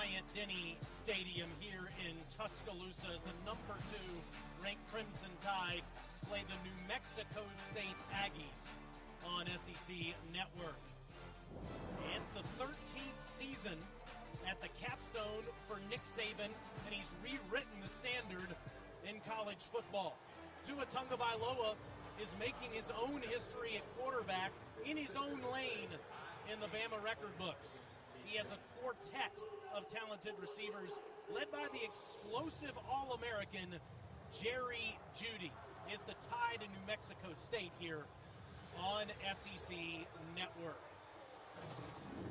Bryant Denny Stadium here in Tuscaloosa as the number two ranked Crimson Tide play the New Mexico State Aggies on SEC Network. It's the 13th season at the capstone for Nick Saban, and he's rewritten the standard in college football. Tua Tagovailoa is making his own history at quarterback in his own lane in the Bama record books. He has a quartet of talented receivers led by the explosive All American Jerry Jeudy. Is the Tide in New Mexico State here on SEC Network.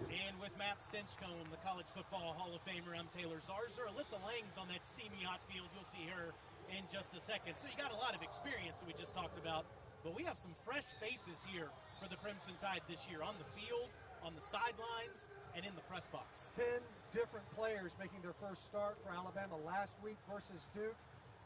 And with Matt Stinchcomb, the College Football Hall of Famer, I'm Taylor Zarzour. Alyssa Lang's on that steamy hot field. You'll see her in just a second. So you got a lot of experience that we just talked about, but we have some fresh faces here for the Crimson Tide this year on the field, on the sidelines, and in the press box. Ten different players making their first start for Alabama last week versus Duke.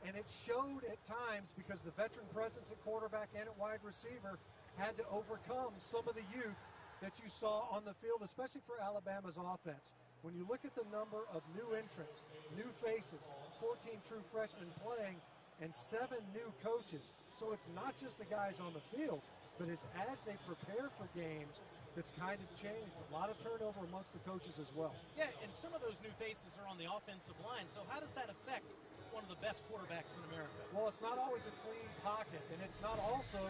And it showed at times because the veteran presence at quarterback and at wide receiver had to overcome some of the youth that you saw on the field, especially for Alabama's offense. When you look at the number of new entrants, new faces, 14 true freshmen playing, and seven new coaches. So it's not just the guys on the field, but it's as they prepare for games that's kind of changed. A lot of turnover amongst the coaches as well. Yeah, and some of those new faces are on the offensive line. So how does that affect one of the best quarterbacks in America? Well, it's not always a clean pocket, and it's not also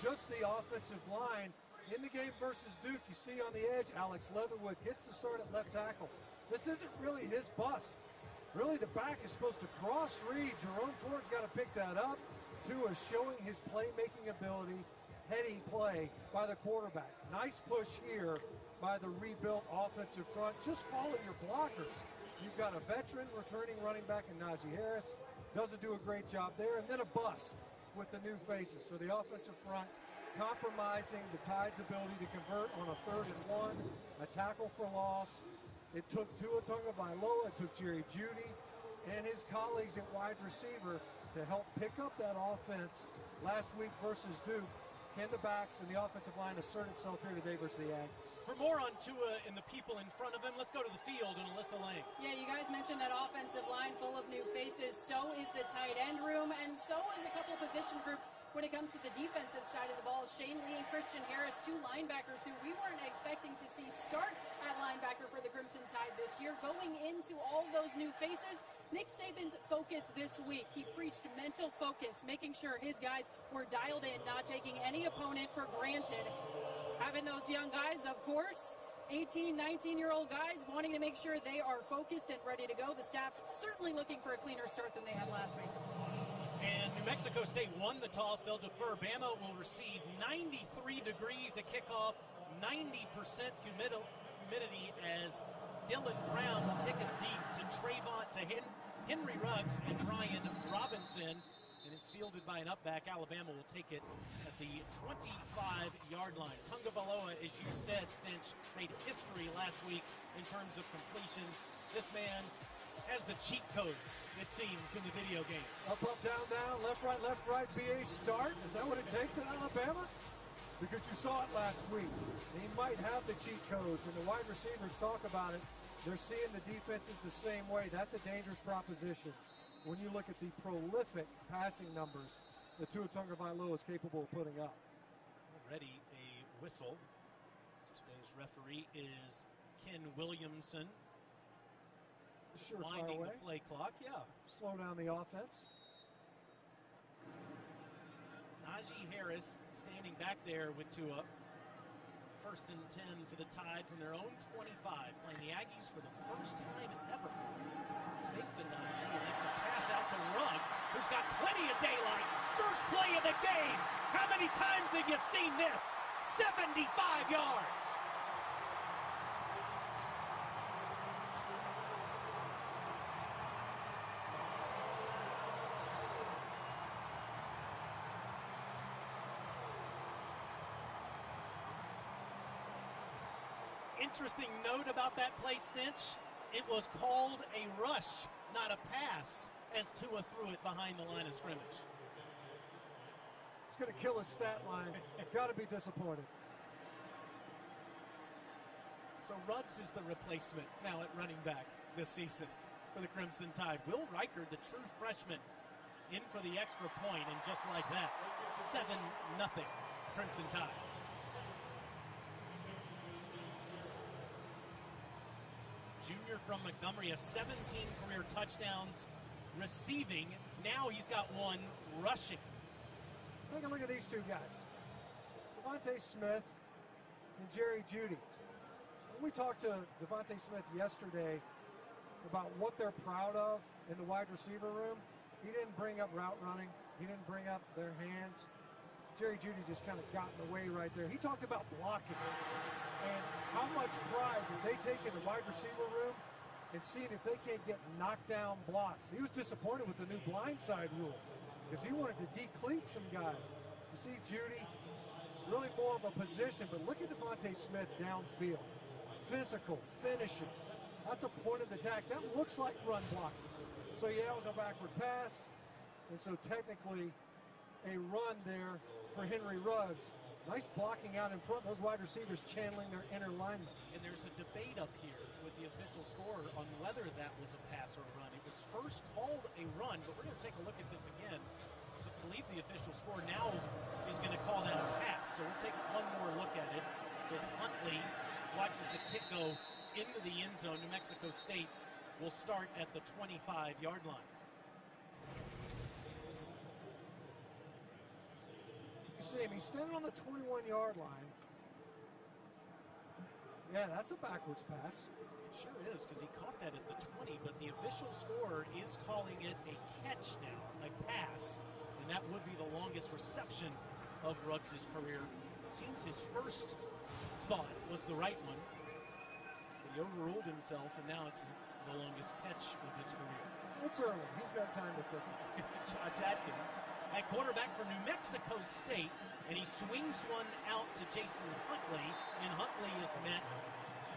just the offensive line in the game versus Duke, you see on the edge, Alex Leatherwood gets the start at left tackle. This isn't really his bust. Really, the back is supposed to cross read. Jerome Ford's got to pick that up. Tua is showing his playmaking ability, heading play by the quarterback. Nice push here by the rebuilt offensive front. Just follow your blockers. You've got a veteran returning running back in Najee Harris. Doesn't do a great job there. And then a bust with the new faces. So the offensive front compromising the Tide's ability to convert on a third and one, a tackle for loss. It took Tua Tagovailoa, it took Jerry Jeudy, and his colleagues at wide receiver to help pick up that offense last week versus Duke can the backs and the offensive line assert itself here today versus the Aggies? For more on Tua and the people in front of him, let's go to the field and Alyssa Lang. Yeah, you guys mentioned that offensive line full of new faces. So is the tight end room, and so is a couple position groups when it comes to the defensive side of the ball. Shane Lee and Christian Harris, two linebackers who we weren't expecting to see start at linebacker for the Crimson Tide this year. Going into all those new faces, Nick Saban's focus this week, he preached mental focus, making sure his guys were dialed in, not taking any opponent for granted. Having those young guys, of course, 18, 19 year old guys wanting to make sure they are focused and ready to go. The staff certainly looking for a cleaner start than they had last week. And New Mexico State won the toss. They'll defer. Bama will receive 93 degrees at kickoff, 90% humidity as Dylan Brown will kick it deep to Trevon, to Henry Ruggs and Brian Robinson and is fielded by an upback. Alabama will take it at the 25-yard line. Tagovailoa, as you said, Stinch, made history last week in terms of completions. This man has the cheat codes, it seems, in the video games. Up, up, down, down, left, right, left, right, BA start. Is that what it takes in Alabama? Because you saw it last week. He might have the cheat codes, and the wide receivers talk about it. They're seeing the defenses the same way. That's a dangerous proposition when you look at the prolific passing numbers that Tua Tagovailoa is capable of putting up. Already a whistle. Today's referee is Ken Williamson. Sure, winding the play clock. Yeah. Slow down the offense. Najee Harris standing back there with Tua. First and 10 for the Tide from their own 25, playing the Aggies for the first time ever. Fake to and that's a pass out to Ruggs, who's got plenty of daylight. First play of the game. How many times have you seen this? 75 yards. Interesting note about that play, Stinch. It was called a rush, not a pass, as Tua threw it behind the line of scrimmage. It's going to kill his stat line. Got to be disappointed. So Ruggs is the replacement now at running back this season for the Crimson Tide. Will Reichard, the true freshman, in for the extra point, and just like that, 7 nothing Crimson Tide. Junior from Montgomery has 17 career touchdowns receiving. Now he's got one rushing. Take a look at these two guys. DeVonta Smith and Jerry Jeudy. We talked to DeVonta Smith yesterday about what they're proud of in the wide receiver room. He didn't bring up route running. He didn't bring up their hands. Jerry Jeudy just kind of got in the way right there. He talked about blocking and how much pride did they take in the wide receiver room and seeing if they can't get knockdown blocks. He was disappointed with the new blindside rule because he wanted to decleat some guys. You see Jeudy, really more of a position, but look at DeVonta Smith downfield. Physical, finishing. That's a point of attack. That looks like run blocking. So yeah, it was a backward pass. And so technically a run there for Henry Ruggs. Nice blocking out in front. Those wide receivers channeling their inner linemen. And there's a debate up here with the official score on whether that was a pass or a run. It was first called a run, but we're going to take a look at this again. So I believe the official score now is going to call that a pass. So we'll take one more look at it as Huntley watches the kick go into the end zone. New Mexico State will start at the 25 yard line. You see him, he's standing on the 21 yard line. Yeah, that's a backwards pass. It Sure is, because he caught that at the 20, but the official scorer is calling it a catch now, a pass, and that would be the longest reception of Ruggs' career. It seems his first thought was the right one, but he overruled himself, and now it's the longest catch of his career. It's early. He's got time to fix it. Josh Adkins at quarterback for New Mexico State, and he swings one out to Jason Huntley, and Huntley is met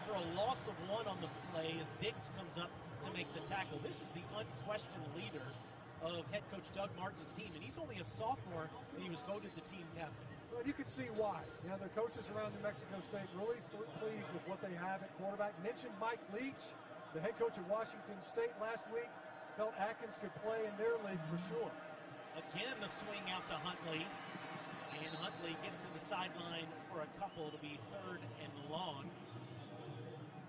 for a loss of one on the play as Diggs comes up to make the tackle. This is the unquestioned leader of head coach Doug Martin's team, and he's only a sophomore, and he was voted the team captain. Well, you can see why. You know, the coaches around New Mexico State really pleased with what they have at quarterback. Mentioned Mike Leach, the head coach of Washington State last week, felt Adkins could play in their league for sure. Again, the swing out to Huntley. And Huntley gets to the sideline for a couple to be third and long.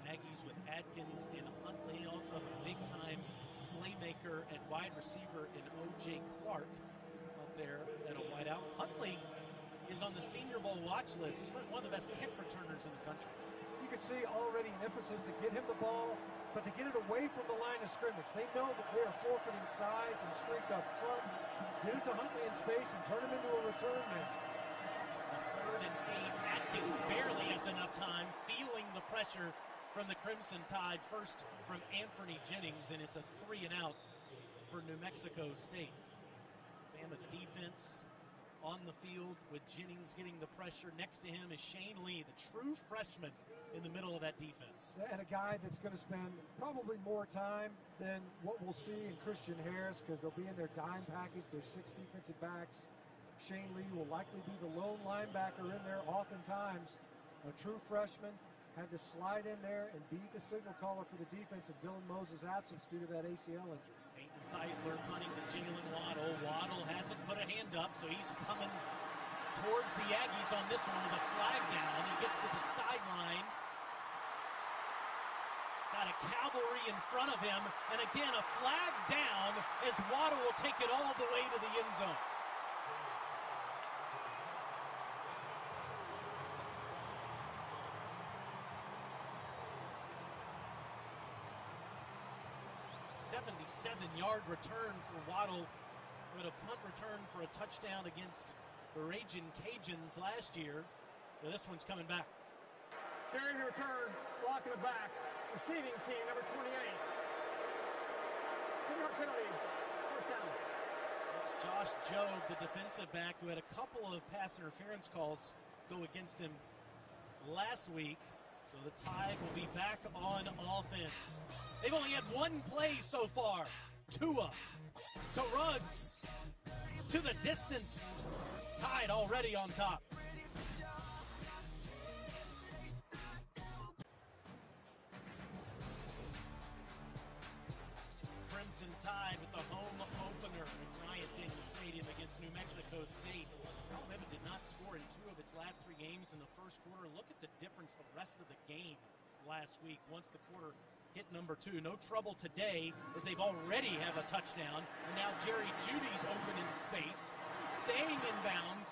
Aggies with Adkins and Huntley, also a big time playmaker and wide receiver in O.J. Clark up there at a wideout. Huntley is on the Senior Bowl watch list. He's one of the best kick returners in the country. You can see already an emphasis to get him the ball, but to get it away from the line of scrimmage. They know that they are forfeiting size and strength up front. Get it to Huntley in space and turn him into a return man. Third and eight. Adkins barely has enough time, feeling the pressure from the Crimson Tide. First from Anfernee Jennings, and it's a three and out for New Mexico State. Bama defense on the field with Jennings getting the pressure. Next to him is Shane Lee, the true freshman in the middle of that defense. And a guy that's going to spend probably more time than what we'll see in Christian Harris because they'll be in their dime package. There's six defensive backs. Shane Lee will likely be the lone linebacker in there oftentimes. A true freshman had to slide in there and be the signal caller for the defense of Dylan Moses' absence due to that ACL injury. Peyton Theisler punting to Jalen Waddle. Waddle hasn't put a hand up, so he's coming towards the Aggies on this one with a flag down. He gets to the sideline. Got a cavalry in front of him, and again a flag down as Waddle will take it all the way to the end zone. Seventy-seven-yard return for Waddle, with a punt return for a touchdown against the Raging Cajuns last year. But this one's coming back. Carrying the return, block in the back, receiving team number 28. Two-yard penalty, first down. It's Josh Jobe, the defensive back, who had a couple of pass interference calls go against him last week. So the Tide will be back on offense. They've only had one play so far. Tua to Ruggs to the distance. Tide already on top. Last three games in the first quarter. Look at the difference the rest of the game last week once the quarter hit number two. No trouble today as they've already have a touchdown. And now Jerry Jeudy's open in space, staying in bounds.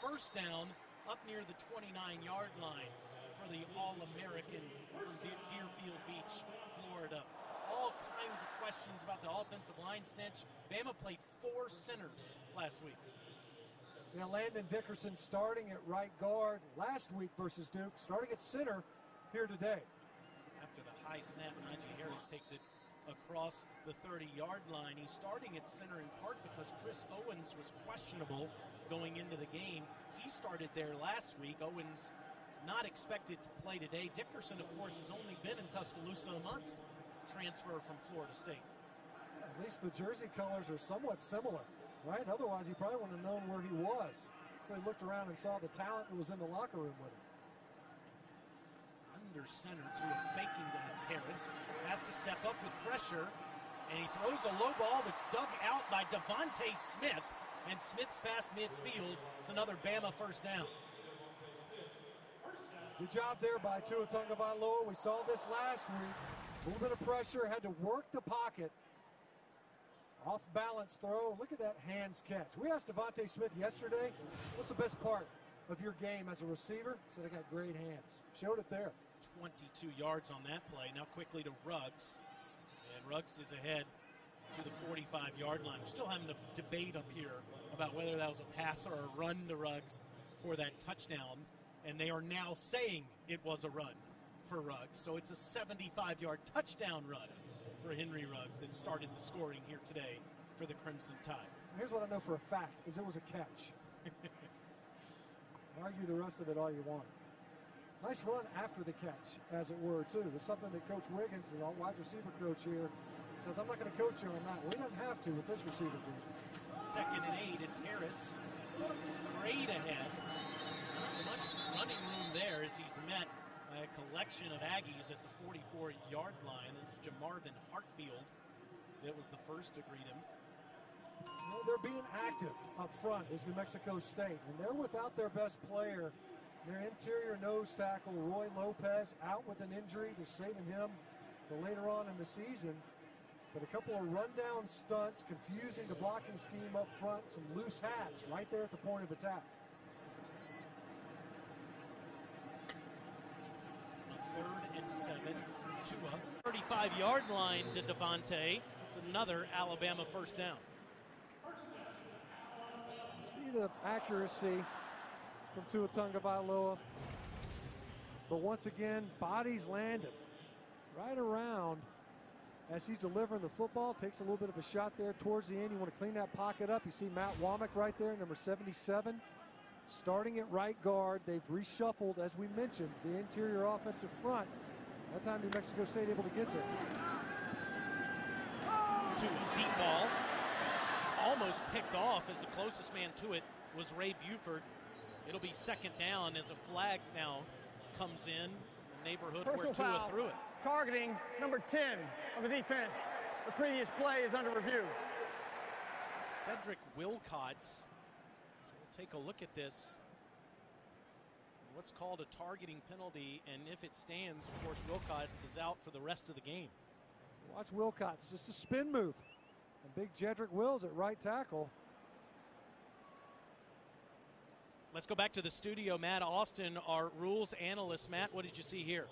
First down up near the 29-yard line for the All-American from Deerfield Beach, Florida. All kinds of questions about the offensive line Stinch. Bama played four centers last week. Now Landon Dickerson starting at right guard last week versus Duke, starting at center here today After the high snap. Najee Harris takes it across the 30-yard line. He's starting at center in part because Chris Owens was questionable going into the game. He started there last week. Owens not expected to play today. Dickerson, of course, has only been in Tuscaloosa a month. Transfer from Florida State. At least the jersey colors are somewhat similar, right? Otherwise, he probably wouldn't have known where he was. So he looked around and saw the talent that was in the locker room with him under center to a faking to Harris. Has to step up with pressure, and he throws a low ball that's dug out by DeVonta Smith, and Smith's past midfield. It's another Bama first down. Good job there by Tua Tagovailoa. We saw this last week. A little bit of pressure, had to work the pocket. Off balance throw. Look at that hands catch. We asked DeVonta Smith yesterday, what's the best part of your game as a receiver? Said, I got great hands. Showed it there. 22 yards on that play. Now quickly to Ruggs. And Ruggs is ahead to the 45 yard line. We're still having a debate up here about whether that was a pass or a run to Ruggs for that touchdown. And they are now saying it was a run for Ruggs. So it's a 75 yard touchdown run for Henry Ruggs that started the scoring here today for the Crimson Tide. Here's what I know for a fact is it was a catch. Argue the rest of it all you want. Nice run after the catch, as it were, too. There's something that Coach Wiggins, the wide receiver coach here, says, I'm not going to coach you on that. We don't have to with this receiver group. Second and eight, it's Harris. Straight ahead. Much running room there as he's met a collection of Aggies at the 44-yard line. It's Jamarvin Hartfield that was the first to greet him. Well, they're being active up front is New Mexico State, and they're without their best player their interior nose tackle, Roy Lopez, out with an injury. They're saving him for later on in the season. But a couple of rundown stunts, confusing the blocking scheme up front, some loose hats right there at the point of attack. third and seven. Tua, 35 yard line to DeVonta. It's another Alabama first down. See the accuracy from Tua Tagovailoa. But once again, bodies landed right around as he's delivering the football. Takes a little bit of a shot there towards the end. You want to clean that pocket up. You see Matt Womack right there, number 77. Starting at right guard. They've reshuffled, as we mentioned, the interior offensive front. That time New Mexico State able to get there. To a deep ball. Almost picked off as the closest man to it was Ray Buford. It'll be second down as a flag now comes in the neighborhood Personal where Tua foul. threw it. Targeting number 10 of the defense. The previous play is under review. Cedric Wilcots. So we'll take a look at this. What's called a targeting penalty, and if it stands, of course, Wilcots is out for the rest of the game. Watch Wilcots, just a spin move. And big Jedrick Wills at right tackle. Let's go back to the studio. Matt Austin, our rules analyst. Matt, what did you see here?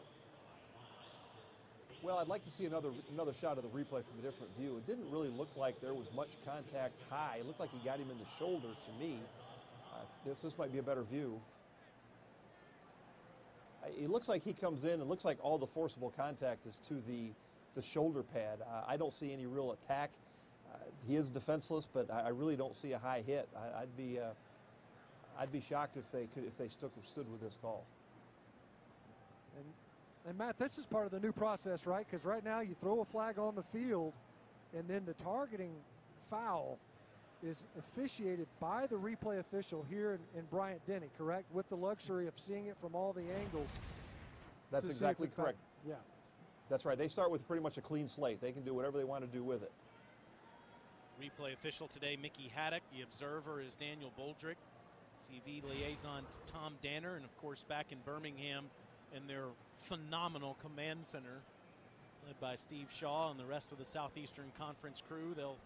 Well, I'd like to see another another shot of the replay from a different view. It didn't really look like there was much contact high. It looked like he got him in the shoulder to me. Uh, this, this might be a better view. It looks like he comes in. It looks like all the forcible contact is to the the shoulder pad. Uh, I don't see any real attack. Uh, he is defenseless, but I, I, really don't see a high hit. I, would be uh, I'd be shocked if they could if they stuck stood with this call. And, and Matt, this is part of the new process, right? Because right now you throw a flag on the field, and then the targeting foul is officiated by the replay official here in, in Bryant Denny, correct? With the luxury of seeing it from all the angles. That's exactly correct. Yeah. That's right. They start with pretty much a clean slate. They can do whatever they want to do with it. Replay official today, Mickey Haddock. The observer is Daniel Boldrick. TV liaison to Tom Danner, and of course back in Birmingham in their phenomenal command center, led by Steve Shaw and the rest of the Southeastern Conference crew. They'll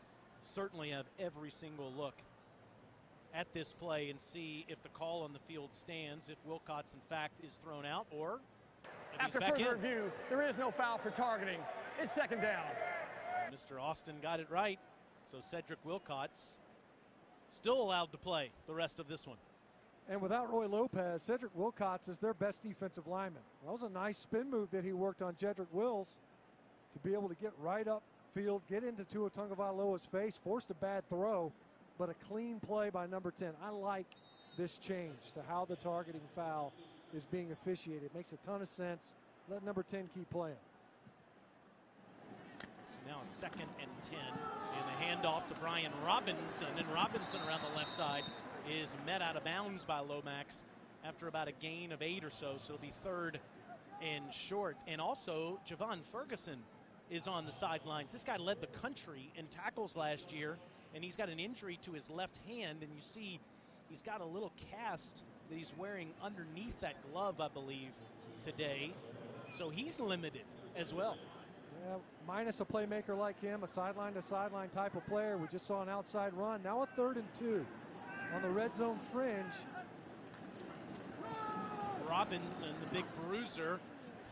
certainly have every single look at this play and see if the call on the field stands, if Wilcots in fact is thrown out, or if After he's back further in. review, there is no foul for targeting. It's second down. Mr. Austin got it right, so Cedric Wilcots still allowed to play the rest of this one. And without Roy Lopez, Cedric Wilcots is their best defensive lineman. That was a nice spin move that he worked on Jedrick Wills to be able to get right up field, get into Tua Tagovailoa's face, forced a bad throw, but a clean play by number 10. I like this change to how the targeting foul is being officiated. It makes a ton of sense. Let number 10 keep playing. So now a second and 10. And the handoff to Brian Robinson. And Robinson around the left side is met out of bounds by Lomax after about a gain of eight or so. So it'll be third and short. And also, Javon Ferguson is on the sidelines. This guy led the country in tackles last year, and he's got an injury to his left hand. And you see, he's got a little cast that he's wearing underneath that glove, I believe, today. So he's limited as well. Yeah, minus a playmaker like him, a sideline to sideline type of player. We just saw an outside run. Now a third and two on the red zone fringe. Robinson, the big bruiser,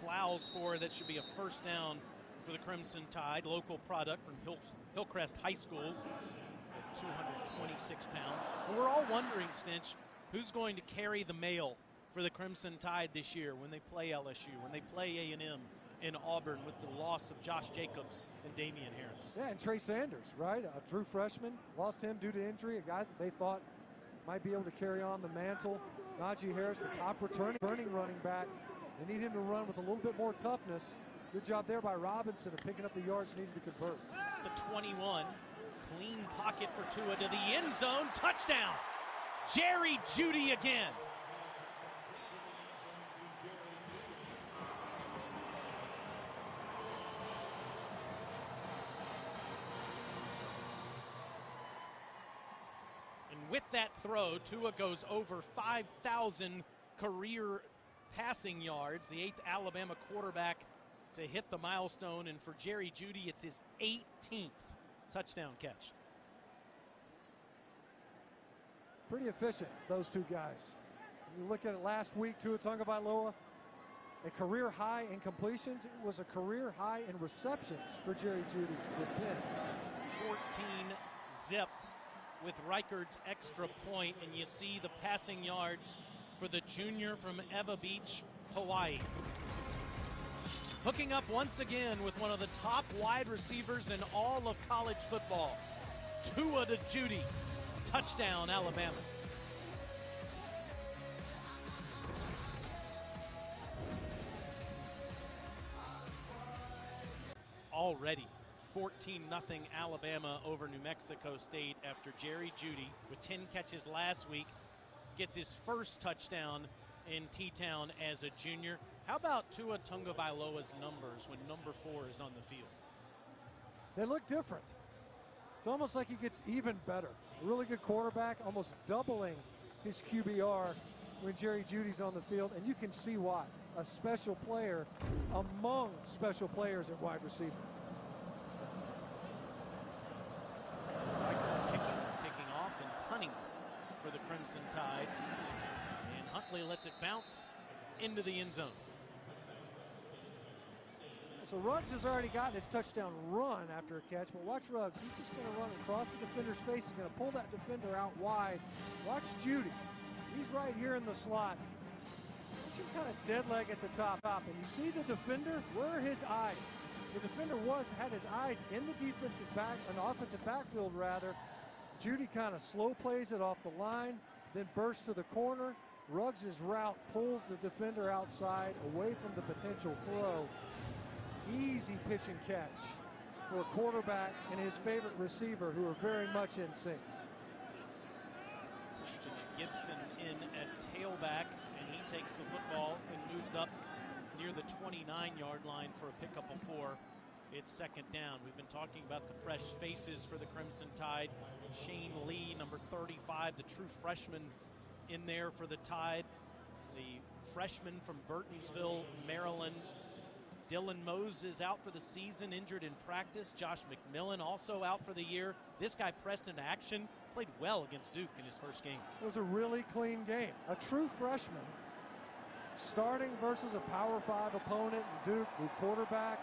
plows for that should be a first down for the Crimson Tide, local product from Hill, Hillcrest High School, 226 pounds. And we're all wondering, Stinch, who's going to carry the mail for the Crimson Tide this year when they play LSU, when they play A&M in Auburn with the loss of Josh Jacobs and Damien Harris. Yeah, and Trey Sanders, right? A true freshman. Lost him due to injury, a guy that they thought might be able to carry on the mantle. Najee Harris, the top returning running running back. They need him to run with a little bit more toughness. Good job there by Robinson of picking up the yards needed to convert. The 21, clean pocket for Tua to the end zone, touchdown. Jerry Jeudy again. And with that throw, Tua goes over 5,000 career passing yards, the eighth Alabama quarterback to hit the milestone. And for Jerry Jeudy, it's his 18th touchdown catch. Pretty efficient, those two guys. You look at it last week, Tua Tagovailoa, a career high in completions. It was a career high in receptions for Jerry Jeudy with 10. 14 zip with Reichard's extra point, and you see the passing yards for the junior from Ewa Beach, Hawaii. Hooking up once again with one of the top wide receivers in all of college football. Tua to Jeudy. Touchdown, Alabama. Already 14 0 Alabama over New Mexico State after Jerry Jeudy, with 10 catches last week, gets his first touchdown in T Town as a junior. How about Tua Tagovailoa's numbers when number four is on the field? They look different. It's almost like he gets even better. Really good quarterback, almost doubling his QBR when Jerry Jeudy's on the field, and you can see why. A special player among special players at wide receiver. Kicking, kicking off and punting for the Crimson Tide. And Huntley lets it bounce into the end zone. So Ruggs has already gotten his touchdown run after a catch, but watch Ruggs. He's just going to run across the defender's face. He's going to pull that defender out wide. Watch Jeudy. He's right here in the slot. Watch him kind of dead leg at the top. And you see the defender? Where are his eyes? The defender was had his eyes in the defensive back, an offensive backfield rather. Jeudy kind of slow plays it off the line, then bursts to the corner. Ruggs' route pulls the defender outside away from the potential throw easy pitch and catch for a quarterback and his favorite receiver who are very much in sync. Christian Gibson in at tailback, and he takes the football and moves up near the 29 yard line for a pickup of four. It's second down. We've been talking about the fresh faces for the Crimson Tide. Shane Lee, number 35, the true freshman in there for the Tide. The freshman from Burtonsville, Maryland. Dylan Moses is out for the season, injured in practice. Josh McMillon also out for the year. This guy pressed into action, played well against Duke in his first game. It was a really clean game. A true freshman starting versus a Power Five opponent, Duke, new quarterback,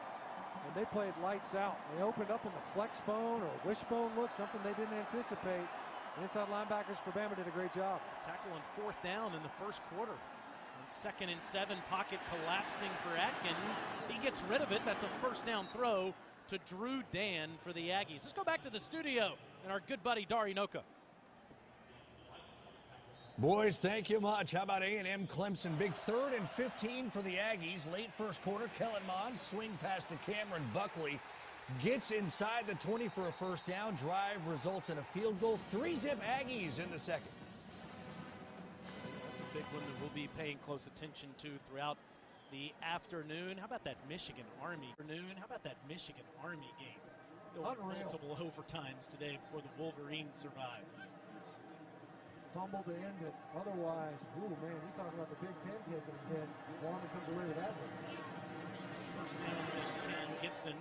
and they played lights out. They opened up in the flex bone or wishbone look, something they didn't anticipate. The inside linebackers for Bama did a great job. Tackle on fourth down in the first quarter. Second and seven, pocket collapsing for Adkins. He gets rid of it. That's a first down throw to Drew Dan for the Aggies. Let's go back to the studio and our good buddy Dari Nowkhah. Boys, thank you much. How about A&M Clemson? Big third and 15 for the Aggies. Late first quarter, Kellen Mond swing pass to Cameron Buckley. Gets inside the 20 for a first down. Drive results in a field goal. Three zip Aggies in the second. Big one that we'll be paying close attention to throughout the afternoon. How about that Michigan Army afternoon? How about that Michigan Army game? There were Unreal. multiple overtimes today before the Wolverines survived. Fumble to end it. Otherwise, ooh man, you talking about the Big Ten taking a hit. Wyoming comes away with that one. First down and 10. Gibson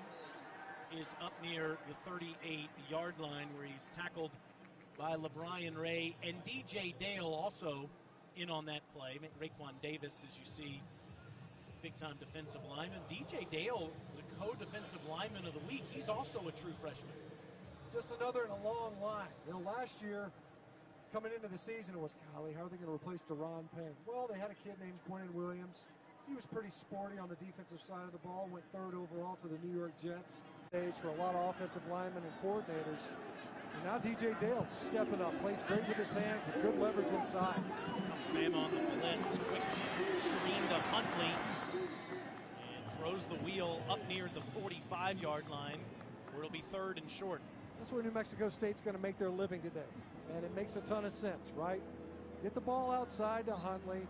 is up near the 38 yard line where he's tackled by LaBryan Ray and DJ Dale also in on that play. Raekwon Davis, as you see, big time defensive lineman. DJ Dale is a co defensive lineman of the week. He's also a true freshman. Just another in a long line. You know, last year, coming into the season, it was, golly, how are they going to replace Da'Ron Payne? Well, they had a kid named Quinnen Williams. He was pretty sporty on the defensive side of the ball, went third overall to the New York Jets. Days for a lot of offensive linemen and coordinators. And now DJ Dale stepping up, plays great with his hands, good leverage inside. Comes Bama on the blitz. Quick screen to Huntley. And throws the wheel up near the 45 yard line where it'll be third and short. That's where New Mexico State's going to make their living today. And it makes a ton of sense, right? Get the ball outside to Huntley.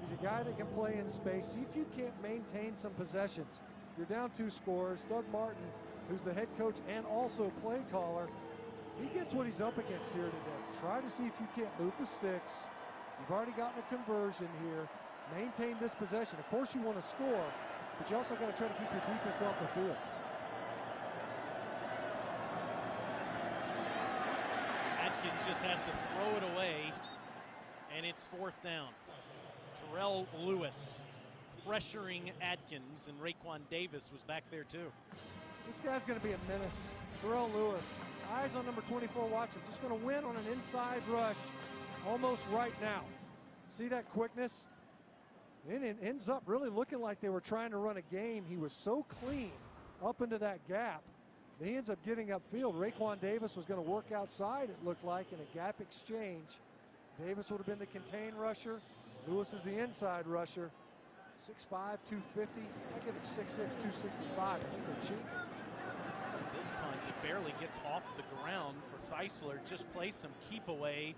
He's a guy that can play in space. See if you can't maintain some possessions. You're down two scores. Doug Martin, who's the head coach and also play caller, he gets what he's up against here today. Try to see if you can't move the sticks. You've already gotten a conversion here. Maintain this possession. Of course, you want to score, but you also got to try to keep your defense off the field. Adkins just has to throw it away, and it's fourth down. Terrell Lewis pressuring Adkins, and Raekwon Davis was back there too. This guy's going to be a menace. Terrell Lewis, eyes on number 24, watch him. Just going to win on an inside rush almost right now. See that quickness? And it ends up really looking like they were trying to run a game. He was so clean up into that gap. He ends up getting upfield. Raekwon Davis was going to work outside, it looked like, in a gap exchange. Davis would have been the contain rusher. Lewis is the inside rusher. 6'5", 250. I give him 6'6", 265. I think they're cheap. This punt, it barely gets off the ground for Theisler. Just play some keep away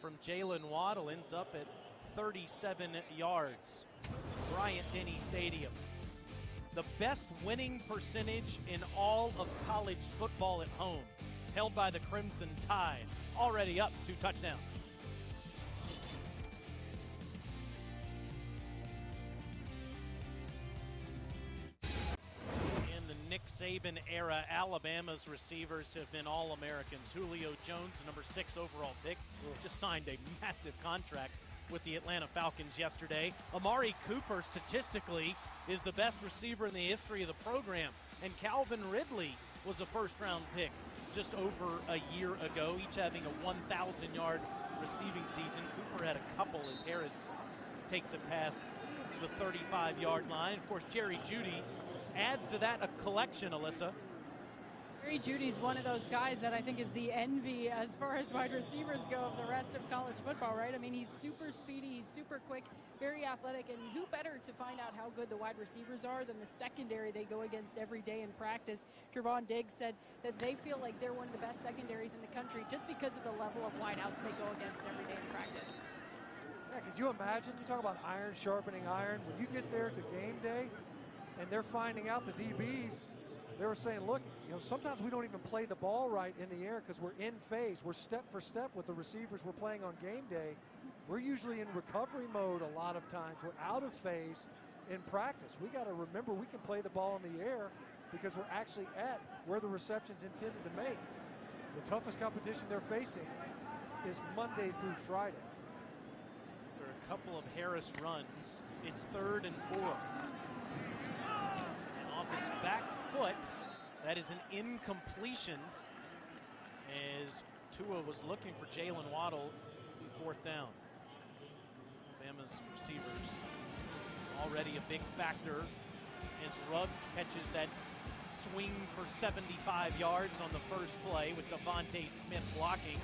from Jalen Waddle. Ends up at 37 yards. Bryant Denny Stadium. The best winning percentage in all of college football at home, held by the Crimson Tide. Already up two touchdowns. Saban era, Alabama's receivers have been All Americans. Julio Jones, the number six overall pick, just signed a massive contract with the Atlanta Falcons yesterday. Amari Cooper, statistically, is the best receiver in the history of the program. And Calvin Ridley was a first round pick just over a year ago, each having a 1,000 yard receiving season. Cooper had a couple as Harris takes it past the 35 yard line. Of course, Jerry Jeudy adds to that a collection, Alyssa. Jerry Jeudy's one of those guys that I think is the envy as far as wide receivers go of the rest of college football, right? I mean, he's super speedy, he's super quick, very athletic, and who better to find out how good the wide receivers are than the secondary they go against every day in practice? Trevon Diggs said that they feel like they're one of the best secondaries in the country just because of the level of wideouts they go against every day in practice. Yeah, could you imagine? You talk about iron sharpening iron. When you get there to game day and they're finding out the DBs, they were saying, look, you know, sometimes we don't even play the ball right in the air because we're in phase. We're step for step with the receivers we're playing on game day. We're usually in recovery mode a lot of times. We're out of phase in practice. We got to remember we can play the ball in the air because we're actually at where the reception's intended to make. The toughest competition they're facing is Monday through Friday. After a couple of Harris runs, it's third and four. And off his back foot, that is an incompletion as Tua was looking for Jalen Waddle fourth down. Bama's receivers already a big factor as Ruggs catches that swing for 75 yards on the first play with DeVonta Smith blocking.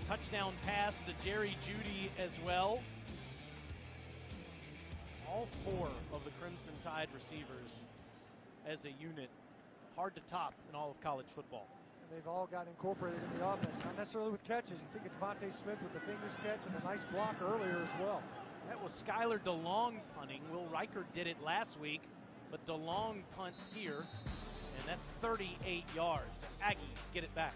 A Touchdown pass to Jerry Jeudy as well. All four of the Crimson Tide receivers as a unit, hard to top in all of college football. And they've all got incorporated in the offense, not necessarily with catches. You think of DeVonta Smith with the fingers catch and a nice block earlier as well. That was Skyler DeLong punting. Will Reichard did it last week, but DeLong punts here, and that's 38 yards. Aggies get it back.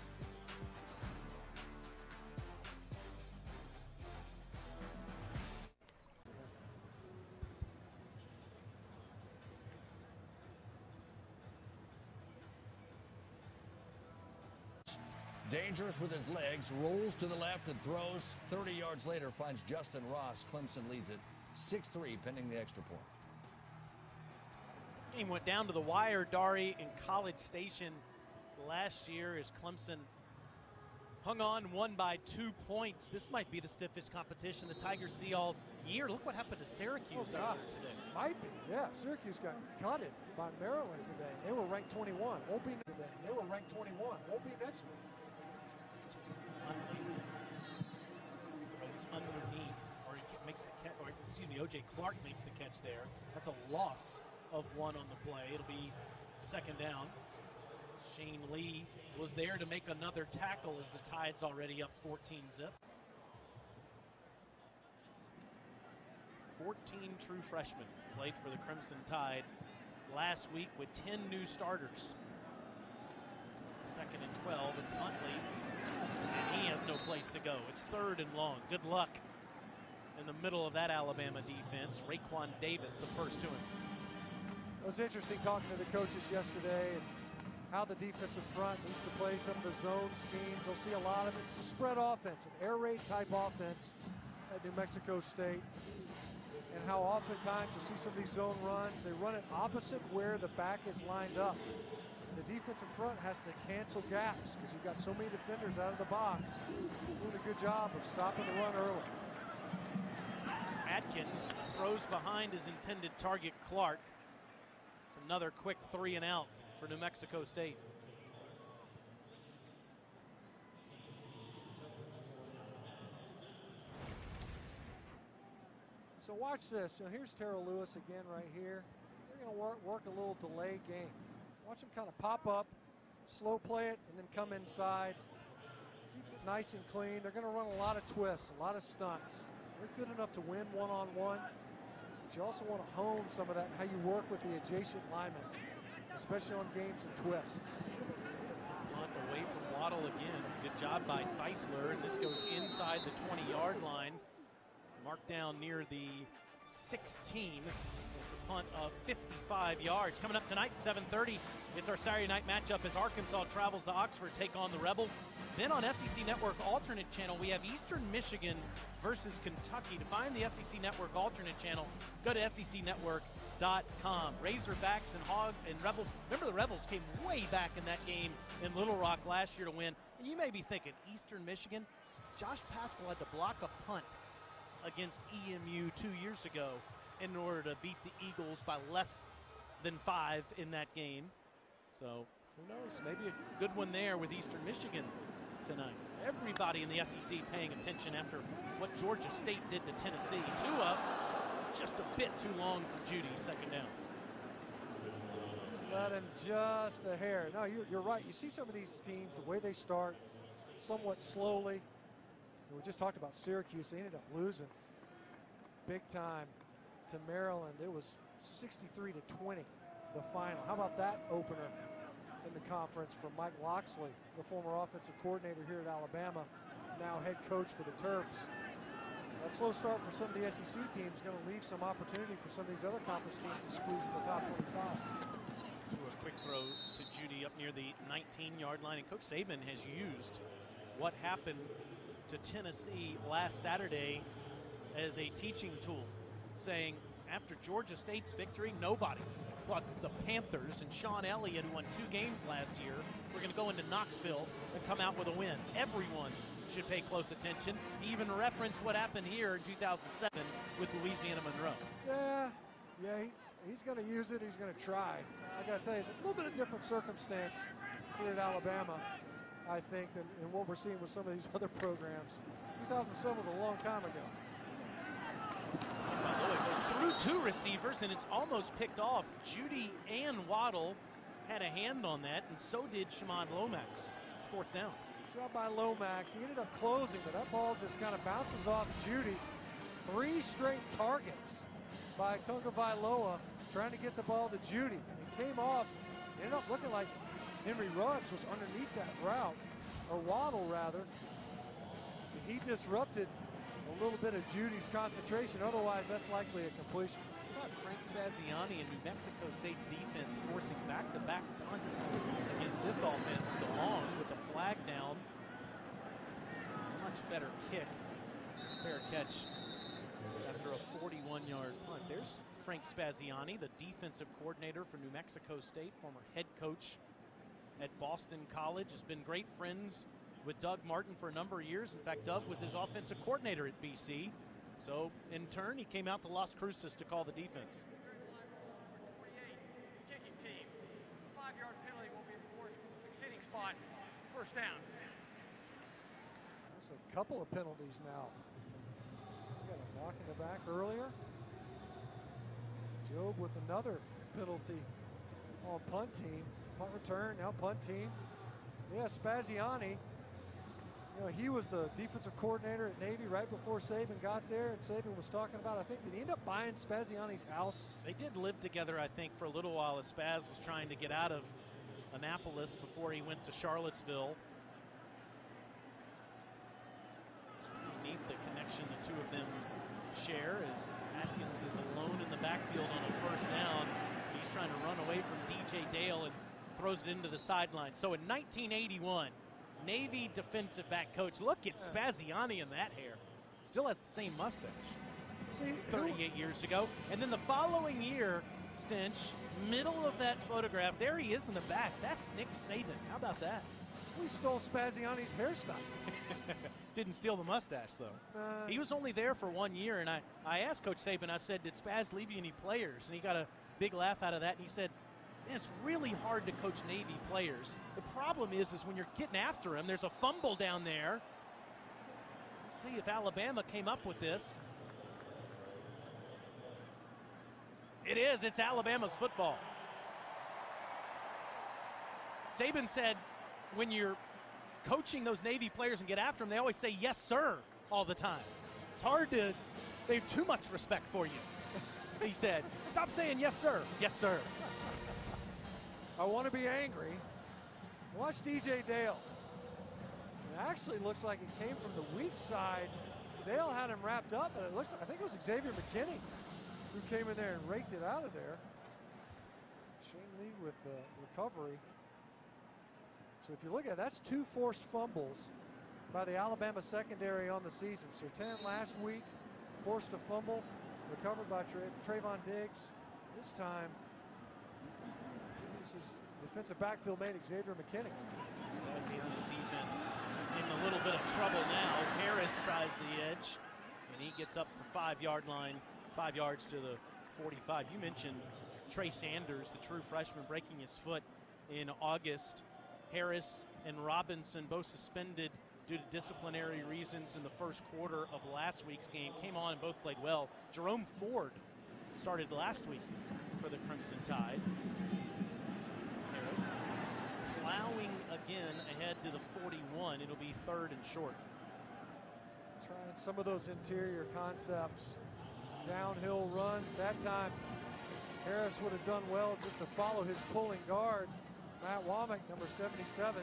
Dangerous with his legs, rolls to the left and throws. 30 yards later finds Justin Ross. Clemson leads it 6-3 pending the extra point. Game went down to the wire, Dari, in College Station last year as Clemson hung on, won by two points. This might be the stiffest competition the Tigers see all year. Look what happened to Syracuse oh, out today. Might be, yeah. Syracuse got gutted by Maryland today. They were ranked 21. Won't be today. They were ranked 21. Won't be next week. Throws underneath, or he makes the catch, or excuse me, OJ Clark makes the catch there. That's a loss of one on the play. It'll be second down. Shane Lee was there to make another tackle as the Tide's already up 14 zip. 14 true freshmen played for the Crimson Tide last week with 10 new starters. Second and 12, it's Huntley and he has no place to go. It's third and long. Good luck in the middle of that Alabama defense. Raekwon Davis, the first to him. It was interesting talking to the coaches yesterday and how the defensive front needs to play some of the zone schemes. They'll see a lot of it. It's a spread offense, an air raid type offense at New Mexico State. And how oftentimes you see some of these zone runs, they run it opposite where the back is lined up the defensive front has to cancel gaps because you've got so many defenders out of the box doing a good job of stopping the run early. Adkins throws behind his intended target, Clark. It's another quick three and out for New Mexico State. So watch this. So here's Terrell Lewis again right here. They're going to work, work a little delay game. Watch him kind of pop up, slow play it, and then come inside. Keeps it nice and clean. They're going to run a lot of twists, a lot of stunts. They're good enough to win one-on-one, but you also want to hone some of that and how you work with the adjacent linemen, especially on games and twists. Punt away from Waddle again. Good job by Theisler, and this goes inside the 20-yard line. Marked down near the 16 It's a punt of 55 yards. Coming up tonight, 7:30, it's our Saturday night matchup as Arkansas travels to Oxford, take on the Rebels. Then on SEC Network alternate channel, we have Eastern Michigan versus Kentucky. To find the SEC Network alternate channel, go to secnetwork.com. Razorbacks and Hog and Rebels. Remember the Rebels came way back in that game in Little Rock last year to win. And you may be thinking, Eastern Michigan, Josh Paschal had to block a punt against EMU two years ago in order to beat the Eagles by less than five in that game. So who knows? Maybe a good one there with Eastern Michigan tonight. Everybody in the SEC paying attention after what Georgia State did to Tennessee. Two up, just a bit too long for Jeudy, second down. Let him just a hair. No, you're, you're right. You see some of these teams, the way they start, somewhat slowly. We just talked about Syracuse. They ended up losing big time to Maryland. It was 63 to 20, the final. How about that opener in the conference for Mike Locksley, the former offensive coordinator here at Alabama, now head coach for the Terps. that slow start for some of the SEC teams is going to leave some opportunity for some of these other conference teams to squeeze in the top 25. To a quick throw to Jeudy up near the 19-yard line, and Coach Saban has used what happened to Tennessee last Saturday as a teaching tool, saying after Georgia State's victory, nobody thought the Panthers and Shawn Elliott, who won two games last year, were going to go into Knoxville and come out with a win. Everyone should pay close attention. He even referenced what happened here in 2007 with Louisiana Monroe. Yeah, yeah, he, he's going to use it. He's going to try. I got to tell you, it's a little bit of different circumstance here at Alabama, I think, than, than what we're seeing with some of these other programs. 2007 was a long time ago. goes through two receivers, and it's almost picked off. Jeudy and Waddle had a hand on that, and so did Shimon Lomax. It's fourth down. Dropped by Lomax. He ended up closing, but that ball just kind of bounces off Jeudy. Three straight targets by Tunga Tagovailoa trying to get the ball to Jeudy. He came off, ended up looking like Henry Ruggs was underneath that route, or Waddle rather. He disrupted a little bit of Jeudy's concentration. Otherwise, that's likely a completion. How about Frank Spaziani and New Mexico State's defense forcing back-to-back punts against this offense DeLong with the flag down. It's a much better kick. It's a fair catch after a 41-yard punt. There's Frank Spaziani, the defensive coordinator for New Mexico State, former head coach at Boston College, has been great friends with Doug Martin for a number of years. In fact, Doug was his offensive coordinator at BC. So, in turn, he came out to Las Cruces to call the defense. Kicking team. Five-yard penalty will be enforced from the succeeding spot. First down. That's a couple of penalties now. We got a knock in the back earlier. Job with another penalty on punt team. Punt return, now punt team. Yeah, Spaziani you know, he was the defensive coordinator at Navy right before Saban got there, and Saban was talking about, I think, did he end up buying Spaziani's house? They did live together, I think, for a little while as Spaz was trying to get out of Annapolis before he went to Charlottesville. It's pretty neat the connection the two of them share as Adkins is alone in the backfield on a first down. He's trying to run away from DJ Dale and throws it into the sideline. So in 1981, Navy defensive back coach. Look at Spaziani in that hair. Still has the same mustache. See, 38 who, years ago. And then the following year, Stinch, middle of that photograph, there he is in the back. That's Nick Saban. How about that? We stole Spaziani's hairstyle. Didn't steal the mustache, though. Uh, he was only there for one year, and I, I asked Coach Saban, I said, Did Spaz leave you any players? And he got a big laugh out of that, and he said, it's really hard to coach Navy players. The problem is, is when you're getting after them, there's a fumble down there. Let's see if Alabama came up with this. It is. It's Alabama's football. Saban said when you're coaching those Navy players and get after them, they always say, yes, sir, all the time. It's hard to, they have too much respect for you. he said, stop saying yes, sir. Yes, sir. I want to be angry. Watch DJ Dale. It actually looks like it came from the weak side. Dale had him wrapped up, and it looks like, I think it was Xavier McKinney who came in there and raked it out of there. Shane Lee with the recovery. So if you look at it, that's two forced fumbles by the Alabama secondary on the season. Surtain last week forced a fumble, recovered by Tra Trevon Diggs. This time, defensive backfield mate Xavier McKinney. Spaziani's defense in a little bit of trouble now as Harris tries the edge, and he gets up for five-yard line, five yards to the 45. You mentioned Trey Sanders, the true freshman, breaking his foot in August. Harris and Robinson both suspended due to disciplinary reasons in the first quarter of last week's game. Came on and both played well. Jerome Ford started last week for the Crimson Tide plowing again ahead to the 41. It'll be third and short. Trying some of those interior concepts. Downhill runs. That time, Harris would have done well just to follow his pulling guard. Matt Womack, number 77,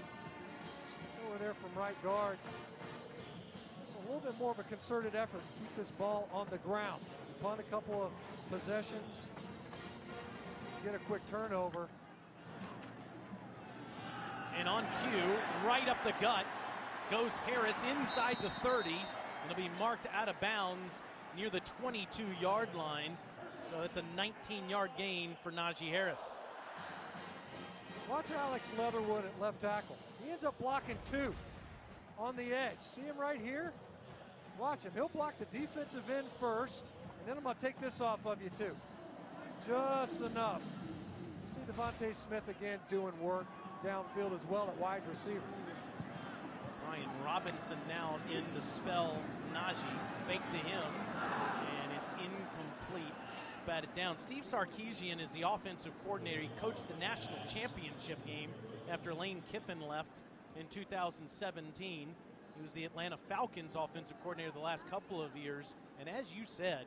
over there from right guard. It's a little bit more of a concerted effort to keep this ball on the ground. Punt a couple of possessions, get a quick turnover. And on cue, right up the gut, goes Harris inside the 30. and It'll be marked out of bounds near the 22 yard line. So it's a 19 yard gain for Najee Harris. Watch Alex Leatherwood at left tackle. He ends up blocking two on the edge. See him right here? Watch him. He'll block the defensive end first, and then I'm going to take this off of you, too. Just enough. See DeVonta Smith again doing work downfield as well at wide receiver. Brian Robinson now in the spell. Najee fake to him, and it's incomplete. Batted down. Steve Sarkisian is the offensive coordinator. He coached the national championship game after Lane Kiffin left in 2017. He was the Atlanta Falcons offensive coordinator the last couple of years. And as you said,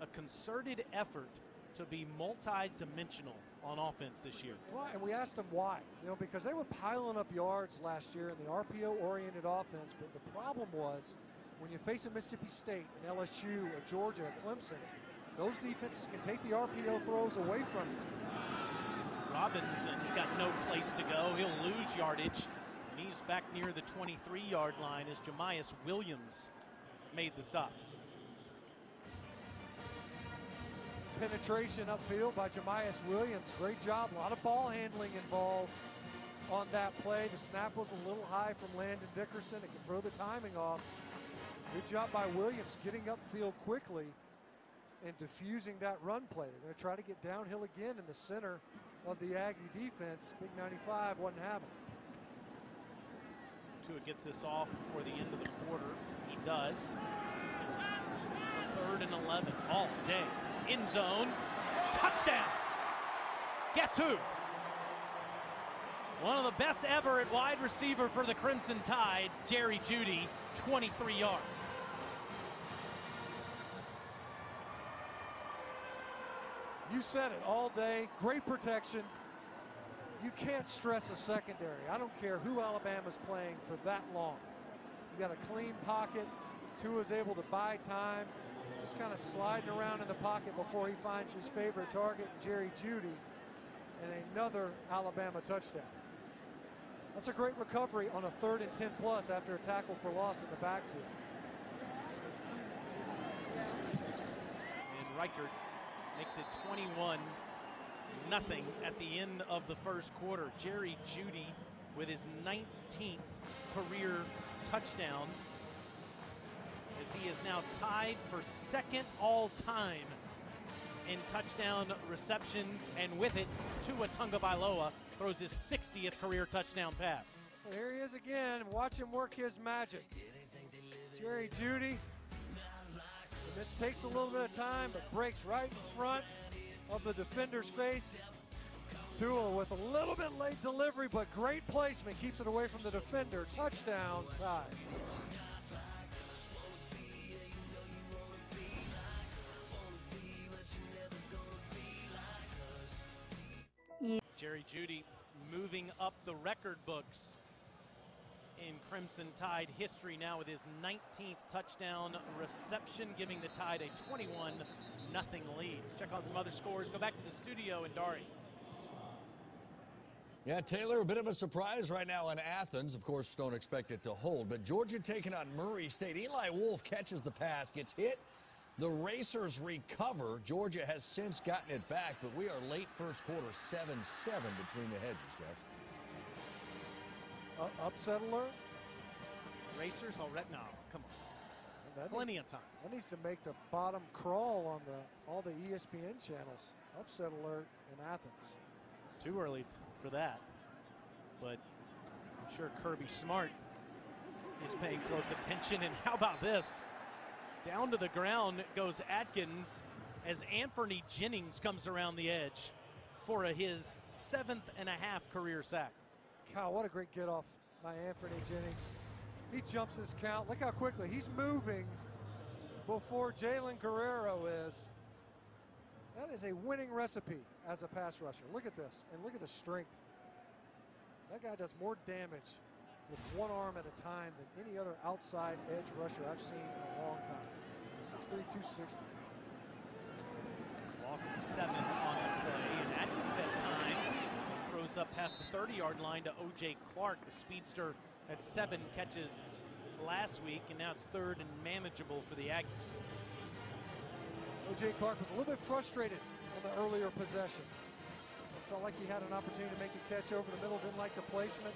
a concerted effort to be multi-dimensional on offense this year. Well, and we asked them why. You know, because they were piling up yards last year in the RPO-oriented offense, but the problem was when you face a Mississippi State, an LSU, a Georgia, a Clemson, those defenses can take the RPO throws away from you. Robinson's got no place to go. He'll lose yardage. And he's back near the 23 yard line as Jamyest Williams made the stop. Penetration upfield by Jamyest Williams. Great job. A lot of ball handling involved on that play. The snap was a little high from Landon Dickerson. It can throw the timing off. Good job by Williams getting upfield quickly and diffusing that run play. They're going to try to get downhill again in the center of the Aggie defense. Big 95 wasn't having it. Tua gets this off before the end of the quarter. He does. Third and 11 all day. In zone. Touchdown. Guess who? One of the best ever at wide receiver for the Crimson Tide, Jerry Jeudy, 23 yards. You said it all day. Great protection. You can't stress a secondary. I don't care who Alabama's playing for that long. You got a clean pocket. Tua's able to buy time, just kind of sliding around in the pocket before he finds his favorite target, Jerry Jeudy, and another Alabama touchdown. That's a great recovery on a third and 10 plus after a tackle for loss in the backfield. And Reichard makes it 21 nothing at the end of the first quarter. Jerry Jeudy with his 19th career touchdown as he is now tied for second all time in touchdown receptions and with it Tua Tagovailoa throws his 60th career touchdown pass. So here he is again. Watch him work his magic. Jerry Jeudy. This takes a little bit of time, but breaks right in front of the defender's face. Tua with a little bit late delivery, but great placement. Keeps it away from the defender. Touchdown, tie. Jerry Jeudy moving up the record books in Crimson Tide history now with his 19th touchdown reception, giving the Tide a 21 nothing lead. Let's check on some other scores. Go back to the studio in Dari. Yeah, Taylor, a bit of a surprise right now in Athens. Of course, don't expect it to hold. But Georgia taking on Murray State. Eli Wolf catches the pass, gets hit. The Racers recover. Georgia has since gotten it back, but we are late first quarter, 7-7 between the hedges, guys. Uh, upset alert? Racers already? No, come on. That Plenty needs, of time. That needs to make the bottom crawl on the all the ESPN channels. Upset alert in Athens. Too early for that. But I'm sure Kirby Smart is paying close attention. And how about this? Down to the ground goes Adkins as Anfernee Jennings comes around the edge for a, his seventh and a half career sack. God, what a great get off by Anfernee Jennings. He jumps his count. Look how quickly he's moving before Jalen Guerrero is. That is a winning recipe as a pass rusher. Look at this, and look at the strength. That guy does more damage with one arm at a time than any other outside edge rusher I've seen in a long time. 6'3", 260. Loss of seven on the play, and Adkins has time. Throws up past the 30-yard line to O.J. Clark. The speedster had seven catches last week, and now it's third and manageable for the Aggies. O.J. Clark was a little bit frustrated on the earlier possession. Felt like he had an opportunity to make a catch over the middle, didn't like the placement.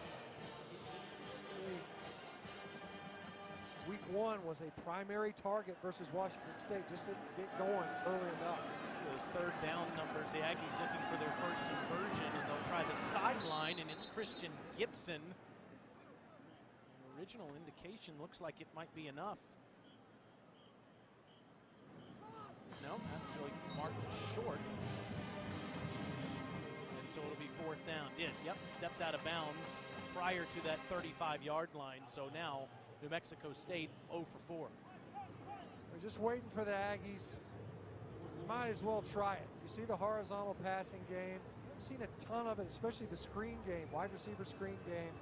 Week one was a primary target versus Washington State, just didn't get going early enough. Those third down numbers, the Aggies looking for their first conversion, and they'll try the sideline, and it's Christian Gibson. original indication looks like it might be enough. No, actually marked short And so it'll be fourth down. Did, yep, stepped out of bounds prior to that 35-yard line. So now New Mexico State 0 for 4. We're just waiting for the Aggies. Might as well try it. You see the horizontal passing game. I've seen a ton of it, especially the screen game, wide receiver screen game.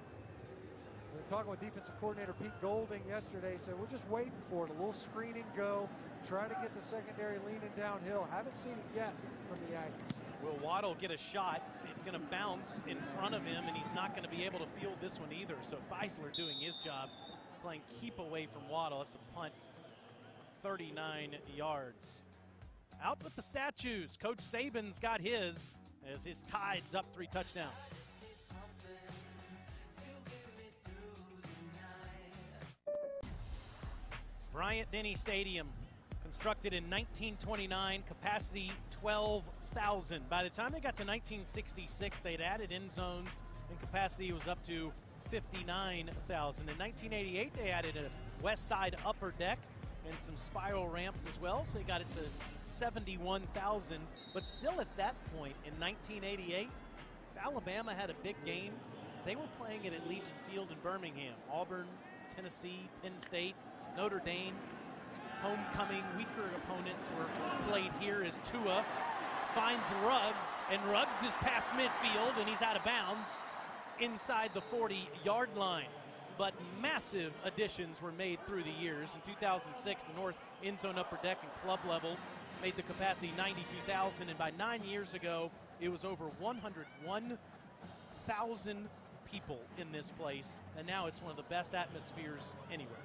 We were talking with defensive coordinator Pete Golding yesterday. Said we're just waiting for it. A little screen and go. Try to get the secondary leaning downhill. Haven't seen it yet from the Aggies. Will Waddle get a shot? It's going to bounce in front of him, and he's not going to be able to field this one either. So Feisler doing his job, playing keep away from Waddle. It's a punt of 39 yards. Out with the statues. Coach Saban's got his as his Tides up three touchdowns. Bryant Denny Stadium, constructed in 1929, capacity 12,000. By the time they got to 1966, they'd added end zones and capacity was up to 59,000. In 1988, they added a west side upper deck and some spiral ramps as well, so they got it to 71,000. But still at that point in 1988, Alabama had a big game. They were playing it at Legion Field in Birmingham. Auburn, Tennessee, Penn State, Notre Dame, homecoming weaker opponents were played here as Tua finds Ruggs, and Ruggs is past midfield, and he's out of bounds inside the 40 yard line. But massive additions were made through the years. In 2006, the North end zone upper deck and club level made the capacity 92,000, and by nine years ago, it was over 101,000 people in this place, and now it's one of the best atmospheres anywhere.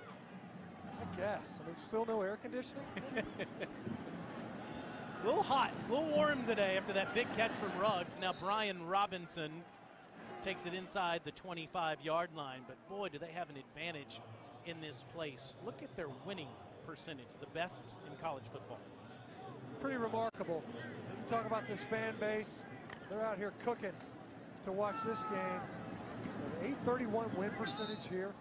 I guess. I mean, still no air conditioning? A little hot, a little warm today after that big catch from Ruggs. Now Brian Robinson takes it inside the 25-yard line, but boy, do they have an advantage in this place. Look at their winning percentage, the best in college football. Pretty remarkable. You talk about this fan base. They're out here cooking to watch this game. An 831 win percentage here.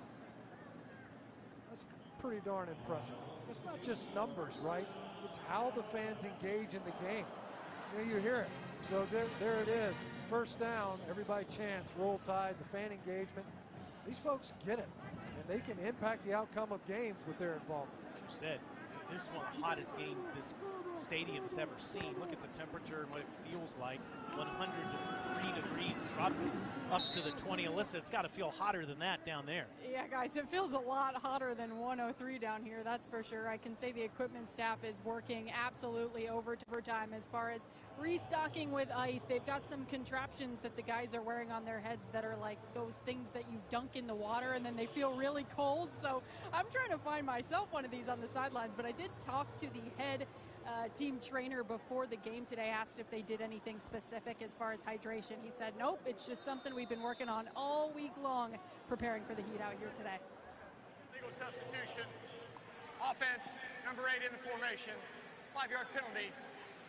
That's pretty darn impressive. It's not just numbers, right? It's how the fans engage in the game. You, know, you hear it. So there, there it is. First down, everybody chants, roll tide, the fan engagement. These folks get it, and they can impact the outcome of games with their involvement. As you said, this is one of the hottest games this stadium's ever seen. Look at the temperature and what it feels like. 103 degrees as Robinson's up to the 20. Alyssa, it's got to feel hotter than that down there. Yeah, guys, it feels a lot hotter than 103 down here, that's for sure. I can say the equipment staff is working absolutely overtime as far as restocking with ice. They've got some contraptions that the guys are wearing on their heads that are like those things that you dunk in the water and then they feel really cold. So I'm trying to find myself one of these on the sidelines, but I did talk to the head uh, team trainer before the game today asked if they did anything specific as far as hydration. He said, nope, it's just something we've been working on all week long preparing for the heat out here today. Legal substitution. Offense, number eight in the formation. Five yard penalty.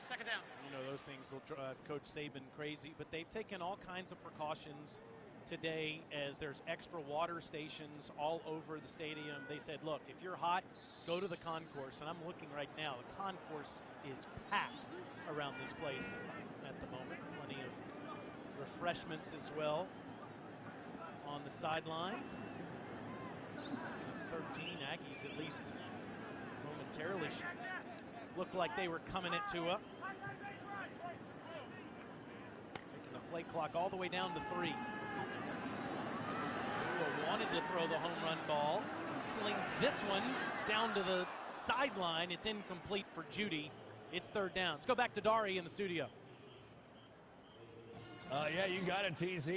Second down. You know, those things will drive Coach Saban crazy, but they've taken all kinds of precautions today as there's extra water stations all over the stadium. They said, look, if you're hot, go to the concourse. And I'm looking right now. The concourse is packed around this place at the moment. Plenty of refreshments as well on the sideline. 13 Aggies at least momentarily looked like they were coming it to up. Taking the play clock all the way down to three Tua wanted to throw the home run ball. Slings this one down to the sideline. It's incomplete for Jeudy. It's third down. Let's go back to Dari in the studio. Uh, yeah, you got it, TZ.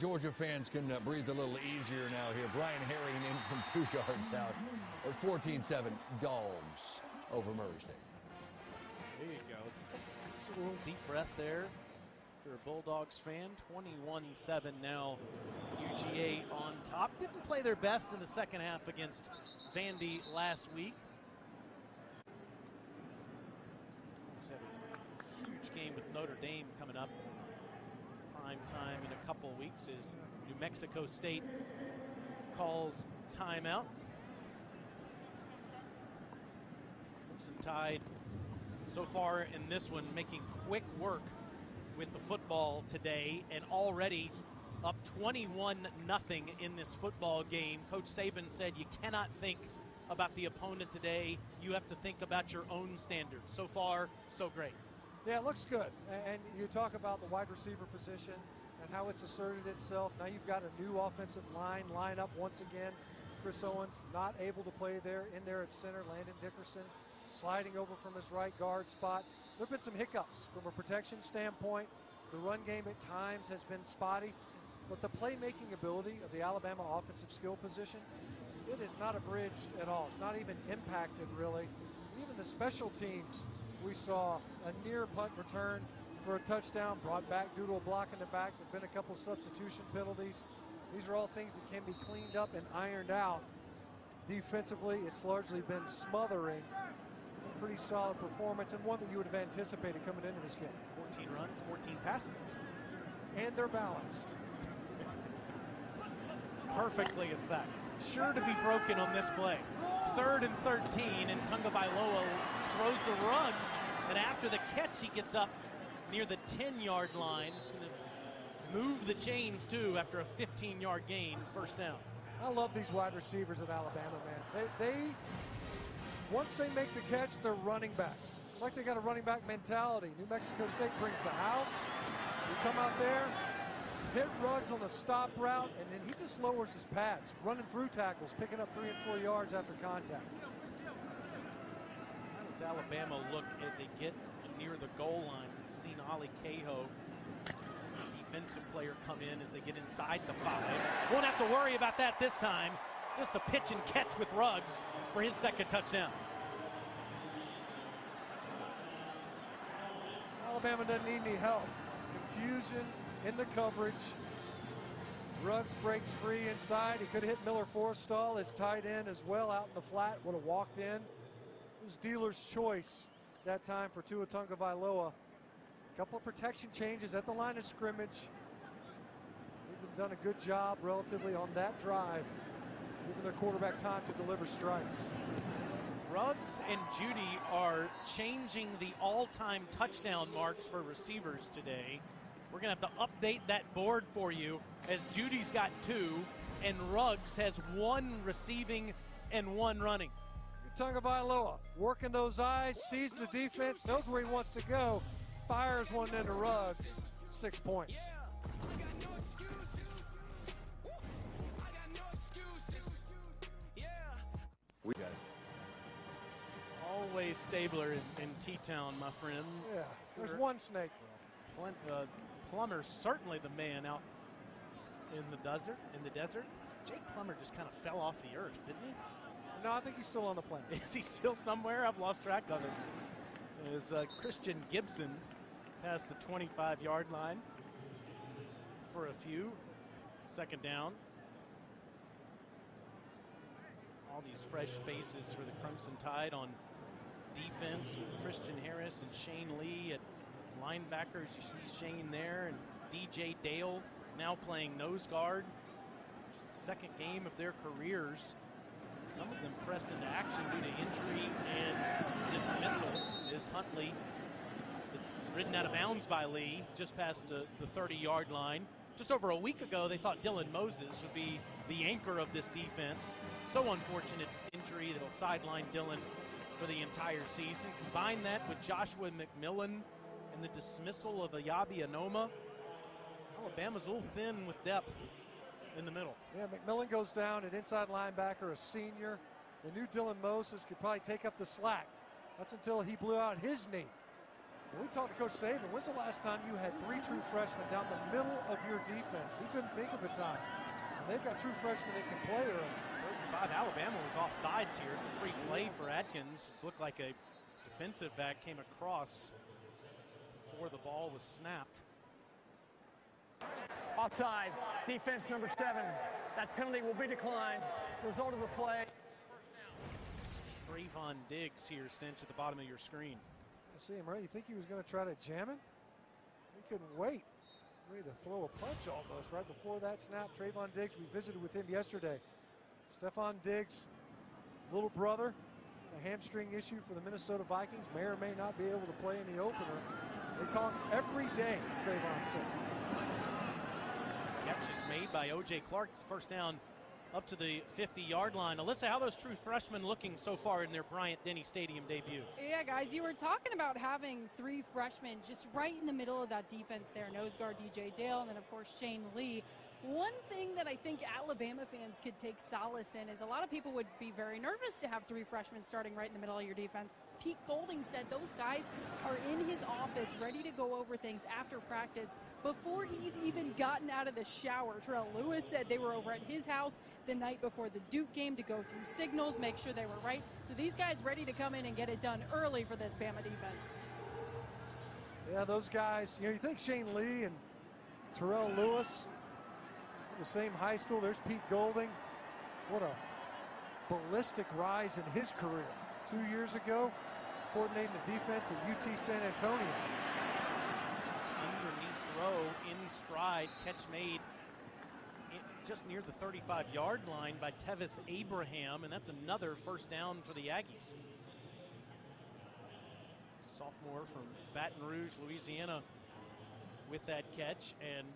Georgia fans can uh, breathe a little easier now here. Brian Herrien in from two yards out. 14-7 Dogs over Murray State. There you go. Just take a little deep breath there. If you're a Bulldogs fan, 21-7 now. UGA on top. Didn't play their best in the second half against Vandy last week. A huge game with Notre Dame coming up. Prime time in a couple weeks as New Mexico State calls timeout. Crimson Tide so far in this one making quick work with the football today and already up 21 nothing in this football game. Coach Saban said you cannot think about the opponent today. You have to think about your own standards. So far, so great. Yeah, it looks good. And you talk about the wide receiver position and how it's asserted itself. Now you've got a new offensive line line up once again. Chris Owens not able to play there. In there at center, Landon Dickerson sliding over from his right guard spot. There have been some hiccups from a protection standpoint. The run game at times has been spotty, but the playmaking ability of the Alabama offensive skill position, it is not abridged at all. It's not even impacted really. Even the special teams, we saw a near punt return for a touchdown brought back due to a block in the back. There have been a couple substitution penalties. These are all things that can be cleaned up and ironed out. Defensively, it's largely been smothering pretty solid performance and one that you would have anticipated coming into this game. 14 runs, 14 passes. And they're balanced. Perfectly, in fact. Sure to be broken on this play. Third and 13, and Tagovailoa throws the runs, and after the catch, he gets up near the 10-yard line. It's going to move the chains, too, after a 15-yard gain, first down. I love these wide receivers at Alabama, man. They, they once they make the catch, they're running backs. It's like they got a running back mentality. New Mexico State brings the house. You come out there, hit Ruggs on the stop route, and then he just lowers his pads, running through tackles, picking up three and four yards after contact. How does Alabama look as they get near the goal line? We've seen Ali Cahoe, defensive player, come in as they get inside the five. Won't have to worry about that this time. Just a pitch and catch with Ruggs for his second touchdown. Alabama doesn't need any help. Confusion in the coverage. Ruggs breaks free inside. He could have hit Miller Forristall, his tight end as well, out in the flat. Would have walked in. It was dealer's choice that time for Tua Tagovailoa. A couple of protection changes at the line of scrimmage. They've done a good job relatively on that drive giving their quarterback time to deliver strikes. Ruggs and Jeudy are changing the all-time touchdown marks for receivers today. We're going to have to update that board for you as Jeudy's got two and Ruggs has one receiving and one running. Tagovailoa working those eyes, sees the defense, knows where he wants to go, fires one into Ruggs, six points. Stabler in, in T-Town, my friend. Yeah, there's one snake. Pl- uh, Plummer certainly the man out in the desert. In the desert, Jake Plummer just kind of fell off the earth, didn't he? No, I think he's still on the plane. Is he still somewhere? I've lost track of him. As uh, Christian Gibson past the 25-yard line for a few. Second down. all these fresh faces for the Crimson Tide on defense with Christian Harris and Shane Lee at linebackers. You see Shane there and DJ Dale now playing nose guard. Just the second game of their careers. Some of them pressed into action due to injury and dismissal as Huntley is ridden out of bounds by Lee just past the 30-yard line. Just over a week ago, they thought Dylan Moses would be the anchor of this defense. So unfortunate this injury that'll sideline Dylan for the entire season. Combine that with Joshua McMillon and the dismissal of Eyabi Anoma. Alabama's a little thin with depth in the middle. Yeah, McMillon goes down an inside linebacker, a senior. The new Dylan Moses could probably take up the slack. That's until he blew out his knee. When we talked to Coach Saban, when's the last time you had three true freshmen down the middle of your defense? He couldn't think of a time. And they've got true freshmen that can play early. 35 Alabama was off sides here. It's a free play for Adkins. Looked like a defensive back came across before the ball was snapped. Offside, defense number seven. That penalty will be declined. Result of the play. Trevon Diggs here, Stinch, at the bottom of your screen. I see him right. You think he was going to try to jam him? He couldn't wait. Ready to throw a punch almost right before that snap. Trevon Diggs, we visited with him yesterday. Stefon Diggs, little brother, a hamstring issue for the Minnesota Vikings, may or may not be able to play in the opener. They talk every day, Trevon said. Catch is made by O.J. Clark. First down up to the 50-yard line. Alyssa, how those true freshmen looking so far in their Bryant Denny Stadium debut? Yeah, guys, you were talking about having three freshmen just right in the middle of that defense there. Nose guard DJ Dale, and then, of course, Shane Lee. One thing that I think Alabama fans could take solace in is a lot of people would be very nervous to have three freshmen starting right in the middle of your defense. Pete Golding said those guys are in his office ready to go over things after practice before he's even gotten out of the shower. Terrell Lewis said they were over at his house the night before the Duke game to go through signals, make sure they were right. So these guys ready to come in and get it done early for this Bama defense. Yeah, those guys, you know, you think Shane Lee and Terrell Lewis, the same high school. There's Pete Golding. What a ballistic rise in his career. Two years ago, coordinating the defense at UT San Antonio. Underneath throw in stride, catch made just near the 35 yard line by Tevis Abraham, and that's another first down for the Aggies. Sophomore from Baton Rouge, Louisiana, with that catch, and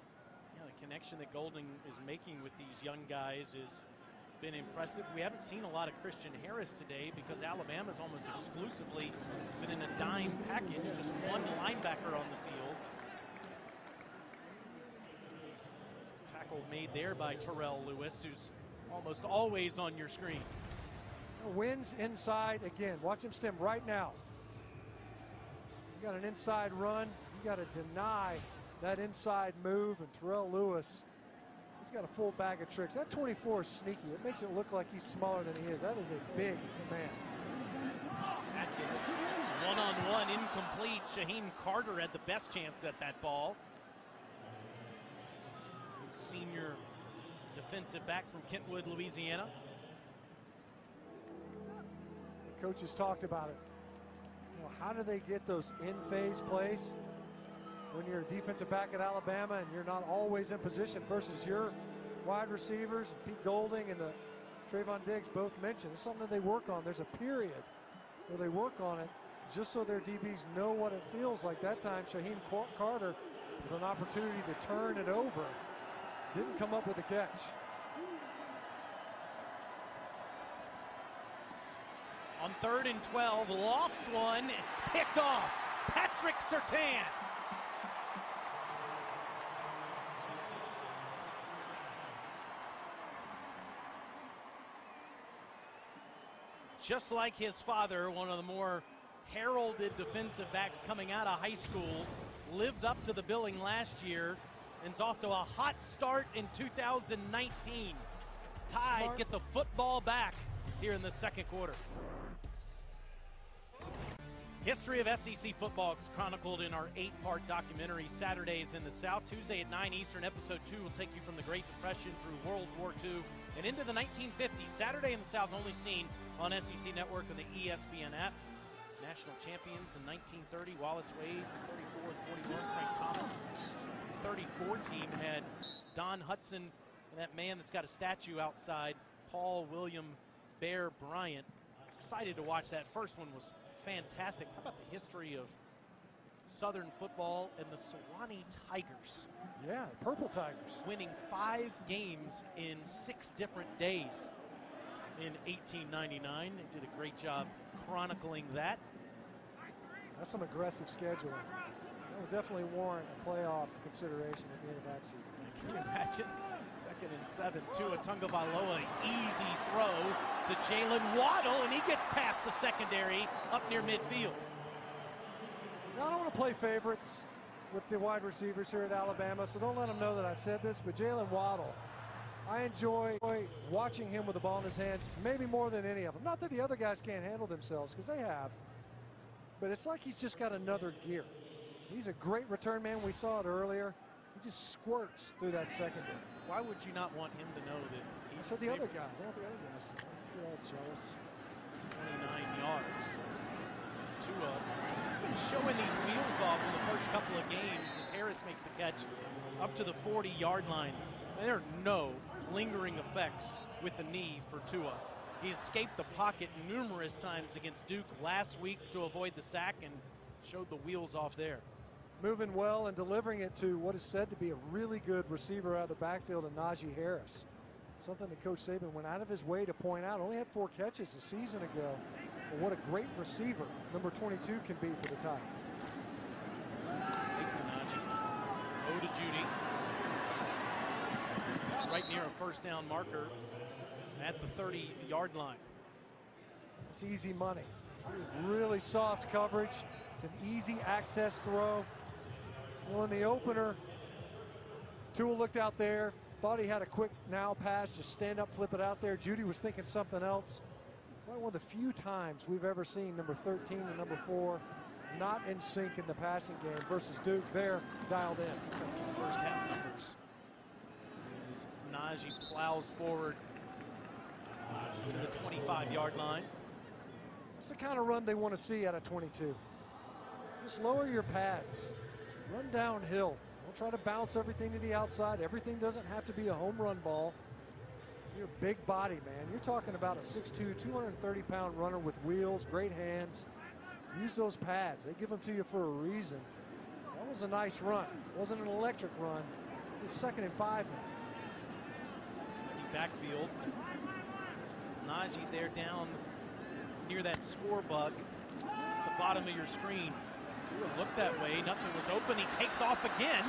connection that Golding is making with these young guys has been impressive. We haven't seen a lot of Christian Harris today because Alabama's almost exclusively been in a dime package, just one linebacker on the field. tackle made there by Terrell Lewis, who's almost always on your screen. Wins inside again. Watch him stem right now. You got an inside run. You got to deny that inside move, and Terrell Lewis, he's got a full bag of tricks. That 24 is sneaky. It makes it look like he's smaller than he is. That is a big man. Adkins, one-on-one, incomplete. Shyheim Carter had the best chance at that ball. Senior defensive back from Kentwood, Louisiana. The coaches talked about it. You know, how do they get those in-phase plays? When you're a defensive back at Alabama and you're not always in position versus your wide receivers, Pete Golding and the Trevon Diggs both mentioned. It's something that they work on. There's a period where they work on it just so their DBs know what it feels like. That time, Shyheim Carter with an opportunity to turn it over. Didn't come up with a catch. On third and 12, lofts one, picked off. Patrick Surtain. Just like his father, one of the more heralded defensive backs coming out of high school, lived up to the billing last year and is off to a hot start in 2019. Tide Smart. get the football back here in the second quarter. History of SEC football is chronicled in our eight part documentary, Saturdays in the South. Tuesday at 9 Eastern, episode 2 will take you from the Great Depression through World War II and into the 1950s. Saturday in the South, only seen on SEC Network and the ESPN app. National champions in 1930, Wallace Wade, 34 41, Frank Thomas. 34 team had Don Hutson, that man that's got a statue outside, Paul William Bear Bryant. Excited to watch that. First one was fantastic. How about the history of Southern football and the Sewanee Tigers? Yeah, Purple Tigers. Winning five games in six different days in 1899. They did a great job chronicling that. That's some aggressive scheduling. That would definitely warrant a playoff consideration at the end of that season. Can you imagine? Second and seven. Tua Tagovailoa, easy throw to Jalen Waddle, and he gets past the secondary up near midfield. Now, I don't want to play favorites with the wide receivers here at Alabama, so don't let them know that I said this, but Jalen Waddle, I enjoy watching him with the ball in his hands, maybe more than any of them. Not that the other guys can't handle themselves, because they have, but it's like he's just got another gear. He's a great return man. We saw it earlier. He just squirts through that secondary. Why would you not want him to know that I he's said the other guys. I want the other guys. You're all jealous. 29 yards. As Tua has been showing these wheels off in the first couple of games as Harris makes the catch up to the 40 yard line. There are no lingering effects with the knee for Tua. He escaped the pocket numerous times against Duke last week to avoid the sack and showed the wheels off there. moving well and delivering it to what is said to be a really good receiver out of the backfield in Najee Harris. Something that Coach Saban went out of his way to point out. Only had four catches a season ago. But what a great receiver number 22 can be for the. Fake Najee. O to Jeudy. Right near a first down marker at the 30 yard line. It's easy money. Really soft coverage. It's an easy access throw. Well, in the opener, Tua looked out there, thought he had a quick now pass, just stand up, flip it out there. Jeudy was thinking something else. Probably one of the few times we've ever seen number 13 and number four not in sync in the passing game versus Duke. They're dialed in. First half numbers. Najee plows forward to the 25 yard line. That's the kind of run they want to see out of 22. Just lower your pads. Run downhill. Don't try to bounce everything to the outside. Everything doesn't have to be a home run ball. You're a big body, man. You're talking about a 6'2", 230 pound runner with wheels, great hands. Use those pads. They give them to you for a reason. That was a nice run. It Wasn't an electric run. It's second and five now. Backfield. Najee there down near that score bug at the bottom of your screen. Tua looked that way. Nothing was open. He takes off again.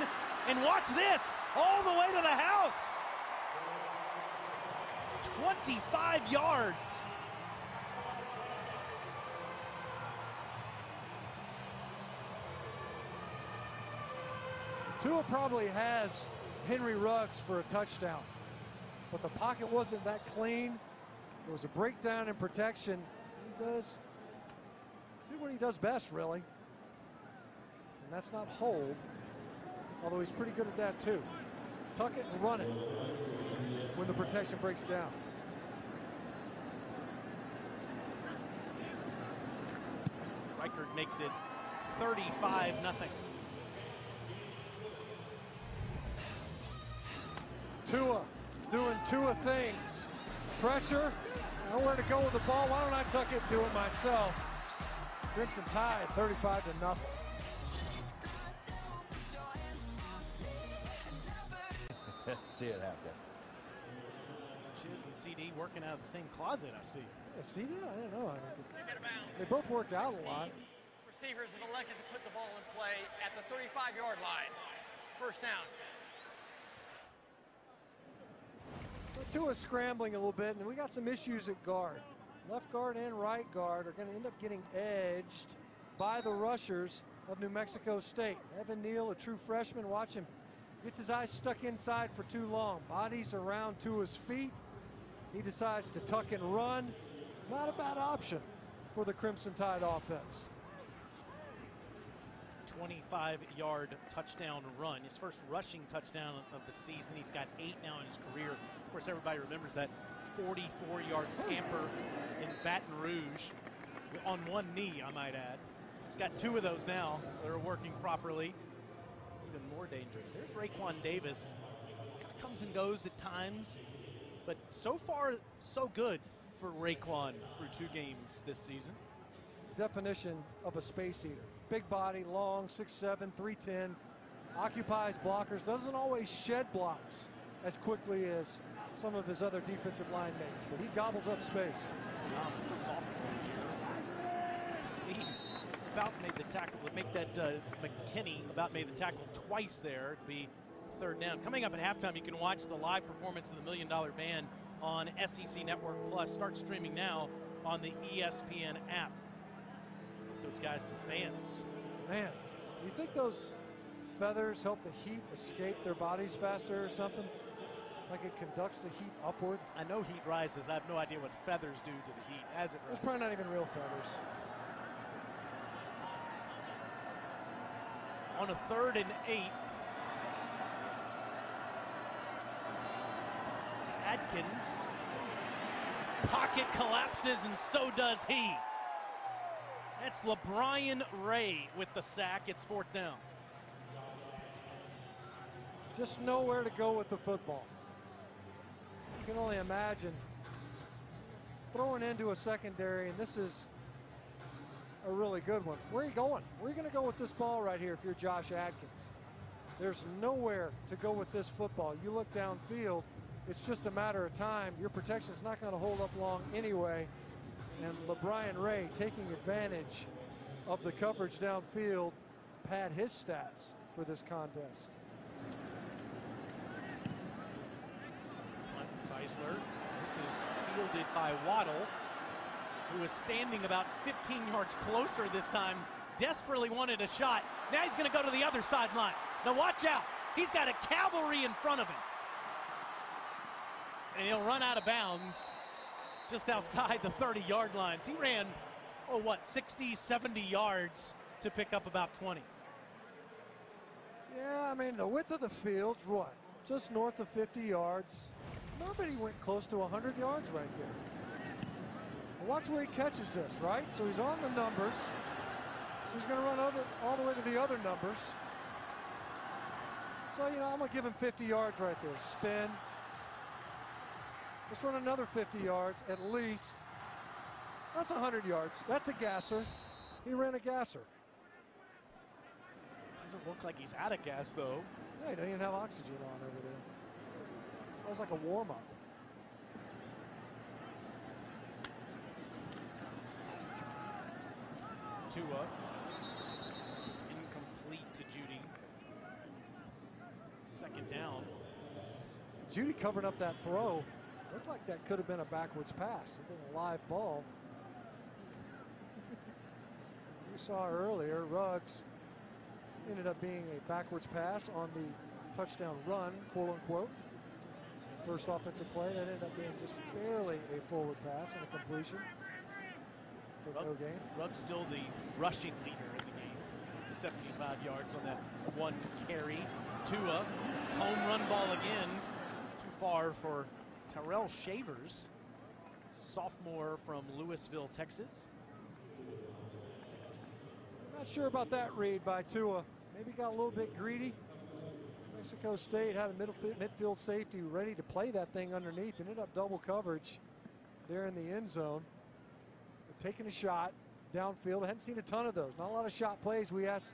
And watch this all the way to the house. 25 yards. Tua probably has Henry Ruggs for a touchdown, but the pocket wasn't that clean. There was a breakdown in protection. He does do what he does best, really, and that's not hold. Although he's pretty good at that too. Tuck it and run it when the protection breaks down. Reichard makes it 35 nothing. Tua doing of things. Pressure, nowhere to go with the ball. Why don't I tuck it and do it myself? Crimson Tide, 35 to nothing. See it half, guys. Chiz and CD working out of the same closet, I see. Yeah, see that? I don't know. I mean, Kick out of bounds. they both worked out a lot. Receivers have elected to put the ball in play at the 35 yard line. First down. But Tua's scrambling a little bit, and we got some issues at guard. Left guard and right guard are going to end up getting edged by the rushers of New Mexico State. Evan Neal, a true freshman, watch him. Gets his eyes stuck inside for too long. Bodies around Tua's feet. He decides to tuck and run. Not a bad option for the Crimson Tide offense. 25 yard touchdown run. His first rushing touchdown of the season. He's got eight now in his career. Of course, everybody remembers that 44 yard scamper in Baton Rouge on one knee, I might add. He's got two of those now that are working properly. Even more dangerous. There's Raekwon Davis. Kind of comes and goes at times, but so far, so good for Raekwon through two games this season. definition of a space eater. Big body, long, 6'7", 310, occupies blockers, doesn't always shed blocks as quickly as some of his other defensive line mates, but he gobbles up space. About made the tackle to make that uh, McKinney about made the tackle twice there to be third down. Coming up at halftime, you can watch the live performance of the Million Dollar Band on SEC Network Plus. Start streaming now on the ESPN app. Those guys some fans. Man, you think those feathers help the heat escape their bodies faster or something? Like it conducts the heat upward? I know heat rises. I have no idea what feathers do to the heat as it rises. It's probably not even real feathers. On a third and eight, Adkins. Pocket collapses, and so does he. That's LaBryan Ray with the sack. It's fourth down. Just nowhere to go with the football. You can only imagine throwing into a secondary, and this is a really good one. Where are you going? Where are you going to go with this ball right here if you're Josh Adkins? There's nowhere to go with this football. You look downfield, it's just a matter of time. Your protection is not going to hold up long anyway. And LaBryan Ray taking advantage of the coverage downfield, pad his stats for this contest. Theisler. This is fielded by Waddle, who is standing about 15 yards closer this time. Desperately wanted a shot. Now he's going to go to the other sideline. Now watch out. He's got a cavalry in front of him. And he'll run out of bounds just outside the 30 yard lines. He ran, oh, what, 60, 70 yards to pick up about 20. Yeah, I mean, the width of the field's what? Just north of 50 yards. Nobody went close to 100 yards right there. watch where he catches this, right? So he's on the numbers. So he's going to run other, all the way to the other numbers. So, you know, I'm going to give him 50 yards right there. Spin. Let's run another 50 yards at least. That's 100 yards. That's a gasser. He ran a gasser. Doesn't look like he's out of gas, though. Yeah, he doesn't even have oxygen on over there. That was like a warm up. Tua. It's incomplete to Jeudy. Second down. Jeudy covered up that throw. Looked like that could have been a backwards pass. It been a live ball. we saw earlier, Ruggs ended up being a backwards pass on the touchdown run, quote unquote. First offensive play, that ended up being just barely a forward pass and a completion for Rugg, no gain. Ruggs still the rushing leader in the game. 75 yards on that one carry. Tua, home run ball again. Too far for Tyrell Shavers, sophomore from Lewisville, Texas. Not sure about that read by Tua. Maybe got a little bit greedy. Mexico State had a midfield safety ready to play that thing underneath. Ended up double coverage there in the end zone. Taking a shot downfield. I hadn't seen a ton of those. Not a lot of shot plays. We asked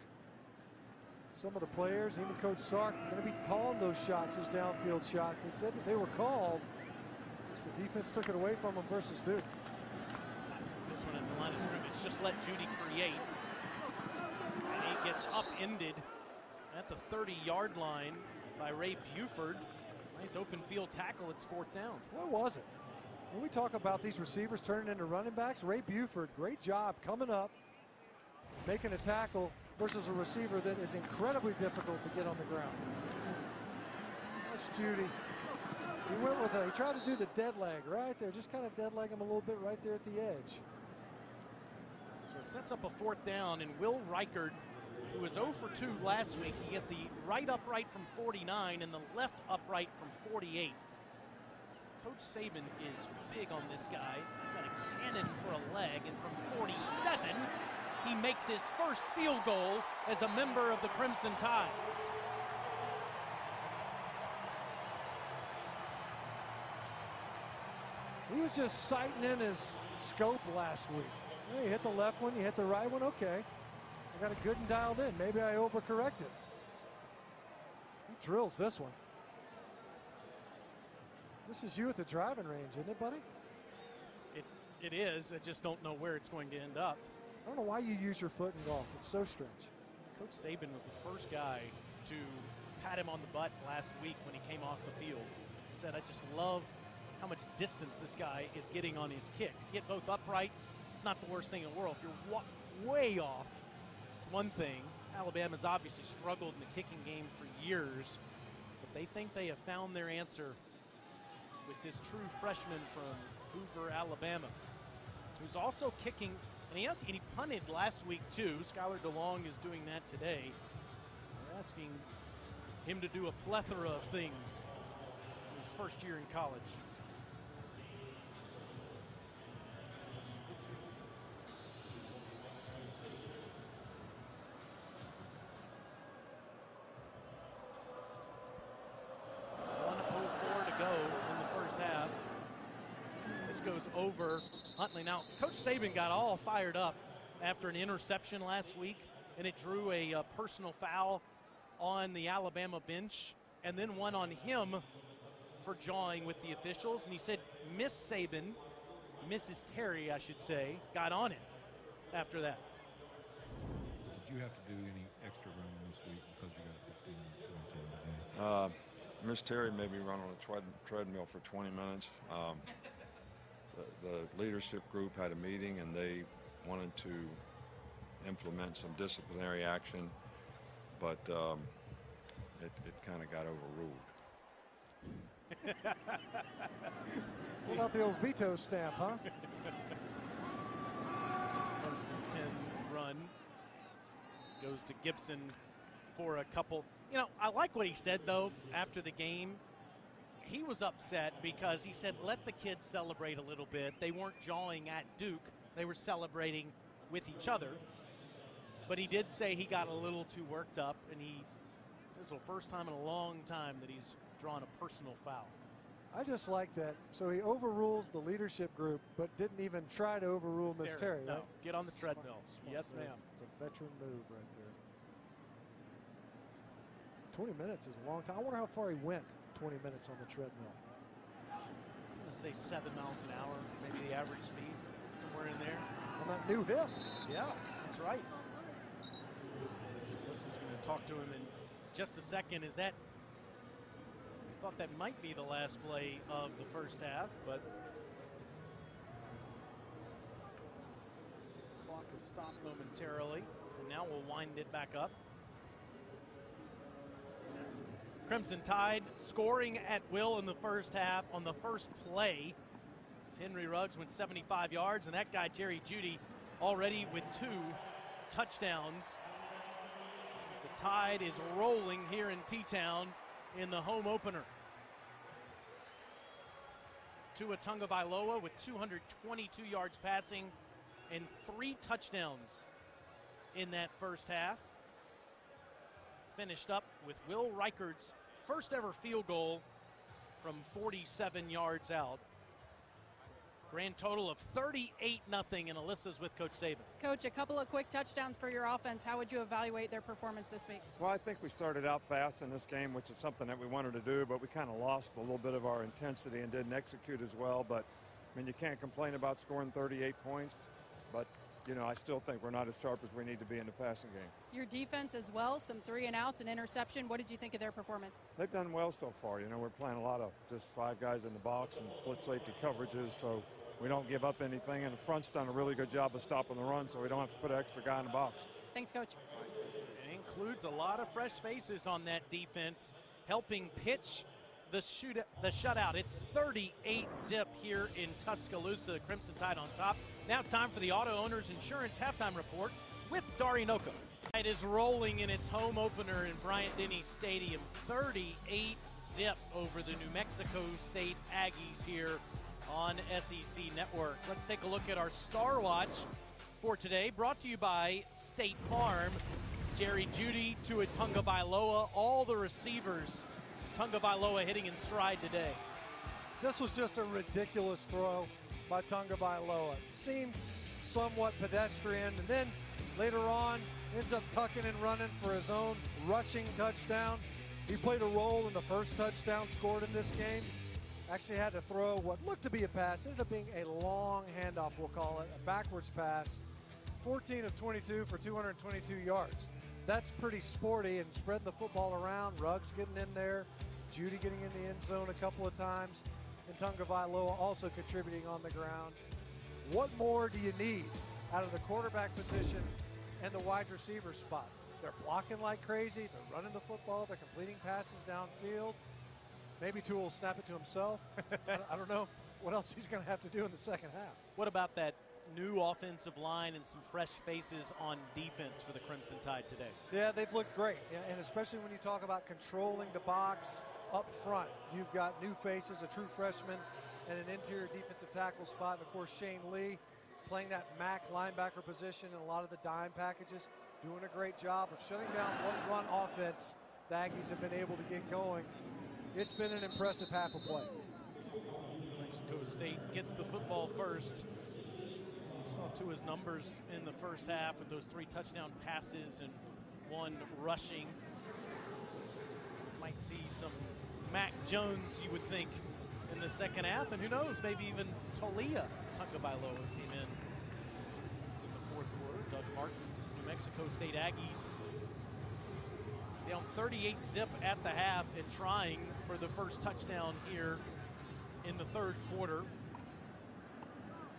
some of the players, even Coach Sark, going to be calling those shots, those downfield shots. They said that they were called. The defense took it away from him versus Duke. This one at the line of scrimmage. Just let Jeudy create. And he gets upended at the 30-yard line by Ray Buford. Nice open field tackle. It's fourth down. What was it? When we talk about these receivers turning into running backs, Ray Buford, great job coming up, making a tackle versus a receiver that is incredibly difficult to get on the ground. That's Jeudy. He went with a, he tried to do the dead leg right there, just kind of dead leg him a little bit right there at the edge. So it sets up a fourth down, and Will Reichard, who was 0 for 2 last week, he hit the right upright from 49 and the left upright from 48. Coach Saban is big on this guy. He's got a cannon for a leg, and from 47, he makes his first field goal as a member of the Crimson Tide. He was just sighting in his scope last week. you hit the left one, you hit the right one, okay. I got it good and dialed in. Maybe I overcorrected. He drills this one. This is you at the driving range, isn't it, buddy? It, it is. I just don't know where it's going to end up. I don't know why you use your foot in golf. It's so strange. Coach Saban was the first guy to pat him on the butt last week when he came off the field. He said, I just love how much distance this guy is getting on his kicks. Hit both uprights. It's not the worst thing in the world. If you're wa- way off, it's one thing. Alabama's obviously struggled in the kicking game for years, but they think they have found their answer with this true freshman from Hoover, Alabama, who's also kicking. And he, has, and he punted last week too. Skylar DeLong is doing that today. They're asking him to do a plethora of things his first year in college. One oh four to go in the first half. This goes over Huntley. Now, Coach Saban got all fired up after an interception last week, and it drew a uh, personal foul on the Alabama bench, and then one on him for jawing with the officials. And he said, Miss Saban, Mrs. Terry, I should say, got on him after that. Did you have to do any extra running this week because you got a 15 minute penalty in? Uh, Miss Terry made me run on a tread, treadmill for 20 minutes. Um, the, the leadership group had a meeting and they wanted to implement some disciplinary action, but um, it, it kind of got overruled. What about the old veto stamp, huh? First and 10 run goes to Gibson for a couple. You know, I like what he said, though, after the game. He was upset because he said, let the kids celebrate a little bit. They weren't jawing at Duke, they were celebrating with each other. But he did say he got a little too worked up, and he says it's the first time in a long time that he's drawn a personal foul. I just like that. So he overrules the leadership group, but didn't even try to overrule Miss Terry. no, right? get on the treadmill. Smart yes, ma'am. It's a veteran move right there. 20 minutes is a long time. I wonder how far he went 20 minutes on the treadmill. Let's say seven miles an hour, maybe the average speed, somewhere in there. On that new hip. Yeah, that's right. So this is going to talk to him in just a second. Is that? I thought that might be the last play of the first half, but clock has stopped momentarily, and now we'll wind it back up. Crimson Tide scoring at will in the first half on the first play. As Henry Ruggs went 75 yards, and that guy Jerry Jeudy already with two touchdowns. As the Tide is rolling here in T-Town in the home opener. Tua Tagovailoa with 222 yards passing and three touchdowns in that first half. Finished up with Will Reichard's first ever field goal from 47 yards out. Grand total of 38 nothing, and Alyssa's with Coach Saban. Coach, a couple of quick touchdowns for your offense. How would you evaluate their performance this week? Well, I think we started out fast in this game, which is something that we wanted to do, but we kind of lost a little bit of our intensity and didn't execute as well. But I mean, you can't complain about scoring 38 points, but you know, I still think we're not as sharp as we need to be in the passing game. Your defense as well, some three and outs, and interception. What did you think of their performance? They've done well so far. You know, we're playing a lot of just five guys in the box and split safety coverages, so we don't give up anything. And the front's done a really good job of stopping the run, so we don't have to put an extra guy in the box. Thanks, Coach. It includes a lot of fresh faces on that defense, helping pitch the shoot the shutout. It's 38 zip here in Tuscaloosa. Crimson Tide on top. Now it's time for the Auto Owners Insurance halftime report with Dari Nowkhah. It is rolling in its home opener in Bryant Denny Stadium. 38 zip over the New Mexico State Aggies here on SEC Network. Let's take a look at our Star Watch for today, brought to you by State Farm. Jerry Jeudy to a Tunga all the receivers. Tagovailoa hitting in stride today. This was just a ridiculous throw by Tagovailoa. Seemed somewhat pedestrian, and then later on ends up tucking and running for his own rushing touchdown. He played a role in the first touchdown scored in this game. Actually had to throw what looked to be a pass. Ended up being a long handoff, we'll call it, a backwards pass. 14 of 22 for 222 yards. that's pretty sporty and spreading the football around. Ruggs getting in there, Jeudy getting in the end zone a couple of times, and Tagovailoa also contributing on the ground. What more do you need out of the quarterback position and the wide receiver spot? They're blocking like crazy. They're running the football. They're completing passes downfield. Maybe Toole will snap it to himself. I don't know what else he's going to have to do in the second half. What about that new offensive line and some fresh faces on defense for the Crimson Tide today? Yeah, they've looked great. And especially when you talk about controlling the box up front. You've got new faces, a true freshman, and an interior defensive tackle spot. And of course, Shane Lee playing that MAC linebacker position in a lot of the dime packages, doing a great job of shutting down one run offense the Aggies have been able to get going. It's been an impressive half of play. Mexico State gets the football first. Saw two of his numbers in the first half with those three touchdown passes and one rushing. Might see some Mac Jones, you would think, in the second half, and who knows, maybe even Taulia Tagovailoa came in in the fourth quarter. Doug Martin's New Mexico State Aggies down 38 zip at the half and trying for the first touchdown here in the third quarter.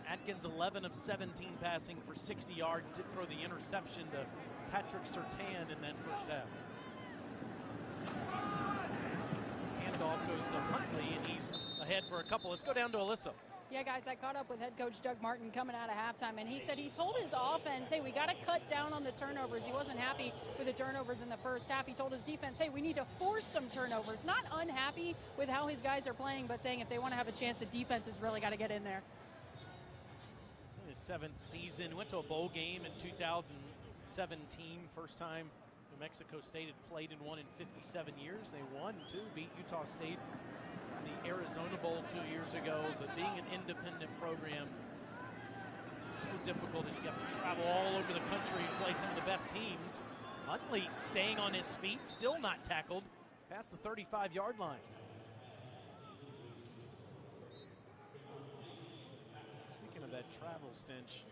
Adkins 11 of 17 passing for 60 yards. Did throw the interception to Patrick Surtain in that first half. Goes to Huntley, and he's ahead for a couple. Let's go down to Alyssa. Yeah, guys, I caught up with head coach Doug Martin coming out of halftime, and he said he told his offense, hey, we got to cut down on the turnovers. He wasn't happy with the turnovers in the first half. He told his defense, hey, we need to force some turnovers. Not unhappy with how his guys are playing, but saying if they want to have a chance, the defense has really got to get in there. It's his seventh season. Went to a bowl game in 2017. First time Mexico State had played in one in 57 years. They won, too, beat Utah State in the Arizona Bowl two years ago. But being an independent program is so difficult as you have to travel all over the country and play some of the best teams. Huntley staying on his feet, still not tackled, past the 35 yard line. Speaking of that travel stench,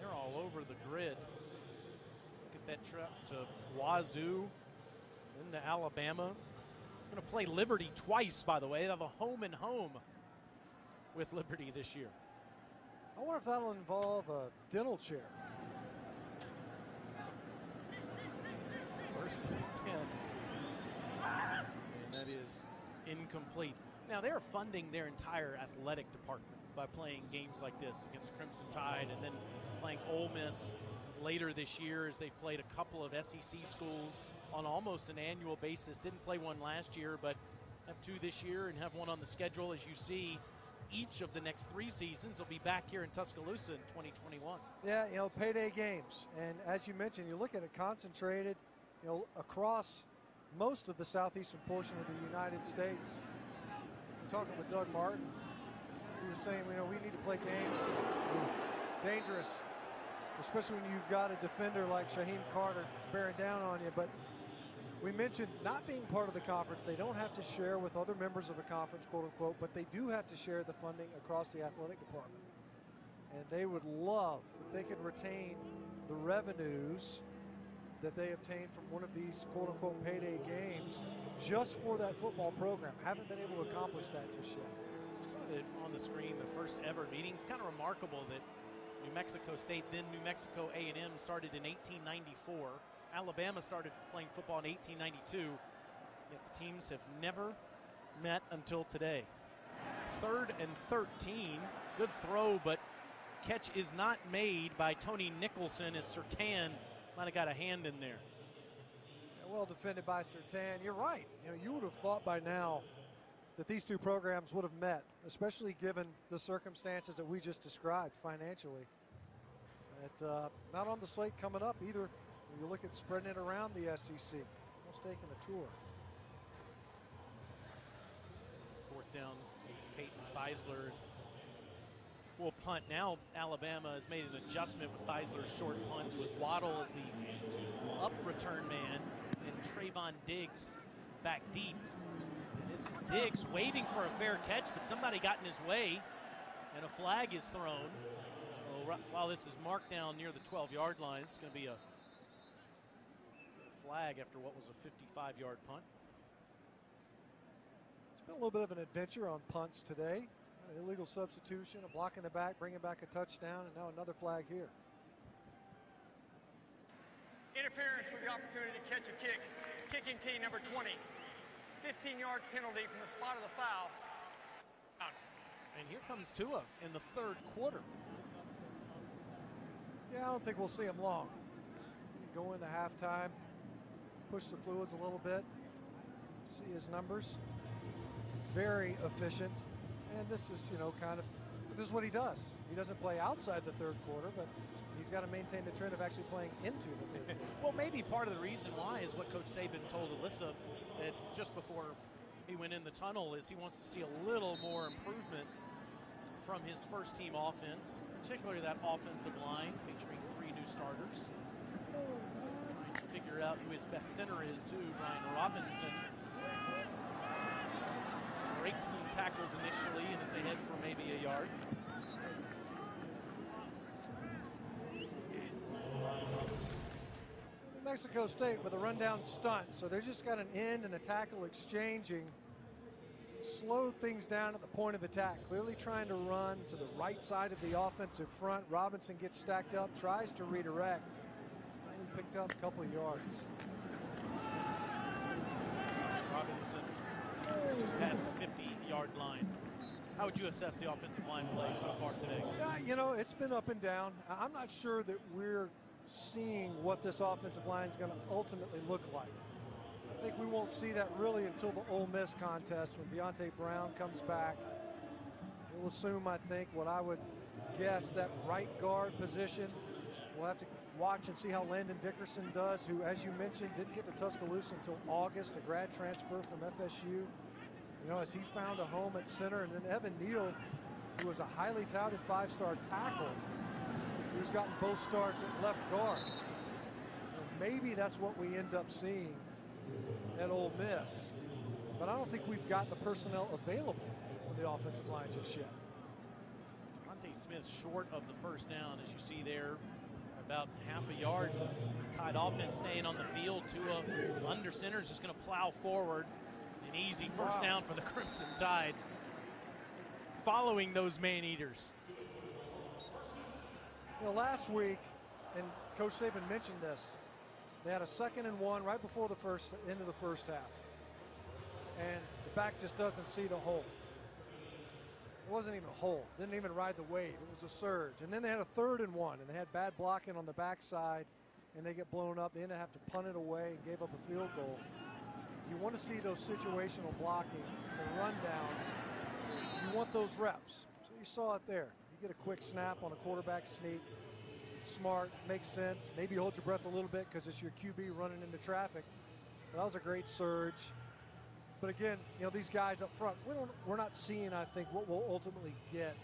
they're all over the grid. That trip to Wazoo, then to Alabama, Going to play Liberty twice, by the way. They have a home and home with Liberty this year. I wonder if that'll involve a dental chair. First and 10. And that is incomplete. Now, they're funding their entire athletic department by playing games like this against Crimson Tide and then playing Ole Miss later this year as they've played a couple of SEC schools on almost an annual basis. Didn't play one last year, but have two this year and have one on the schedule. As you see, each of the next three seasons will be back here in Tuscaloosa in 2021. Yeah, you know, payday games. And as you mentioned, you look at it concentrated, you know, across most of the southeastern portion of the United States. I'm talking with Doug Martin. He was saying, you know, we need to play games dangerous, especially when you've got a defender like Shaheem Carter bearing down on you. But we mentioned not being part of the conference. They don't have to share with other members of a conference, quote unquote, but they do have to share the funding across the athletic department. And they would love if they could retain the revenues that they obtain from one of these quote unquote payday games just for that football program. Haven't been able to accomplish that just yet. We saw it on the screen, the first ever meeting. It's kind of remarkable that New Mexico State, then New Mexico A&M started in 1894 Alabama started playing football in 1892, yet the teams have never met until today. Third and 13. Good throw, but catch is not made by Tony Nicholson as Surtain might have got a hand in there. Well defended by Surtain. You're right. You know, you would have thought by now that these two programs would have met, especially given the circumstances that we just described financially. But, uh, not on the slate coming up either you look at spreading it around the SEC, almost taking a tour. Fourth down, Peyton Theisler will punt. Now Alabama has made an adjustment with Theisler's short punts with Waddle as the up return man and Trevon Diggs back deep. This is Diggs waiting for a fair catch, but somebody got in his way and a flag is thrown. So while this is marked down near the 12 yard line, it's going to be a flag after what was a 55 yard punt. It's been a little bit of an adventure on punts today. An illegal substitution, a block in the back, bringing back a touchdown, and now another flag here. Interference with the opportunity to catch a kick. Kicking team number 20. 15 yard penalty from the spot of the foul. And here comes Tua in the third quarter. Yeah, I don't think we'll see him long. Go into halftime, push the fluids a little bit, see his numbers. Very efficient. And this is, you know, kind of, this is what he does. He doesn't play outside the third quarter, but he's got to maintain the trend of actually playing into the third quarter. well, maybe part of the reason why is what Coach Saban told Alyssa that just before he went in the tunnel is he wants to see a little more improvement from his first team offense, particularly that offensive line featuring three new starters. Trying to figure out who his best center is too, Brian Robinson. Breaks some tackles initially and is ahead for maybe a yard. Mexico State with a rundown stunt. So they just got an end and a tackle exchanging. Slowed things down at the point of attack. Clearly trying to run to the right side of the offensive front. Robinson gets stacked up, tries to redirect. Only picked up a couple of yards. Robinson just past the 50 yard line. How would you assess the offensive line play so far today? Yeah, you know, it's been up and down. I'm not sure that we're seeing what this offensive line is going to ultimately look like. I think we won't see that really until the Ole Miss contest when Deonte Brown comes back. We'll assume, I think, what I would guess that right guard position. We'll have to watch and see how Landon Dickerson does, who, as you mentioned, didn't get to Tuscaloosa until August, a grad transfer from FSU. You know, as he found a home at center, and then Evan Neal, who was a highly touted five-star tackle, who's gotten both starts at left guard. maybe that's what we end up seeing at Ole Miss. But I don't think we've got the personnel available on the offensive line just yet. Monte Smith short of the first down, as you see there, about half a yard. Tide offense staying on the field. Tua under center is just going to plow forward. An easy first wow. down for the Crimson Tide. Following those man eaters. You know, last week, and Coach Saban mentioned this, they had a second and one right before the first end of the first half. And the back just doesn't see the hole. It wasn't even a hole. Didn't even ride the wave. It was a surge. And then they had a third and one, and they had bad blocking on the backside, and they get blown up. They end up having to punt it away and gave up a field goal. You want to see those situational blocking, the rundowns. You want those reps. So you saw it there. You get a quick snap on a quarterback sneak. Smart, makes sense. Maybe hold your breath a little bit because it's your QB running into traffic. But that was a great surge. But again, you know, these guys up front, we don't, we're not seeing, I think, what we'll ultimately get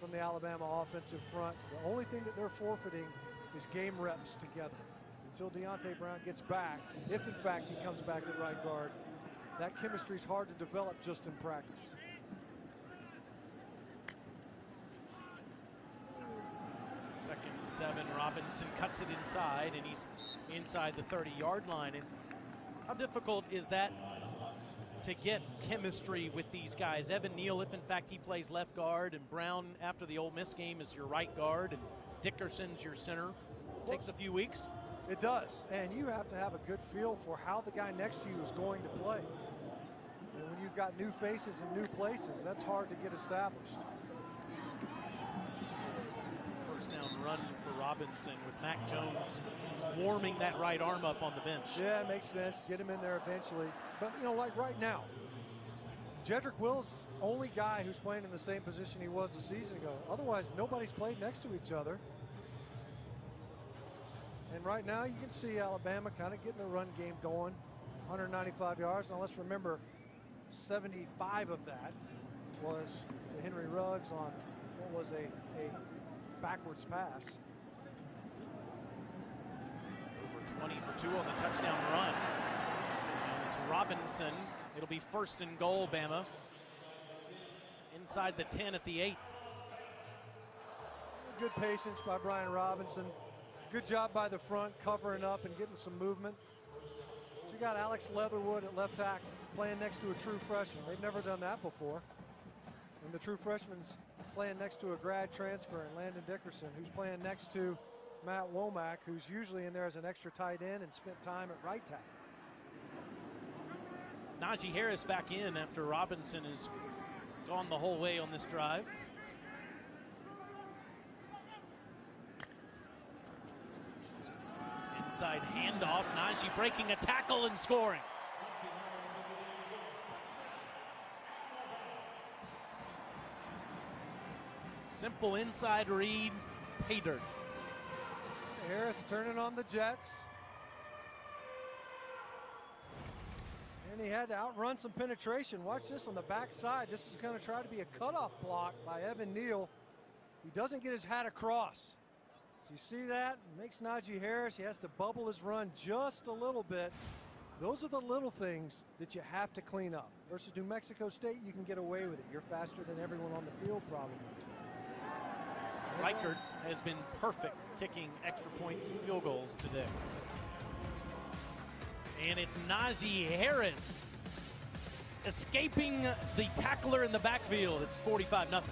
from the Alabama offensive front. The only thing that they're forfeiting is game reps together. Until Deonte Brown gets back, if in fact he comes back at right guard, that chemistry is hard to develop just in practice. Seven. Robinson cuts it inside, and he's inside the 30 yard line. And how difficult is that to get chemistry with these guys? Evan Neal, if in fact he plays left guard, and Brown after the Ole Miss game is your right guard, and Dickerson's your center. Takes a few weeks. It does, and you have to have a good feel for how the guy next to you is going to play. And when you've got new faces in new places, that's hard to get established. It's a first down run for Robinson with Mac Jones warming that right arm up on the bench. Yeah, it makes sense. Get him in there eventually. But, you know, like right now, Jedrick Wills, only guy who's playing in the same position he was a season ago. Otherwise, nobody's played next to each other. And right now, you can see Alabama kind of getting the run game going. 195 yards. Now, let's remember, 75 of that was to Henry Ruggs on what was a, a backwards pass. Over 20 for two on the touchdown run. And it's Robinson. It'll be first and goal, Bama. Inside the 10 at the 8. Good patience by Brian Robinson. Good job by the front, covering up and getting some movement. you got Alex Leatherwood at left tackle playing next to a true freshman. They've never done that before. And the true freshman's playing next to a grad transfer in Landon Dickerson, who's playing next to Matt Womack, who's usually in there as an extra tight end and spent time at right tackle. Najee Harris back in after Robinson has gone the whole way on this drive. Inside handoff, Najee breaking a tackle and scoring. Simple inside read, pay dirt. Harris turning on the Jets. And he had to outrun some penetration. Watch this on the backside. This is going to try to be a cutoff block by Evan Neal. He doesn't get his hat across. So you see that? Makes Najee Harris. He has to bubble his run just a little bit. Those are the little things that you have to clean up. Versus New Mexico State, you can get away with it. You're faster than everyone on the field, probably. Reichard has been perfect kicking extra points and field goals today. And it's Najee Harris escaping the tackler in the backfield. It's 45 0.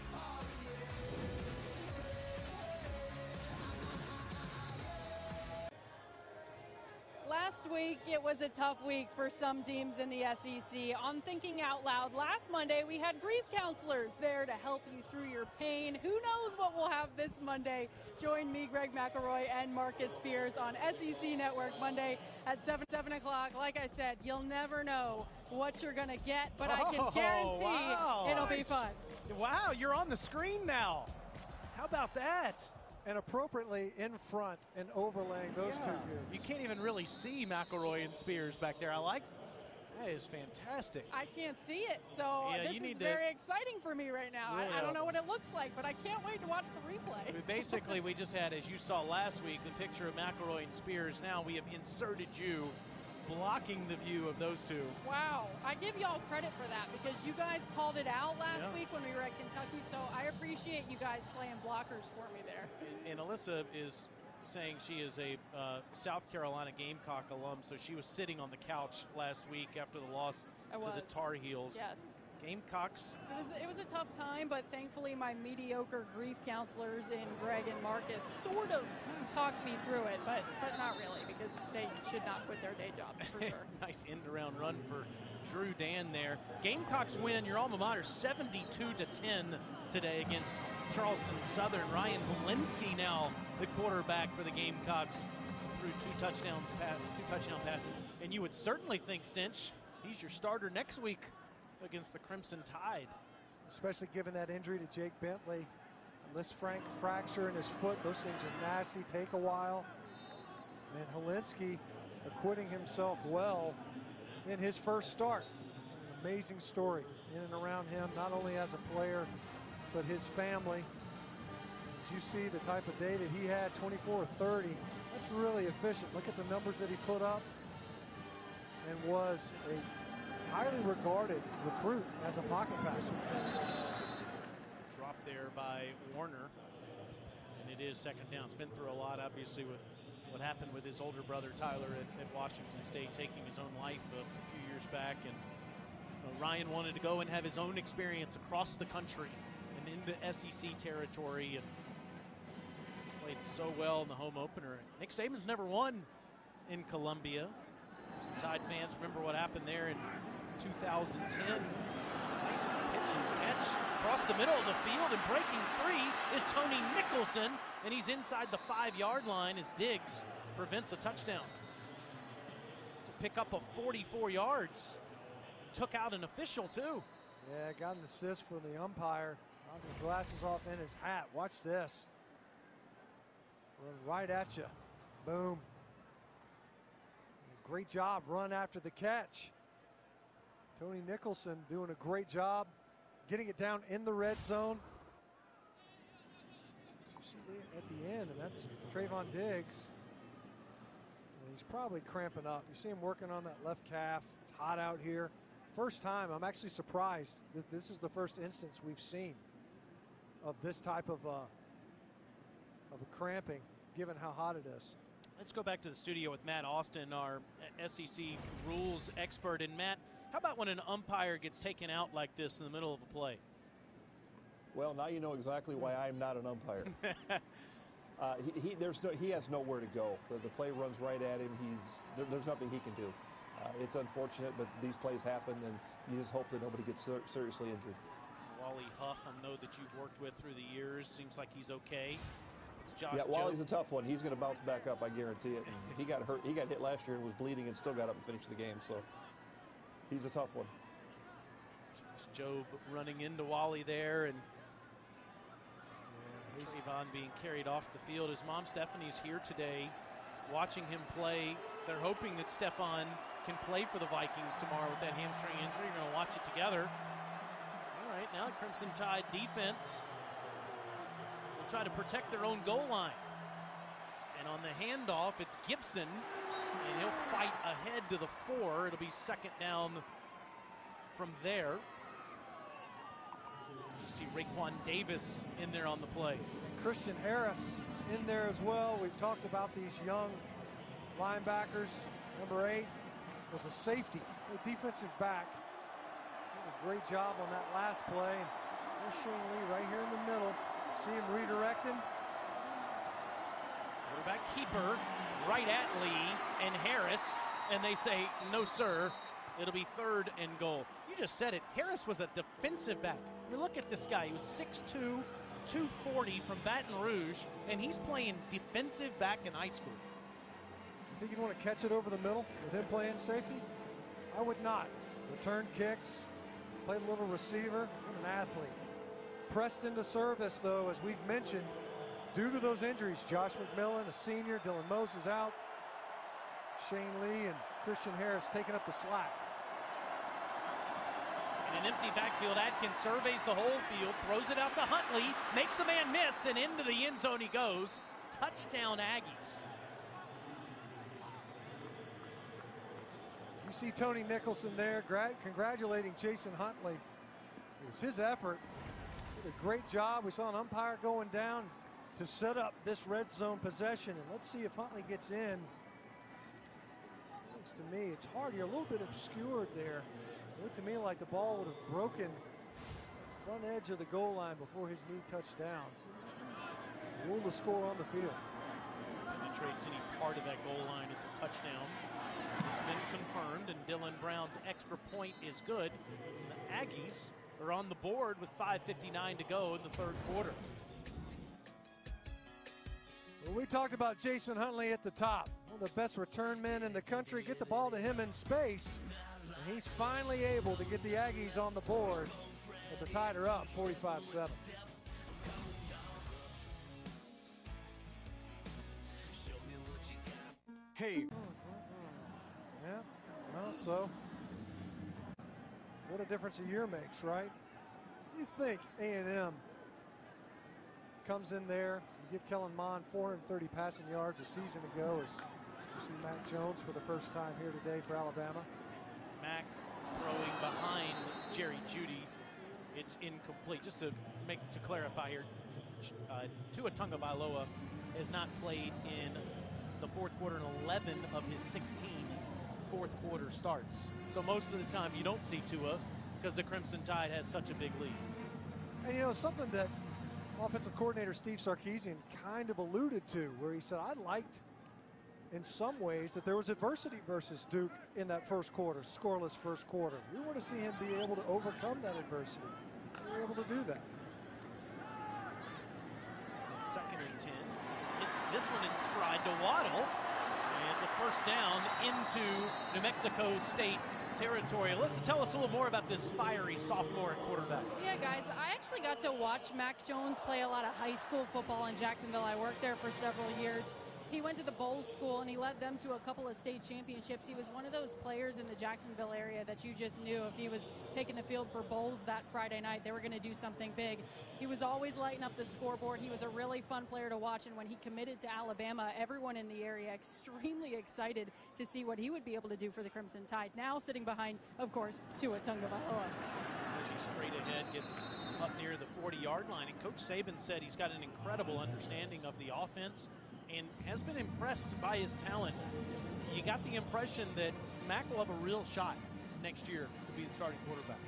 Was a tough week for some teams in the SEC. On Thinking Out Loud, last Monday, we had grief counselors there to help you through your pain. Who knows what we'll have this Monday? Join me, Greg McElroy, and Marcus Spears on SEC Network Monday at 7, 7 o'clock. Like I said, you'll never know what you're going to get, but I can Oh, guarantee wow. it'll be fun. Wow, you're on the screen now. How about that? And appropriately in front and overlaying those two dudes. You can't even really see McElroy and Spears back there. I like that is fantastic. I can't see it, so Yeah, this you is to- very exciting for me right now. I, I don't know what it looks like, but I can't wait to watch the replay. We Basically, we just had, as you saw last week, the picture of McElroy and Spears. Now we have inserted you, blocking the view of those two. Wow, I give y'all credit for that because you guys called it out last Yeah. week when we were at Kentucky. So I appreciate you guys playing blockers for me there. And, and Alyssa is saying she is a uh, South Carolina Gamecock alum, so she was sitting on the couch last week after the loss I to was. the Tar Heels. Yes. Gamecocks. It was, it was a tough time, but thankfully my mediocre grief counselors in Greg and Marcus sort of talked me through it, but but not really because they should not quit their day jobs for sure. nice end around run for Drew Dan there. Gamecocks win your alma mater 72 to 10 today against Charleston Southern. Ryan Hilinski now the quarterback for the Gamecocks threw two touchdowns, two touchdown passes, and you would certainly think Stinch he's your starter next week against the Crimson Tide. especially given that injury to Jake Bentley. Lisfranc fracture in his foot. Those things are nasty, take a while. And Hilinski acquitting himself well in his first start. An amazing story in and around him, not only as a player, but his family. As you see the type of day that he had, 24 30, that's really efficient. Look at the numbers that he put up and was a highly regarded recruit as a pocket passer. Dropped there by Warner, and it is second down. It's been through a lot, obviously, with what happened with his older brother Tyler at, at Washington State, taking his own life a, few years back. And Ryan wanted to go and have his own experience across the country and into SEC territory, and played so well in the home opener. Nick Saban's never won in Columbia. Some Tide fans remember what happened there in 2010. Nice pitch and catch across the middle of the field and breaking free is Tony Nicholson, and he's inside the five-yard line as Diggs prevents a touchdown. To pick up a 44 yards, took out an official too. Yeah, got an assist from the umpire. Knocked his glasses off in his hat. Watch this. Run right at you. Boom. Great job. Run after the catch. Tony Nicholson doing a great job getting it down in the red zone. You see at the end, and that's Trevon Diggs. And he's probably cramping up. You see him working on that left calf. It's hot out here. First time, I'm actually surprised. This is the first instance we've seen of this type of uh, of a cramping, given how hot it is. Let's go back to the studio with Matt Austin, our SEC rules expert. And Matt, how about when an umpire gets taken out like this in the middle of a play? Well, now you know exactly why I'm not an umpire. uh, he, he, there's no, he has nowhere to go. The, the play runs right at him. He's there, there's nothing he can do. Uh, it's unfortunate, but these plays happen, and you just hope that nobody gets ser seriously injured. Wally Huff, I know that you've worked with through the years. Seems like he's okay. yeah, Wally's a tough one. He's going to bounce back up, I guarantee it. He got hurt. He got hit last year and was bleeding, and still got up and finished the game. So he's a tough one. Jobe running into Wally there, and yeah, Trevon being carried off the field. His mom Stephanie's here today, watching him play. They're hoping that Stefon can play for the Vikings tomorrow with that hamstring injury. We're going to watch it together. All right, now Crimson Tide defense will try to protect their own goal line. And on the handoff, it's Gibson, and he'll fight ahead to the four. It'll be second down from there. You see Raekwon Davis in there on the play. And Christian Harris in there as well. We've talked about these young linebackers. Number eight, was a safety, a defensive back. Did a great job on that last play. There's Shane Lee right here in the middle. See him redirecting. Quarterback keeper right at Lee and Harris, and they say, no, sir. It'll be third and goal. You just said it. Harris was a defensive back. You look at this guy. He was 6'2", 240 from Baton Rouge, and he's playing defensive back in high school. You think you'd want to catch it over the middle with him playing safety? I would not. Return kicks, played a little receiver. An athlete. Pressed into service, though, as we've mentioned, due to those injuries. Josh McMillon, a senior, Dylan Moses out. Shane Lee and Christian Harris taking up the slack. In an empty backfield, Adkins surveys the whole field, throws it out to Huntley, makes a man miss, and into the end zone he goes. Touchdown Aggies. You see Tony Nicholson there congratulating Jason Huntley. It was his effort. Did a great job. We saw an umpire going down to set up this red zone possession. And let's see if Huntley gets in. Looks to me, it's hard. You're a little bit obscured there. It looked to me like the ball would have broken the front edge of the goal line before his knee touched down. Rule the score on the field. Penetrates any part of that goal line, it's a touchdown. It's been confirmed, and Dylan Brown's extra point is good. The Aggies are on the board with 5.59 to go in the third quarter. Well, we talked about Jason Huntley at the top. One of the best return men in the country. Get the ball to him in space. And he's finally able to get the Aggies on the board. But the Tide are up 45 7. Hey, mm-hmm. yeah, well, so what a difference a year makes, right? You think A&M comes in there, give Kellen Mond 430 passing yards a season ago as you see Mac Jones for the first time here today for Alabama. Mac throwing behind Jerry Jeudy. It's incomplete. Just to make to clarify here, uh, Tua Tagovailoa has not played in the fourth quarter in 11 of his 16 fourth quarter starts. So most of the time you don't see Tua because the Crimson Tide has such a big lead. And you know, something that offensive coordinator Steve Sarkisian kind of alluded to where he said, I liked in some ways that there was adversity versus Duke in that first quarter, scoreless first quarter. We want to see him be able to overcome that adversity. We were able to do that. Second and 10. Hits this one in stride to Waddle it's a first down into New Mexico State territory. Alyssa, tell us a little more about this fiery sophomore quarterback. Yeah, guys, I actually got to watch Mac Jones play a lot of high school football in Jacksonville. I worked there for several years. He went to the Bolles School and he led them to a couple of state championships. He was one of those players in the Jacksonville area that you just knew if he was taking the field for Bolles that Friday night, they were going to do something big. He was always lighting up the scoreboard. He was a really fun player to watch. And when he committed to Alabama, everyone in the area extremely excited to see what he would be able to do for the Crimson Tide. Now sitting behind, of course, Tua Tagovailoa. Straight ahead gets up near the 40 yard line. And Coach Saban said he's got an incredible understanding of the offense and has been impressed by his talent. You got the impression that Mac will have a real shot next year to be the starting quarterback.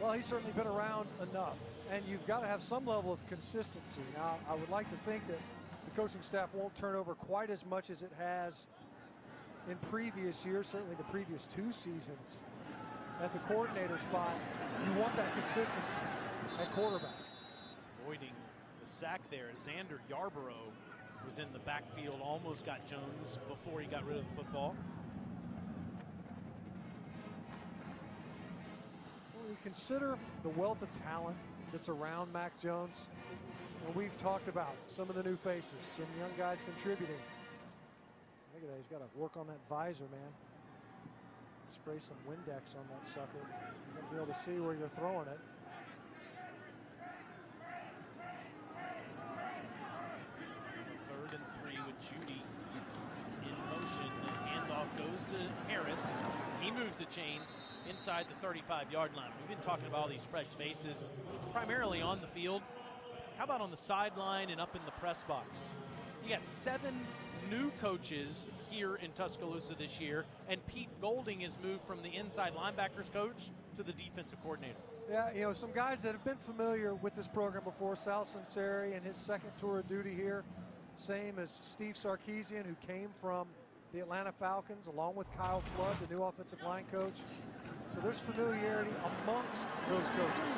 Well, he's certainly been around enough, and you've got to have some level of consistency. Now, I would like to think that the coaching staff won't turn over quite as much as it has in previous years, certainly the previous two seasons. At the coordinator spot, you want that consistency at quarterback. Avoiding the sack there, Xander Yarborough was in the backfield, almost got Jones before he got rid of the football. When you consider the wealth of talent that's around Mac Jones, and we've talked about some of the new faces, some young guys contributing. Look at that, he's got to work on that visor, man. Spray some Windex on that sucker. You're going to be able to see where you're throwing it. Third and three with Jeudy in motion. The handoff goes to Harris. He moves the chains inside the 35-yard line. We've been talking about all these fresh faces, primarily on the field. How about on the sideline and up in the press box? You got seven new coaches here in Tuscaloosa this year, and Pete Golding has moved from the inside linebackers coach to the defensive coordinator. Yeah, you know, some guys that have been familiar with this program before, Sal Sunseri and his second tour of duty here, same as Steve Sarkisian, who came from the Atlanta Falcons, along with Kyle Flood, the new offensive line coach. So there's familiarity amongst those coaches.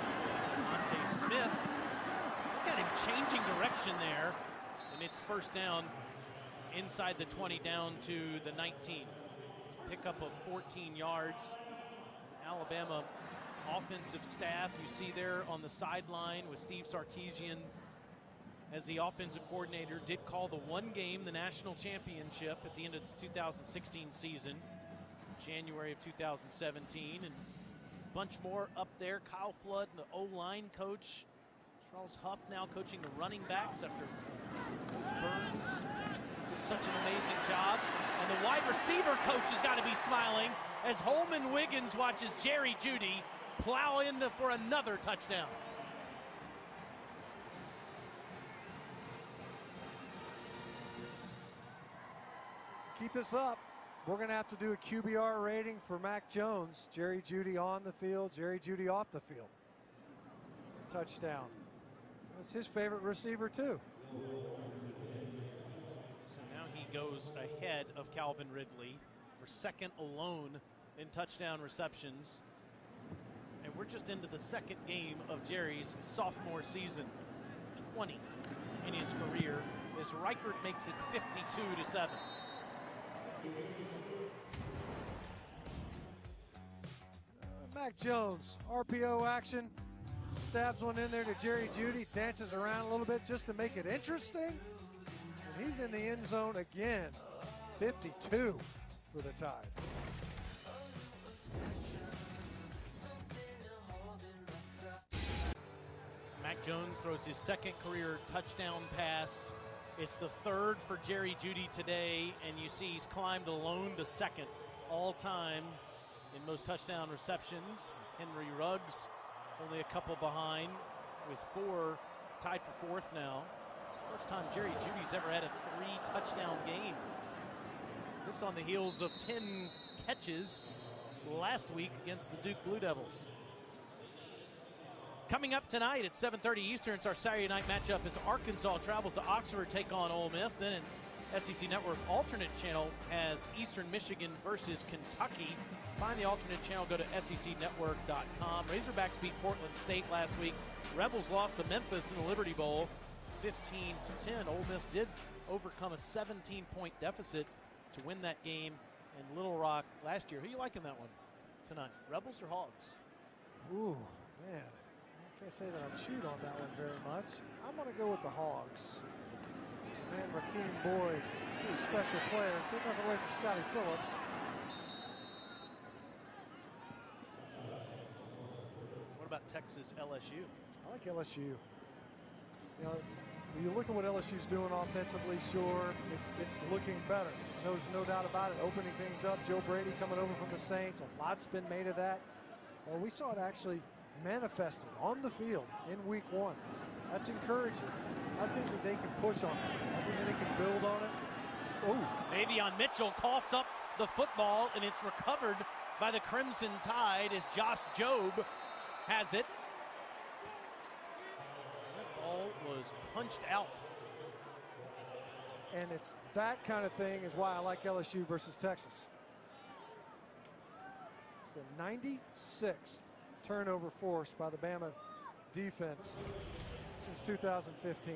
Monte Smith, look at him changing direction there, and it's first down inside the 20 down to the 19. It's a pickup of 14 yards. Alabama offensive staff you see there on the sideline with Steve Sarkisian as the offensive coordinator did call the one game the national championship at the end of the 2016 season January of 2017 and a bunch more up there. Kyle Flood the O-line coach. Charles Huff now coaching the running backs after Burns did such an amazing job. And the wide receiver coach has got to be smiling as Holman Wiggins watches Jerry Jeudy plow in for another touchdown. Keep this up. We're going to have to do a QBR rating for Mac Jones. Jerry Jeudy on the field, Jerry Jeudy off the field. Touchdown. That's his favorite receiver, too. So now he goes ahead of Calvin Ridley for second alone in touchdown receptions. And we're just into the second game of Jerry's sophomore season. 20 in his career. As Reichard makes it 52 to 7. Uh, Mac Jones, RPO action, stabs one in there to Jerry Jeudy, dances around a little bit just to make it interesting. And he's in the end zone again. 52 for the Tide. Mac Jones throws his second career touchdown pass. It's the third for Jerry Jeudy today, and you see he's climbed alone to second all time in most touchdown receptions. Henry Ruggs only a couple behind with four, tied for fourth now. First time Jerry Jeudy's ever had a three touchdown game. This on the heels of 10 catches last week against the Duke Blue Devils. Coming up tonight at 7:30 Eastern, it's our Saturday night matchup as Arkansas travels to Oxford to take on Ole Miss. Then an SEC Network alternate channel has Eastern Michigan versus Kentucky. Find the alternate channel, go to secnetwork.com. Razorbacks beat Portland State last week. Rebels lost to Memphis in the Liberty Bowl 15 to 10. Ole Miss did overcome a 17 point deficit to win that game in Little Rock last year. Who are you liking that one tonight? Rebels or Hogs? Ooh, man. I can't say that I'm chewed on that one very much. I'm going to go with the Hogs. Man, Rakeem Boyd, pretty special player. Took nothing away from Scotty Phillips. What about Texas LSU? I like LSU. You know, when you look at what LSU's doing offensively, sure, it's it's looking better. There's no doubt about it. Opening things up, Joe Brady coming over from the Saints. A lot's been made of that. Well, we saw it actually manifested on the field in week one. That's encouraging. I think that they can push on it. I think that they can build on it. Oh, Maybe on Mitchell coughs up the football, and it's recovered by the Crimson Tide as Josh Jobe has it. That ball was punched out. And it's that kind of thing is why I like LSU versus Texas. It's the 96th turnover force by the Bama defense since 2015.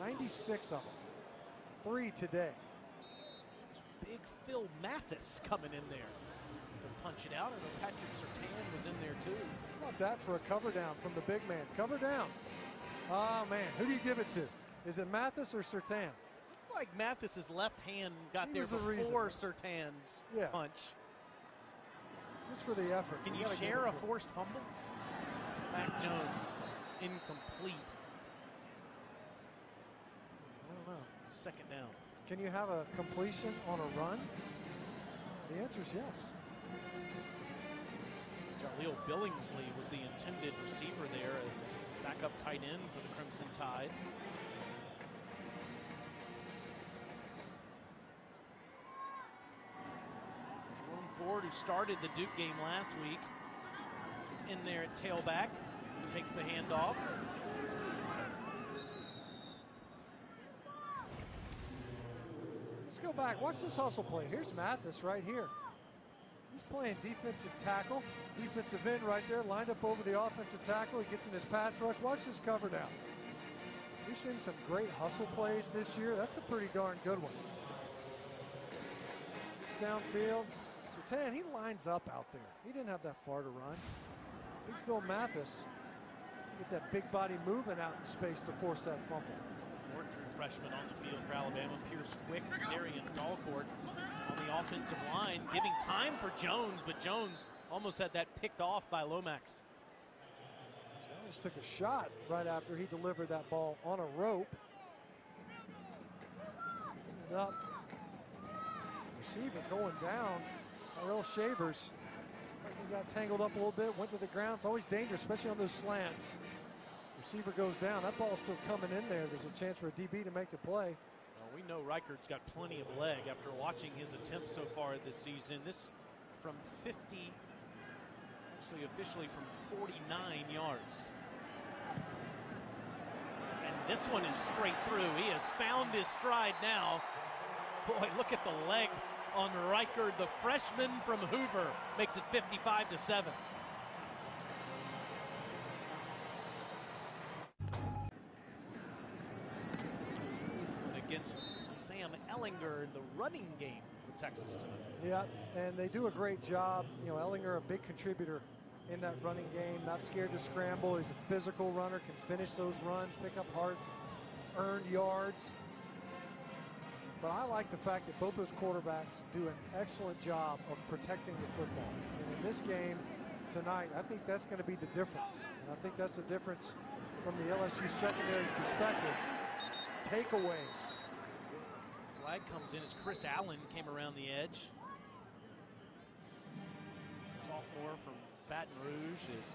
96 of them. Three today. It's big Phil Mathis coming in there to punch it out. I know Patrick Surtain was in there too. How about that for a cover down from the big man? Cover down. Oh man, who do you give it to? Is it Mathis or Surtain? Like Mathis's left hand got He there before. Surtain's Yeah. punch. Just for the effort. Can you gotta share a forced fumble? Mac Jones, incomplete. I don't know. Second down. Can you have a completion on a run? The answer is yes. Jaleel Billingsley was the intended receiver there, a backup tight end for the Crimson Tide. Ford, who started the Duke game last week, is in there at tailback. Takes the handoff. Let's go back. Watch this hustle play. Here's Mathis right here. He's playing defensive tackle, defensive end right there, lined up over the offensive tackle. He gets in his pass rush. Watch this cover down. We've seen some great hustle plays this year. That's a pretty darn good one. It's downfield. Surtain, he lines up out there. He didn't have that far to run. Big Phil Mathis get that big body movement out in space to force that fumble. More true freshmen on the field for Alabama. Pierce Quick, Darian Dalcourt on the offensive line, giving time for Jones, but Jones almost had that picked off by Lomax. Jones took a shot right after he delivered that ball on a rope. Ended up receiver going down. Earl Shavers. He got tangled up a little bit, went to the ground. It's always dangerous, especially on those slants. Receiver goes down. That ball's still coming in there. There's a chance for a DB to make the play. Well, we know Reichard's got plenty of leg after watching his attempts so far this season. This from 50, actually officially from 49 yards. And this one is straight through. He has found his stride now. Boy, look at the leg on Reichard. The freshman from Hoover makes it 55 to 7. Against Sam Ehlinger in the running game for Texas tonight. Yeah, and they do a great job. You know, Ellinger, a big contributor in that running game, not scared to scramble. He's a physical runner, can finish those runs, pick up hard earned yards. But I like the fact that both those quarterbacks do an excellent job of protecting the football. And in this game tonight, I think that's going to be the difference. And I think that's the difference from the LSU secondary's perspective. Takeaways. Flag comes in as Chris Allen came around the edge. Sophomore from Baton Rouge is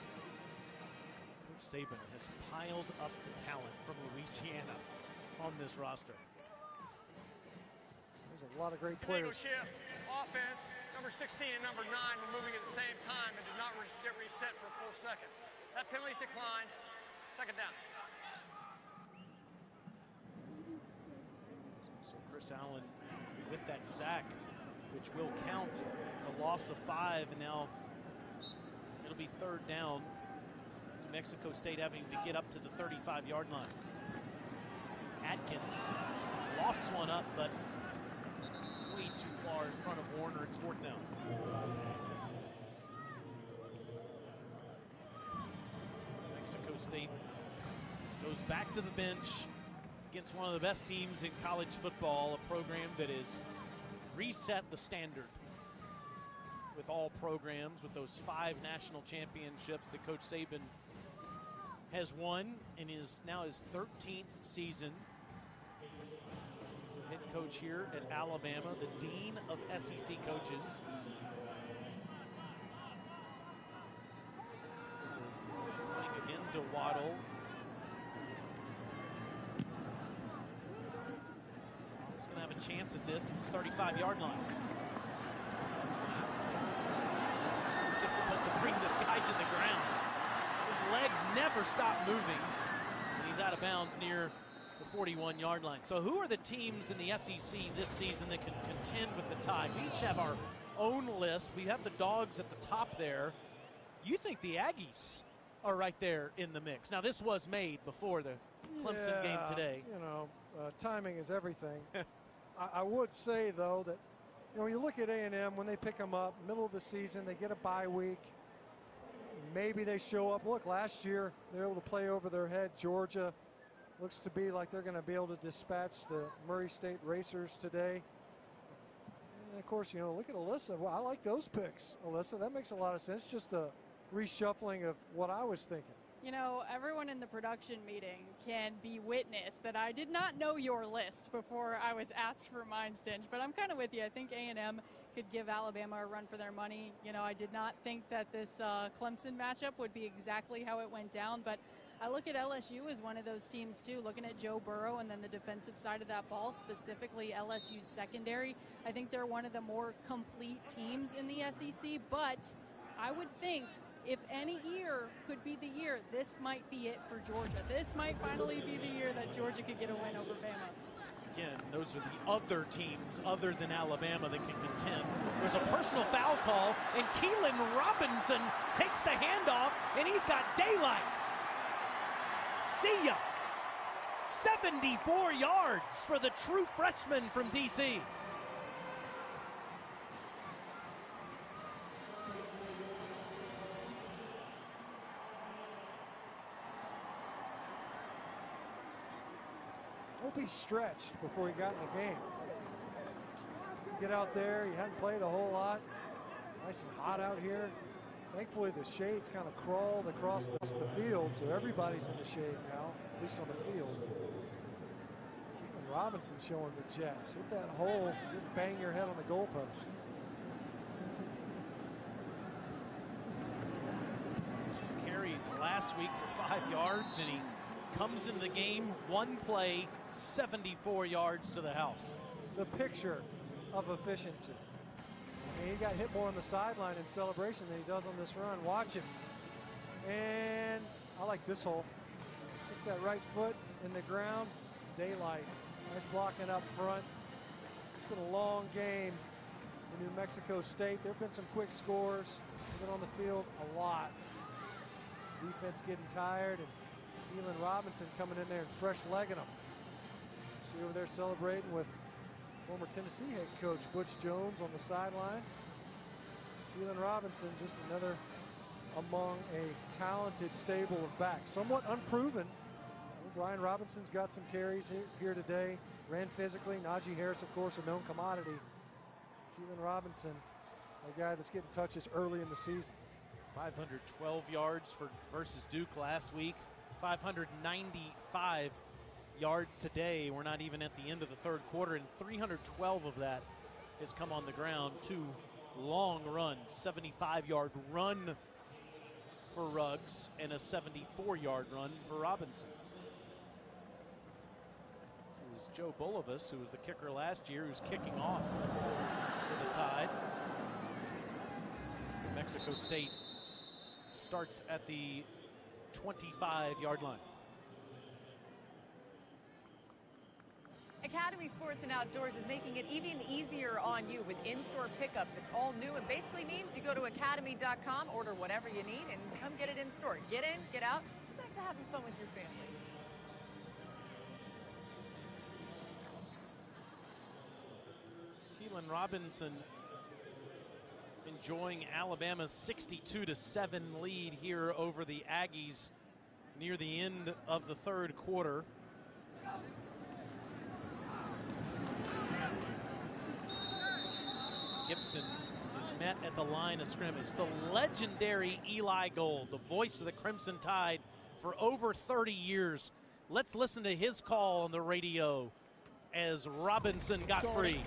Coach Saban has piled up the talent from Louisiana on this roster. There's a lot of great Illegal players. shift, offense, number 16 and number 9 were moving at the same time and did not re- get reset for a full second. That penalty's declined. Second down. So Chris Allen with that sack, which will count. It's a loss of five, and now it'll be third down. New Mexico State having to get up to the 35-yard line. Adkins lofts one up, but too far in front of Warner. It's fourth down. Mexico State goes back to the bench against one of the best teams in college football, a program that has reset the standard with all programs, with those five national championships that Coach Saban has won in his now his 13th season. Head coach here at Alabama, the dean of SEC coaches. So, again to Waddle. He's going to have a chance at this 35-yard line. It's difficult to bring this guy to the ground. His legs never stop moving, and he's out of bounds near the 41-yard line. So who are the teams in the SEC this season that can contend with the Tide? We each have our own list. We have the dogs at the top there. You think the Aggies are right there in the mix. Now, this was made before the Clemson yeah, game today. You know, uh, timing is everything. I, I, would say though that you know when you look at A&M when they pick them up middle of the season, they get a bye week. Maybe they show up. Look, last year they're able to play over their head. Georgia looks to be like they're going to be able to dispatch the Murray State Racers today. And of course, you know, look at Alyssa. Well, I like those picks, Alyssa. That makes a lot of sense. Just a reshuffling of what I was thinking. You know, everyone in the production meeting can be witness that I did not know your list before I was asked for mine, Stinch. But I'm kind of with you. I think A&M could give Alabama a run for their money. You know, I did not think that this uh, Clemson matchup would be exactly how it went down, but I look at LSU as one of those teams too. Looking at Joe Burrow and then the defensive side of that ball, specifically LSU's secondary. I think they're one of the more complete teams in the SEC. But I would think if any year could be the year, this might be it for Georgia. This might finally be the year that Georgia could get a win over Bama. Again, those are the other teams other than Alabama that can contend. There's a personal foul call, and Keilan Robinson takes the handoff, and he's got daylight. See ya. 74 yards for the true freshman from D.C. hope he stretched before he got in the game. Get out there, you hadn't played a whole lot. Nice and hot out here. Thankfully, the shade's kind of crawled across the, the field, so everybody's in the shade now, at least on the field. Keilan Robinson showing the Jets. Hit that hole, just bang your head on the goalpost. Two carries last week for five yards, and he comes into the game, one play, 74 yards to the house. The picture of efficiency. Mean, he got hit more on the sideline in celebration than he does on this run. Watch him. And I like this hole. Sticks that right foot in the ground. Daylight. Nice blocking up front. It's been a long game for New Mexico State. There have been some quick scores. Been on the field a lot. Defense getting tired and Keilan Robinson coming in there and fresh legging them. See over there celebrating with former Tennessee head coach Butch Jones on the sideline. Keilan Robinson, just another among a talented stable of backs. Somewhat unproven. Brian Robinson's got some carries here today. Ran physically. Najee Harris, of course, a known commodity. Keilan Robinson, a guy that's getting touches early in the season. 512 yards for versus Duke last week. 595 yards today. We're not even at the end of the third quarter, and 312 of that has come on the ground. Two long runs, 75 yard run for Ruggs, and a 74 yard run for Robinson. This is Joe Bulovas, who was the kicker last year, who's kicking off for the Tide. Mexico State starts at the 25 yard line. Academy Sports and Outdoors is making it even easier on you with in-store pickup. It's all new and basically means you go to academy.com, order whatever you need, and come get it in store. Get in, get out, get back to having fun with your family. Keilan Robinson enjoying Alabama's 62 to 7 lead here over the Aggies near the end of the third quarter. Gibson is met at the line of scrimmage. The legendary Eli Gold, the voice of the Crimson Tide for over 30 years. Let's listen to his call on the radio as Robinson got free.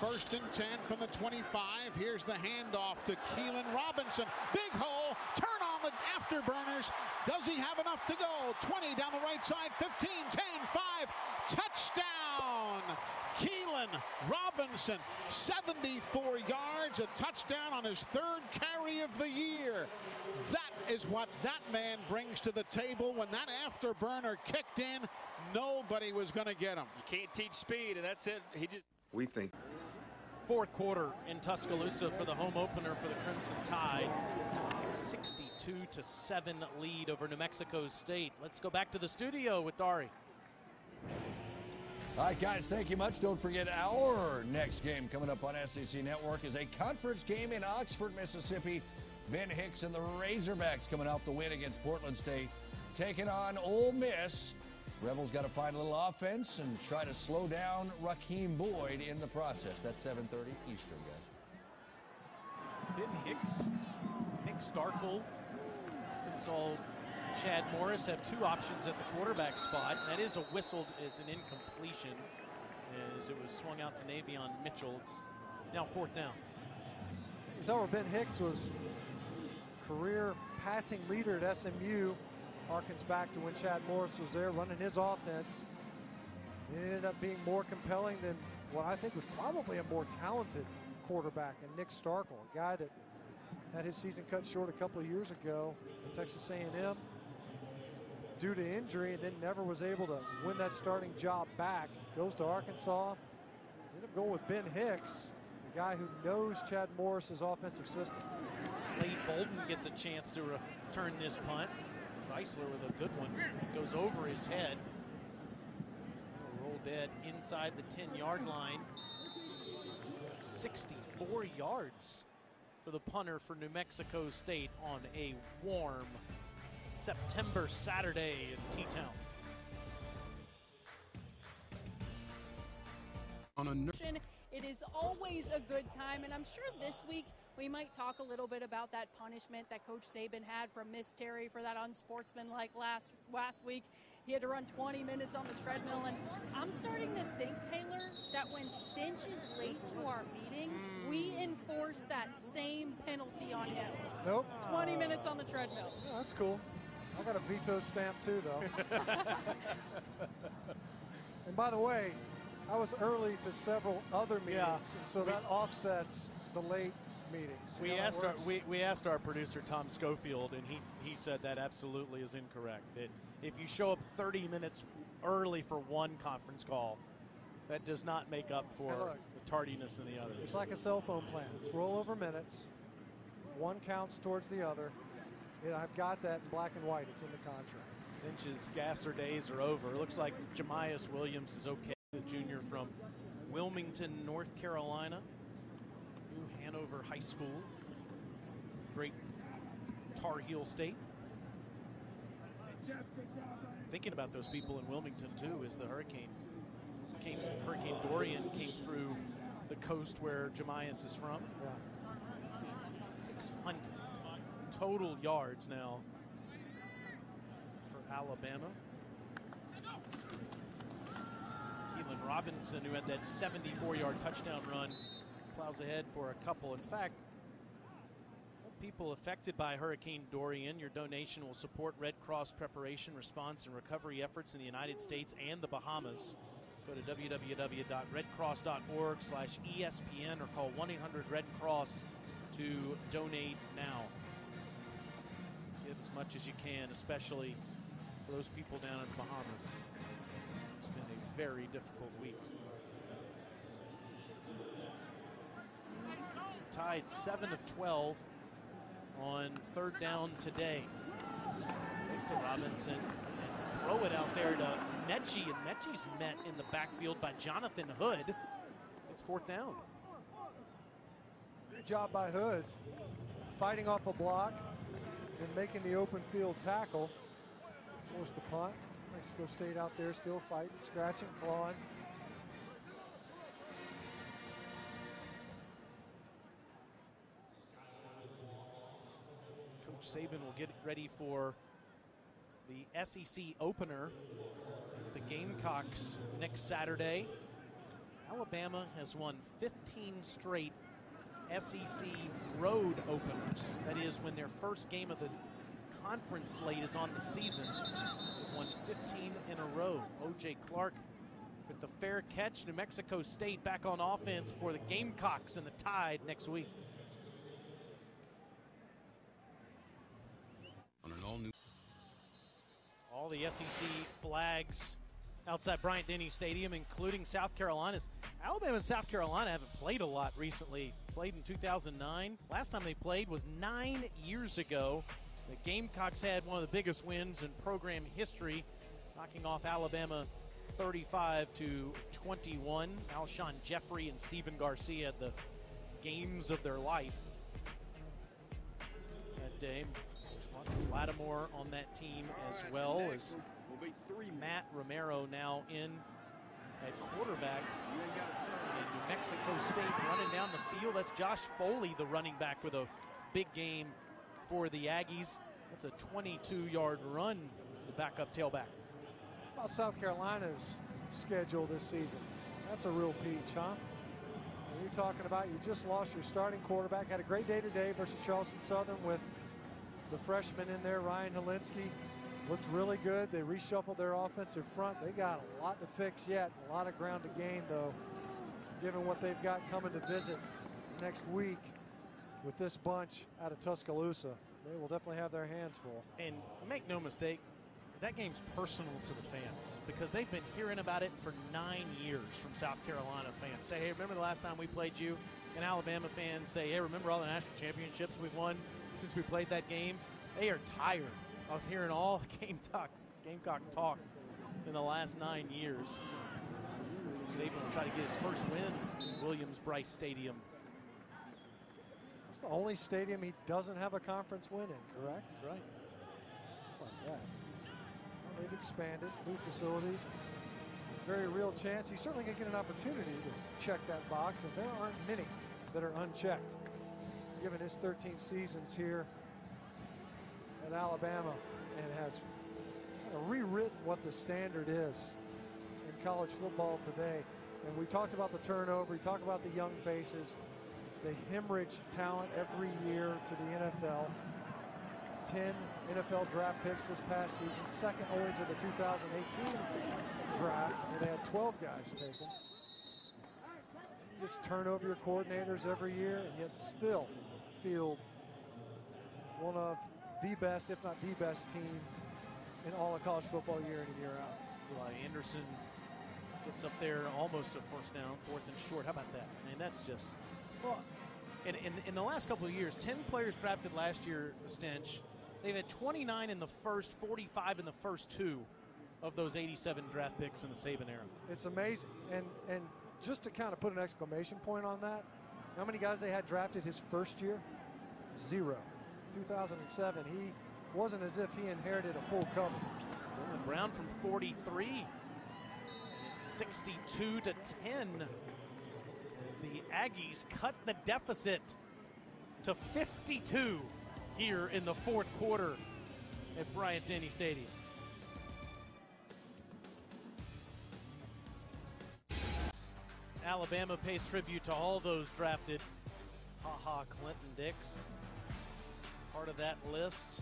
First and 10 from the 25. Here's the handoff to Keilan Robinson. Big hole. Turn on the afterburners. Does he have enough to go? 20 down the right side. 15, 10, 5. Touchdown. Keilan Robinson, 74 yards, a touchdown on his third carry of the year. That is what that man brings to the table. When that afterburner kicked in, nobody was going to get him. You can't teach speed, and that's it. He just. We think. Fourth quarter in Tuscaloosa for the home opener for the Crimson Tide. 62 to 7 lead over New Mexico State. Let's go back to the studio with Dari. All right, guys, thank you much. Don't forget our next game coming up on SEC Network is a conference game in Oxford, Mississippi. Ben Hicks and the Razorbacks coming off the win against Portland State, taking on Ole Miss. Rebels got to find a little offense and try to slow down Rakeem Boyd in the process. That's 7:30 Eastern, guys. Ben Hicks, Nick Starkel, and saw Chad Morris have two options at the quarterback spot. That is a whistled as an incompletion as it was swung out to Navion Mitchell. It's now fourth down. Where Ben Hicks was career passing leader at SMU. Harkens back to when Chad Morris was there running his offense. It ended up being more compelling than what I think was probably a more talented quarterback and Nick Starkel, a guy that had his season cut short a couple of years ago at Texas A&M due to injury and then never was able to win that starting job back. Goes to Arkansas. Ended up going with Ben Hicks, the guy who knows Chad Morris's offensive system. Slade Bolden gets a chance to return this punt. Chrysler with a good one. Goes over his head. Roll dead inside the 10 yard line. 64 yards for the punter for New Mexico State on a warm September Saturday in T Town. On a it is always a good time, and I'm sure this week we might talk a little bit about that punishment that Coach Saban had from Miss Terry for that unsportsmanlike last last week. He had to run 20 minutes on the treadmill, and I'm starting to think, Taylor, that when Stinch is late to our meetings, we enforce that same penalty on him. Nope. 20 minutes on the treadmill. Oh, that's cool. I got a veto stamp too, though. and by the way, I was early to several other meetings, yeah. so that offsets the late meetings. We asked our we, we asked our producer Tom Schofield, and he he said that absolutely is incorrect. That if you show up 30 minutes early for one conference call, that does not make up for look, the tardiness in the other. It's like a cell phone plan. It's rollover minutes. One counts towards the other. I've got that in black and white. It's in the contract. Stinch's gasser days are over. It looks like Jamyest Williams is okay. The junior from Wilmington, North Carolina. New Hanover High School. Great Tar Heel State. Thinking about those people in Wilmington too as the hurricane came, Hurricane Dorian came through the coast where Jamyest is from. Yeah. 600 total yards now for Alabama. Keilan Robinson, who had that 74-yard touchdown run, plows ahead for a couple. In fact, people affected by Hurricane Dorian, your donation will support Red Cross preparation, response, and recovery efforts in the United States and the Bahamas. Go to www.redcross.org slash ESPN or call 1-800-RED-CROSS to donate now. As much as you can, especially for those people down in the Bahamas. It's been a very difficult week. Tied 7 of 12 on third down today. to Robinson and throw it out there to Metchie, and Metchie's met in the backfield by Jonathan Hood. It's fourth down. Good job by Hood, fighting off a block and making the open field tackle. Forced the punt. Mexico State out there still fighting, scratching, clawing. Coach Saban will get ready for the SEC opener with the Gamecocks next Saturday. Alabama has won 15 straight SEC road openers. That is when their first game of the conference slate is on the season. Won 15 in a row. O.J. Clark with the fair catch. New Mexico State back on offense for the Gamecocks and the Tide next week. On an all new. All the SEC flags outside Bryant Denny Stadium, including South Carolina's. Alabama and South Carolina haven't played a lot recently. Played in 2009. Last time they played was nine years ago. The Gamecocks had one of the biggest wins in program history, knocking off Alabama 35 to 21. Alshon Jeffery and Stephen Garcia had the games of their life that uh, day. Marcus Lattimore on that team as well as Matt Romero now in at quarterback. And New Mexico State running down the field. That's Josh Foley, the running back, with a big game for the Aggies. That's a 22 yard run, the backup tailback. About South Carolina's schedule this season. That's a real peach, huh? When you're talking about you just lost your starting quarterback, had a great day today versus Charleston Southern with the freshman in there, Ryan Hilinski. Looked really good. They reshuffled their offensive front. They got a lot to fix yet, a lot of ground to gain, though, given what they've got coming to visit next week with this bunch out of Tuscaloosa. They will definitely have their hands full. And make no mistake, that game's personal to the fans because they've been hearing about it for nine years from South Carolina fans. Say, hey, remember the last time we played you? And Alabama fans say, hey, remember all the national championships we've won since we played that game? They are tired of hearing all game talk, Gamecock talk in the last nine years. Saban will try to get his first win in Williams-Brice Stadium. It's the only stadium he doesn't have a conference win in, correct? That's right. Like that. Well, they've expanded, new facilities. Very real chance. He's certainly going to get an opportunity to check that box, and there aren't many that are unchecked. Given his 13 seasons here at Alabama and has kind of rewritten what the standard is in college football today. And we talked about the turnover, we talked about the young faces. They hemorrhage talent every year to the NFL. 10 NFL draft picks this past season, second only to the 2018 draft, where they had 12 guys taken. You just turn over your coordinators every year and yet still field one of the best, if not the best team in all of college football year in and year out. Eli Anderson gets up there almost a first down, fourth and short. How about that? I mean, that's just well. In, in, in the last couple of years, 10 players drafted last year, Stinch. They've had 29 in the first, 45 in the first two of those 87 draft picks in the Saban era. It's amazing. And and just to kind of put an exclamation point on that, how many guys they had drafted his first year? Zero. 2007, he wasn't as if he inherited a full cover. Dylan Brown from 43. 62 to 10 as the Aggies cut the deficit to 52 here in the fourth quarter at Bryant Denny Stadium. Alabama pays tribute to all those drafted. Ha ha, Clinton Dix, part of that list.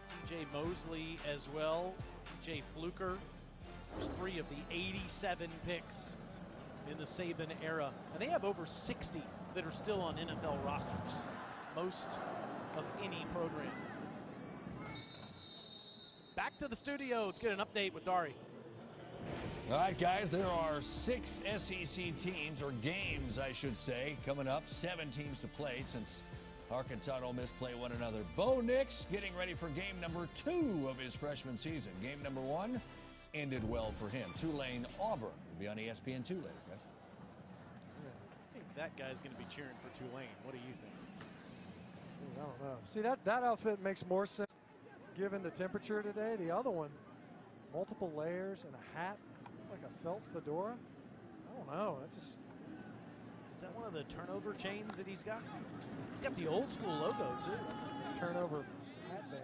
CJ Mosley as well. Jay Fluker. There's three of the 87 picks in the Saban era. And they have over 60 that are still on NFL rosters. Most of any program. Back to the studio. Let's get an update with Dari. All right, guys, there are six SEC teams, or games, I should say, coming up. Seven teams to play since Arkansas and Ole Miss play one another. Bo Nix getting ready for game number two of his freshman season. Game number one ended well for him. Tulane Auburn will be on ESPN two later, guys. I think that guy's going to be cheering for Tulane. What do you think? I don't know. See that that outfit makes more sense given the temperature today. The other one, multiple layers and a hat, like a felt fedora. I don't know. It just Is that one of the turnover chains that he's got? He's got the old school logo too. turnover hat band.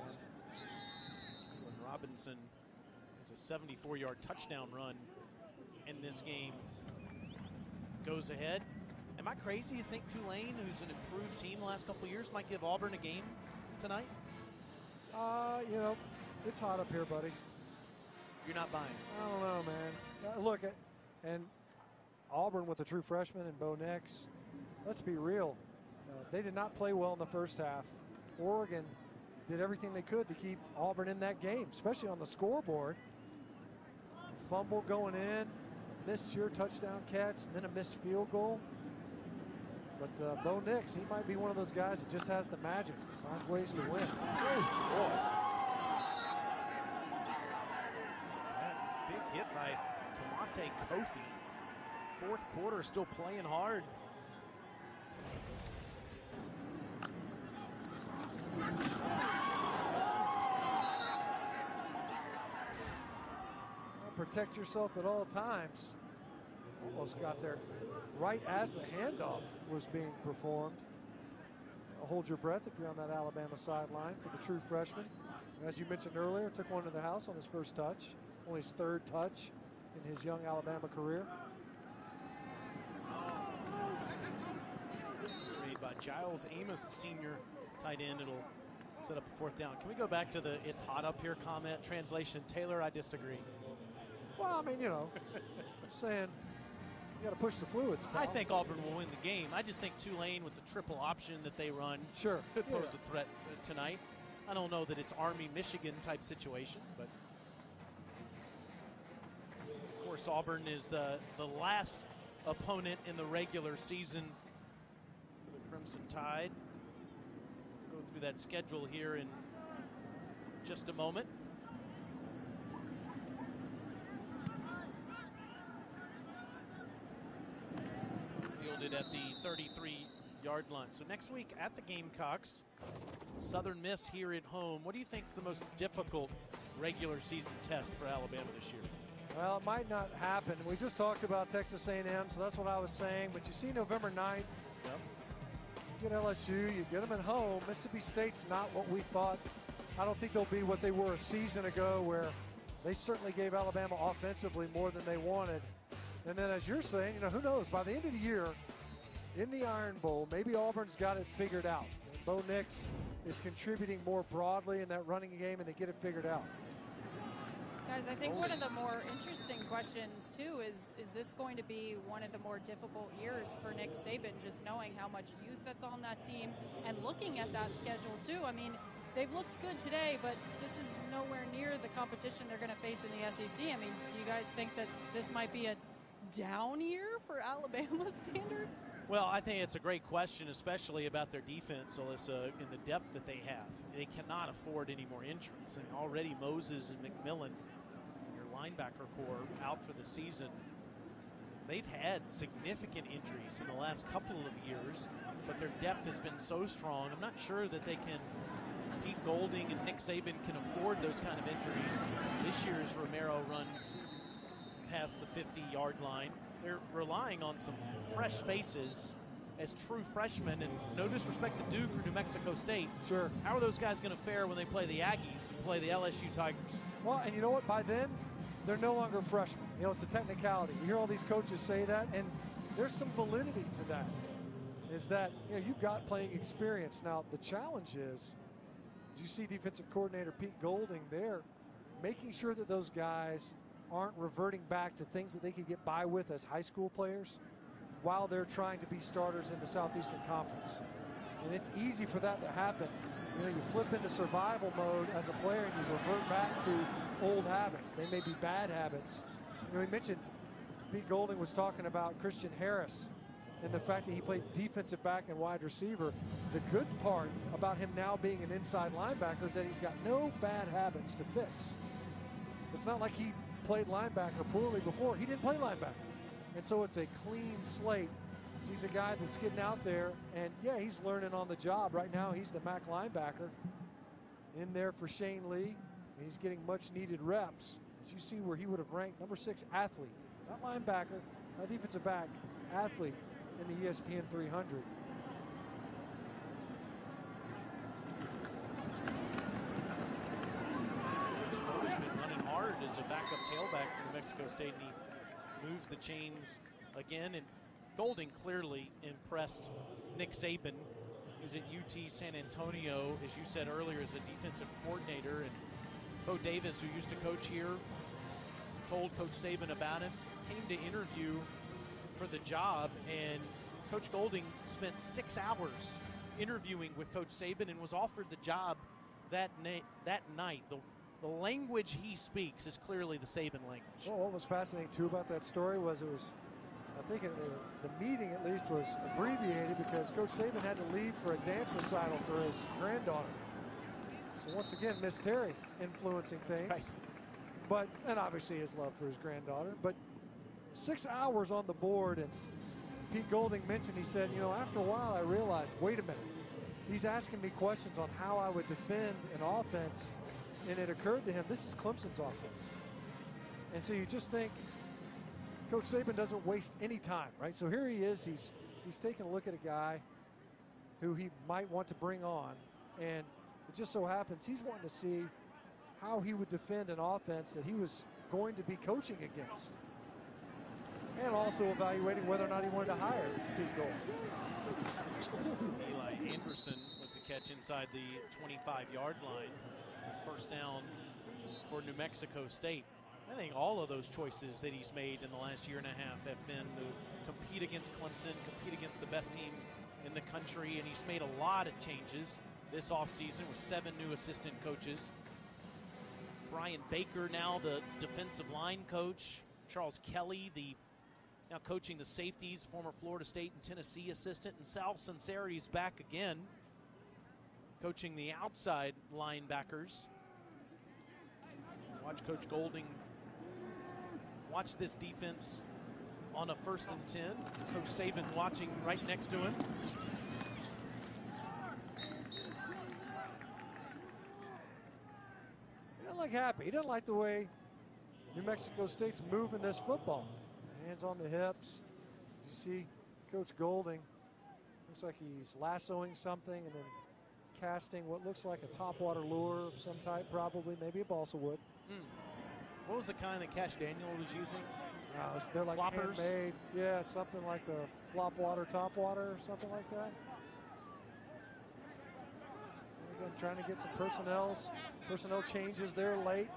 When Robinson is a 74-yard touchdown run in this game. Goes ahead. Am I crazy to think Tulane, who's an improved team the last couple years, might give Auburn a game tonight? Uh, you know, it's hot up here, buddy. You're not buying. I don't know, man. look at and Auburn with a true freshman and Bo Nix. Let's be real. Uh, they did not play well in the first half. Oregon did everything they could to keep Auburn in that game, especially on the scoreboard. Fumble going in, missed your touchdown catch, and then a missed field goal. But uh, Bo Nix, he might be one of those guys that just has the magic, finds ways to win. Big hit by Kamate Kofi. Fourth quarter, still playing hard. Protect yourself at all times. Almost got there right as the handoff was being performed. Hold your breath if you're on that Alabama sideline for the true freshman. As you mentioned earlier, took one to the house on his first touch, only his third touch in his young Alabama career. Made by Giles Amos, the senior tight end. It'll set up a fourth down. Can we go back to the "It's hot up here" comment? Translation: Taylor, I disagree. Well, I mean, you know, saying you got to push the fluids. Pal. I think Auburn will win the game. I just think Tulane with the triple option that they run sure could pose yeah. a threat uh, tonight. I don't know that it's Army Michigan type situation, but of course Auburn is the the last opponent in the regular season for the Crimson Tide. Go through that schedule here in just a moment. Fielded at the 33 yard line. So next week at the Gamecocks, Southern Miss here at home. What do you think is the most difficult regular season test for Alabama this year? Well, it might not happen. We just talked about Texas A&M, so that's what I was saying. But you see November 9th, yep. you get LSU, you get them at home. Mississippi State's not what we thought. I don't think they'll be what they were a season ago where they certainly gave Alabama offensively more than they wanted. And then as you're saying, you know, who knows, by the end of the year, in the Iron Bowl, maybe Auburn's got it figured out. And Bo Nix is contributing more broadly in that running game and they get it figured out. Guys, I think one of the more interesting questions too is is this going to be one of the more difficult years for Nick Saban, just knowing how much youth that's on that team and looking at that schedule too. I mean, they've looked good today, but this is nowhere near the competition they're going to face in the SEC. I mean, do you guys think that this might be a down year for Alabama standards? Well, I think it's a great question, especially about their defense, Alyssa, in the depth that they have. They cannot afford any more injuries. And already Moses and McMillon, linebacker corps, out for the season. They've had significant injuries in the last couple of years, but their depth has been so strong. I'm not sure that they can. Pete Golding and Nick Saban can afford those kind of injuries. This year's Romero runs past the 50 yard line they're relying on some fresh faces as true freshmen. And no disrespect to Duke or New Mexico State. Sure. How are those guys going to fare when they play the Aggies and play the LSU Tigers? Well, and you know what? By then, they're no longer freshmen. You know, it's a technicality. You hear all these coaches say that, and there's some validity to that. Is that you know you've got playing experience now? The challenge is, do you see defensive coordinator Pete Golding there, making sure that those guys aren't reverting back to things that they could get by with as high school players while they're trying to be starters in the Southeastern Conference. And it's easy for that to happen. You know, you flip into survival mode as a player and you revert back to old habits. They may be bad habits. You know, he mentioned Pete Golding was talking about Christian Harris and the fact that he played defensive back and wide receiver. The good part about him now being an inside linebacker is that he's got no bad habits to fix. It's not like he played linebacker poorly before. He didn't play linebacker. And so it's a clean slate. He's a guy that's getting out there, and yeah, he's learning on the job. Right now, he's the MAC linebacker in there for Shane Lee. He's getting much needed reps. As you see where he would have ranked number six athlete, not linebacker, not defensive back, athlete in the ESPN 300. Running hard as a backup tailback for New Mexico State, and he moves the chains again. And Golding clearly impressed Nick Saban, who's at UT San Antonio, as you said earlier, as a defensive coordinator, and Bo Davis, who used to coach here, told Coach Saban about him, came to interview for the job, and Coach Golding spent six hours interviewing with Coach Saban and was offered the job that na- that night. The, the language he speaks is clearly the Saban language. Well, what was fascinating too about that story was it was, I think it, the, the meeting at least was abbreviated because Coach Saban had to leave for a dance recital for his granddaughter. So once again, Miss Terry influencing things. Right. But and obviously his love for his granddaughter. But six hours on the board and Pete Golding mentioned, he said, you know, after a while I realized, wait a minute, he's asking me questions on how I would defend an offense, and it occurred to him, this is Clemson's offense. And so you just think, Coach Saban doesn't waste any time, right? So here he is, he's he's taking a look at a guy who he might want to bring on, and it just so happens he's wanting to see how he would defend an offense that he was going to be coaching against and also evaluating whether or not he wanted to hire Pete Gold. Eli Anderson with the catch inside the 25-yard line. It's a first down for New Mexico State. I think all of those choices that he's made in the last year and a half have been to compete against Clemson, compete against the best teams in the country, and he's made a lot of changes this offseason with seven new assistant coaches. Brian Baker now the defensive line coach. Charles Kelly, the now coaching the safeties, former Florida State and Tennessee assistant, and Sal Sunseri's back again, coaching the outside linebackers. Watch Coach Golding watch this defense on a first and 10. Coach Saban watching right next to him. He doesn't look happy. He doesn't like the way New Mexico State's moving this football. Hands on the hips. You see Coach Golding. Looks like he's lassoing something and then casting what looks like a topwater lure of some type, probably, maybe a balsa wood. Hmm. What was the kind that Cash Daniel was using? Uh, they're like Floppers? handmade. Yeah, something like the flop water, top water, or something like that. Again, trying to get some personnel's personnel changes there late.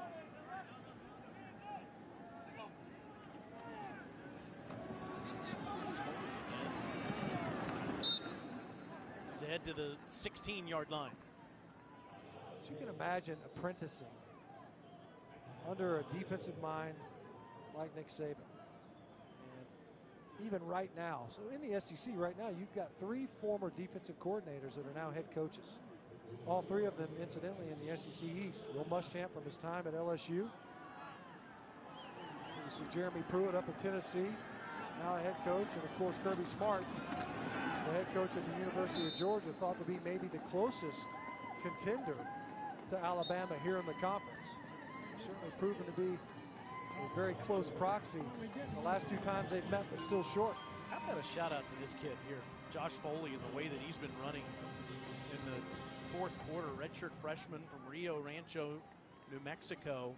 He's ahead to the 16 yard line. But you can imagine apprenticing under a defensive mind like Nick Saban. And even right now, so in the SEC right now, you've got three former defensive coordinators that are now head coaches. All three of them, incidentally, in the SEC East. Will Muschamp from his time at LSU. You see Jeremy Pruitt up in Tennessee, now a head coach, and of course Kirby Smart, the head coach at the University of Georgia, thought to be maybe the closest contender to Alabama here in the conference. Certainly proven to be a very close proxy. The last two times they've met, but still short. How about a shout out to this kid here, Josh Foley, and the way that he's been running in the fourth quarter. Redshirt freshman from Rio Rancho, New Mexico.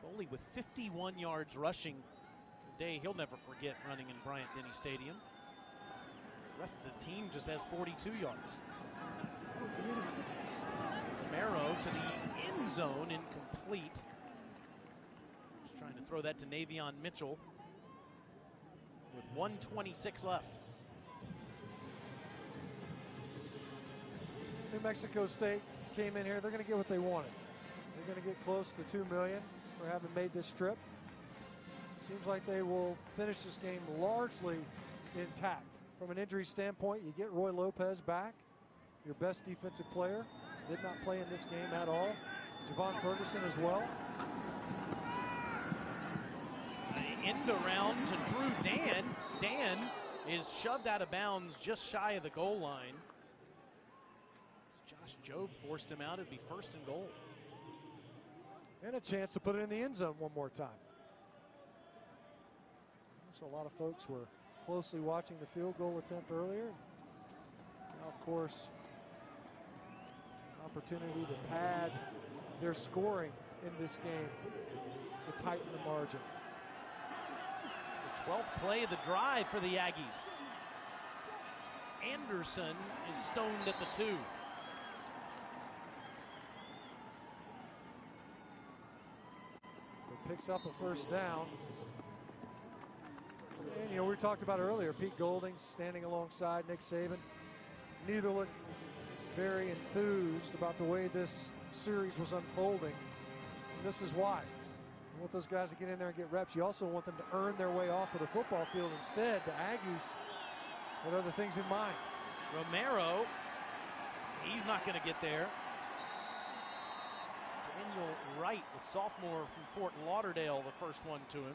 Foley with 51 yards rushing. A day he'll never forget running in Bryant Denny Stadium. The rest of the team just has 42 yards. Romero to the end zone, incomplete. Just trying to throw that to Navion Mitchell with 126 left. New Mexico State came in here. They're going to get what they wanted. They're going to get close to two million for having made this trip. Seems like they will finish this game largely intact. From an injury standpoint, you get Roy Lopez back, your best defensive player. Did not play in this game at all. Javon Ferguson as well. End around to Drew Dan. Dan is shoved out of bounds just shy of the goal line. Josh Jobe forced him out. It'd be first and goal. And a chance to put it in the end zone one more time. So a lot of folks were closely watching the field goal attempt earlier. Now, of course, opportunity to pad their scoring in this game to tighten the margin. It's the 12th play of the drive for the Aggies. Anderson is stoned at the two. Picks up a first down. And, you know, we talked about earlier, Pete Golding standing alongside Nick Saban. Neither looked very enthused about the way this series was unfolding. And this is why. You want those guys to get in there and get reps. You also want them to earn their way off of the football field. Instead, the Aggies had other things in mind. Romero, he's not going to get there. Wright, the sophomore from Fort Lauderdale, the first one to him.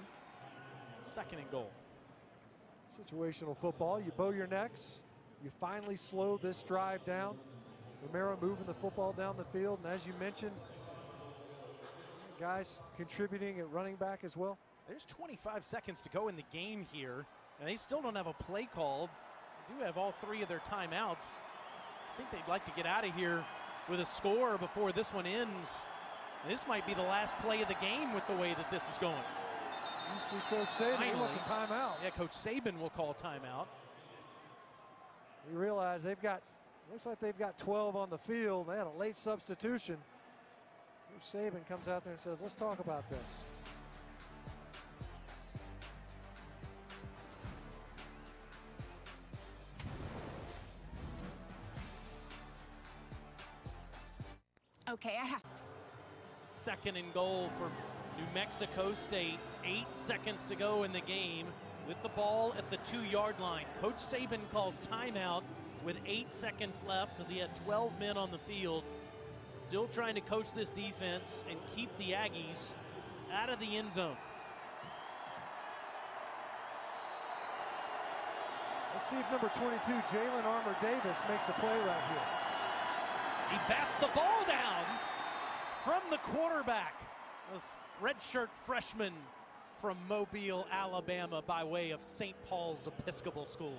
Second and goal. Situational football. You bow your necks. You finally slow this drive down. Romero moving the football down the field. And as you mentioned, guys contributing at running back as well. There's 25 seconds to go in the game here, and they still don't have a play called. They do have all three of their timeouts. I think they'd like to get out of here with a score before this one ends. This might be the last play of the game with the way that this is going. You see Coach Saban, Finally, he wants a timeout. Yeah, Coach Saban will call timeout. You realize they've got, looks like they've got 12 on the field. They had a late substitution. Coach Saban comes out there and says, let's talk about this. Okay, I have. Second and goal for New Mexico State. Eight seconds to go in the game with the ball at the two yard line. Coach Saban calls timeout with eight seconds left because he had 12 men on the field. Still trying to coach this defense and keep the Aggies out of the end zone. Let's see if number 22, Jalen Armour Davis, makes a play right here. He bats the ball down from the quarterback. This redshirt freshman from Mobile, Alabama, by way of St. Paul's Episcopal School.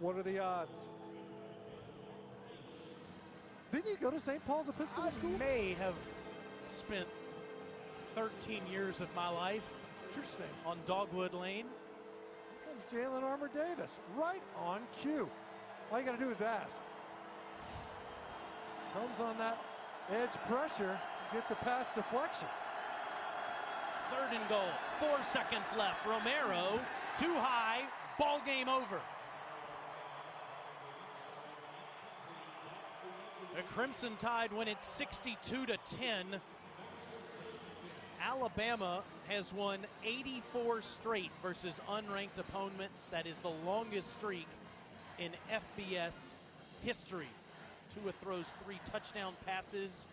What are the odds? Didn't you go to St. Paul's Episcopal I School? may have spent 13 years of my life Interesting. on Dogwood Lane. Here comes Jalen Armour Davis, right on cue. All you got to do is ask. Comes on that edge pressure, gets a pass deflection. Third and goal, four seconds left. Romero, too high, ball game over. The Crimson Tide win it 62 to 10. Alabama has won 84 straight versus unranked opponents. That is the longest streak in FBS history. Tua throws three touchdown passes,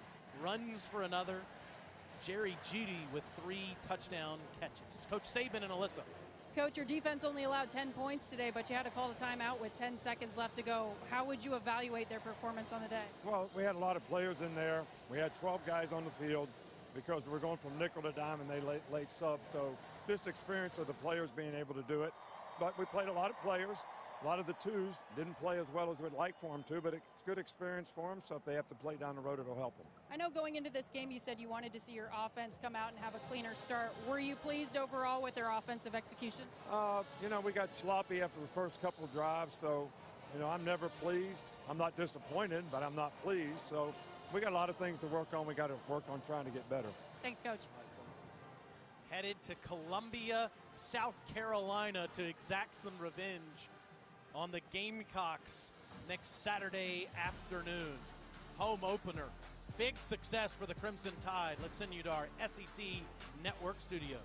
runs for another. Jerry Jeudy with three touchdown catches. Coach Saban and Alyssa. Coach, your defense only allowed 10 points today, but you had to call a timeout with 10 seconds left to go. How would you evaluate their performance on the day? Well, we had a lot of players in there. We had 12 guys on the field because we're going from nickel to dime and they late, late sub. So just experience of the players being able to do it. But we played a lot of players. A lot of the twos didn't play as well as we'd like for them to, but it's good experience for them. So if they have to play down the road, it'll help them. I know going into this game, you said you wanted to see your offense come out and have a cleaner start. Were you pleased overall with their offensive execution? Uh, you know, we got sloppy after the first couple of drives, so you know I'm never pleased. I'm not disappointed, but I'm not pleased. So we got a lot of things to work on. We got to work on trying to get better. Thanks, Coach. Headed to Columbia, South Carolina to exact some revenge on the Gamecocks next Saturday afternoon. Home opener. Big success for the Crimson Tide. Let's send you to our SEC Network studios.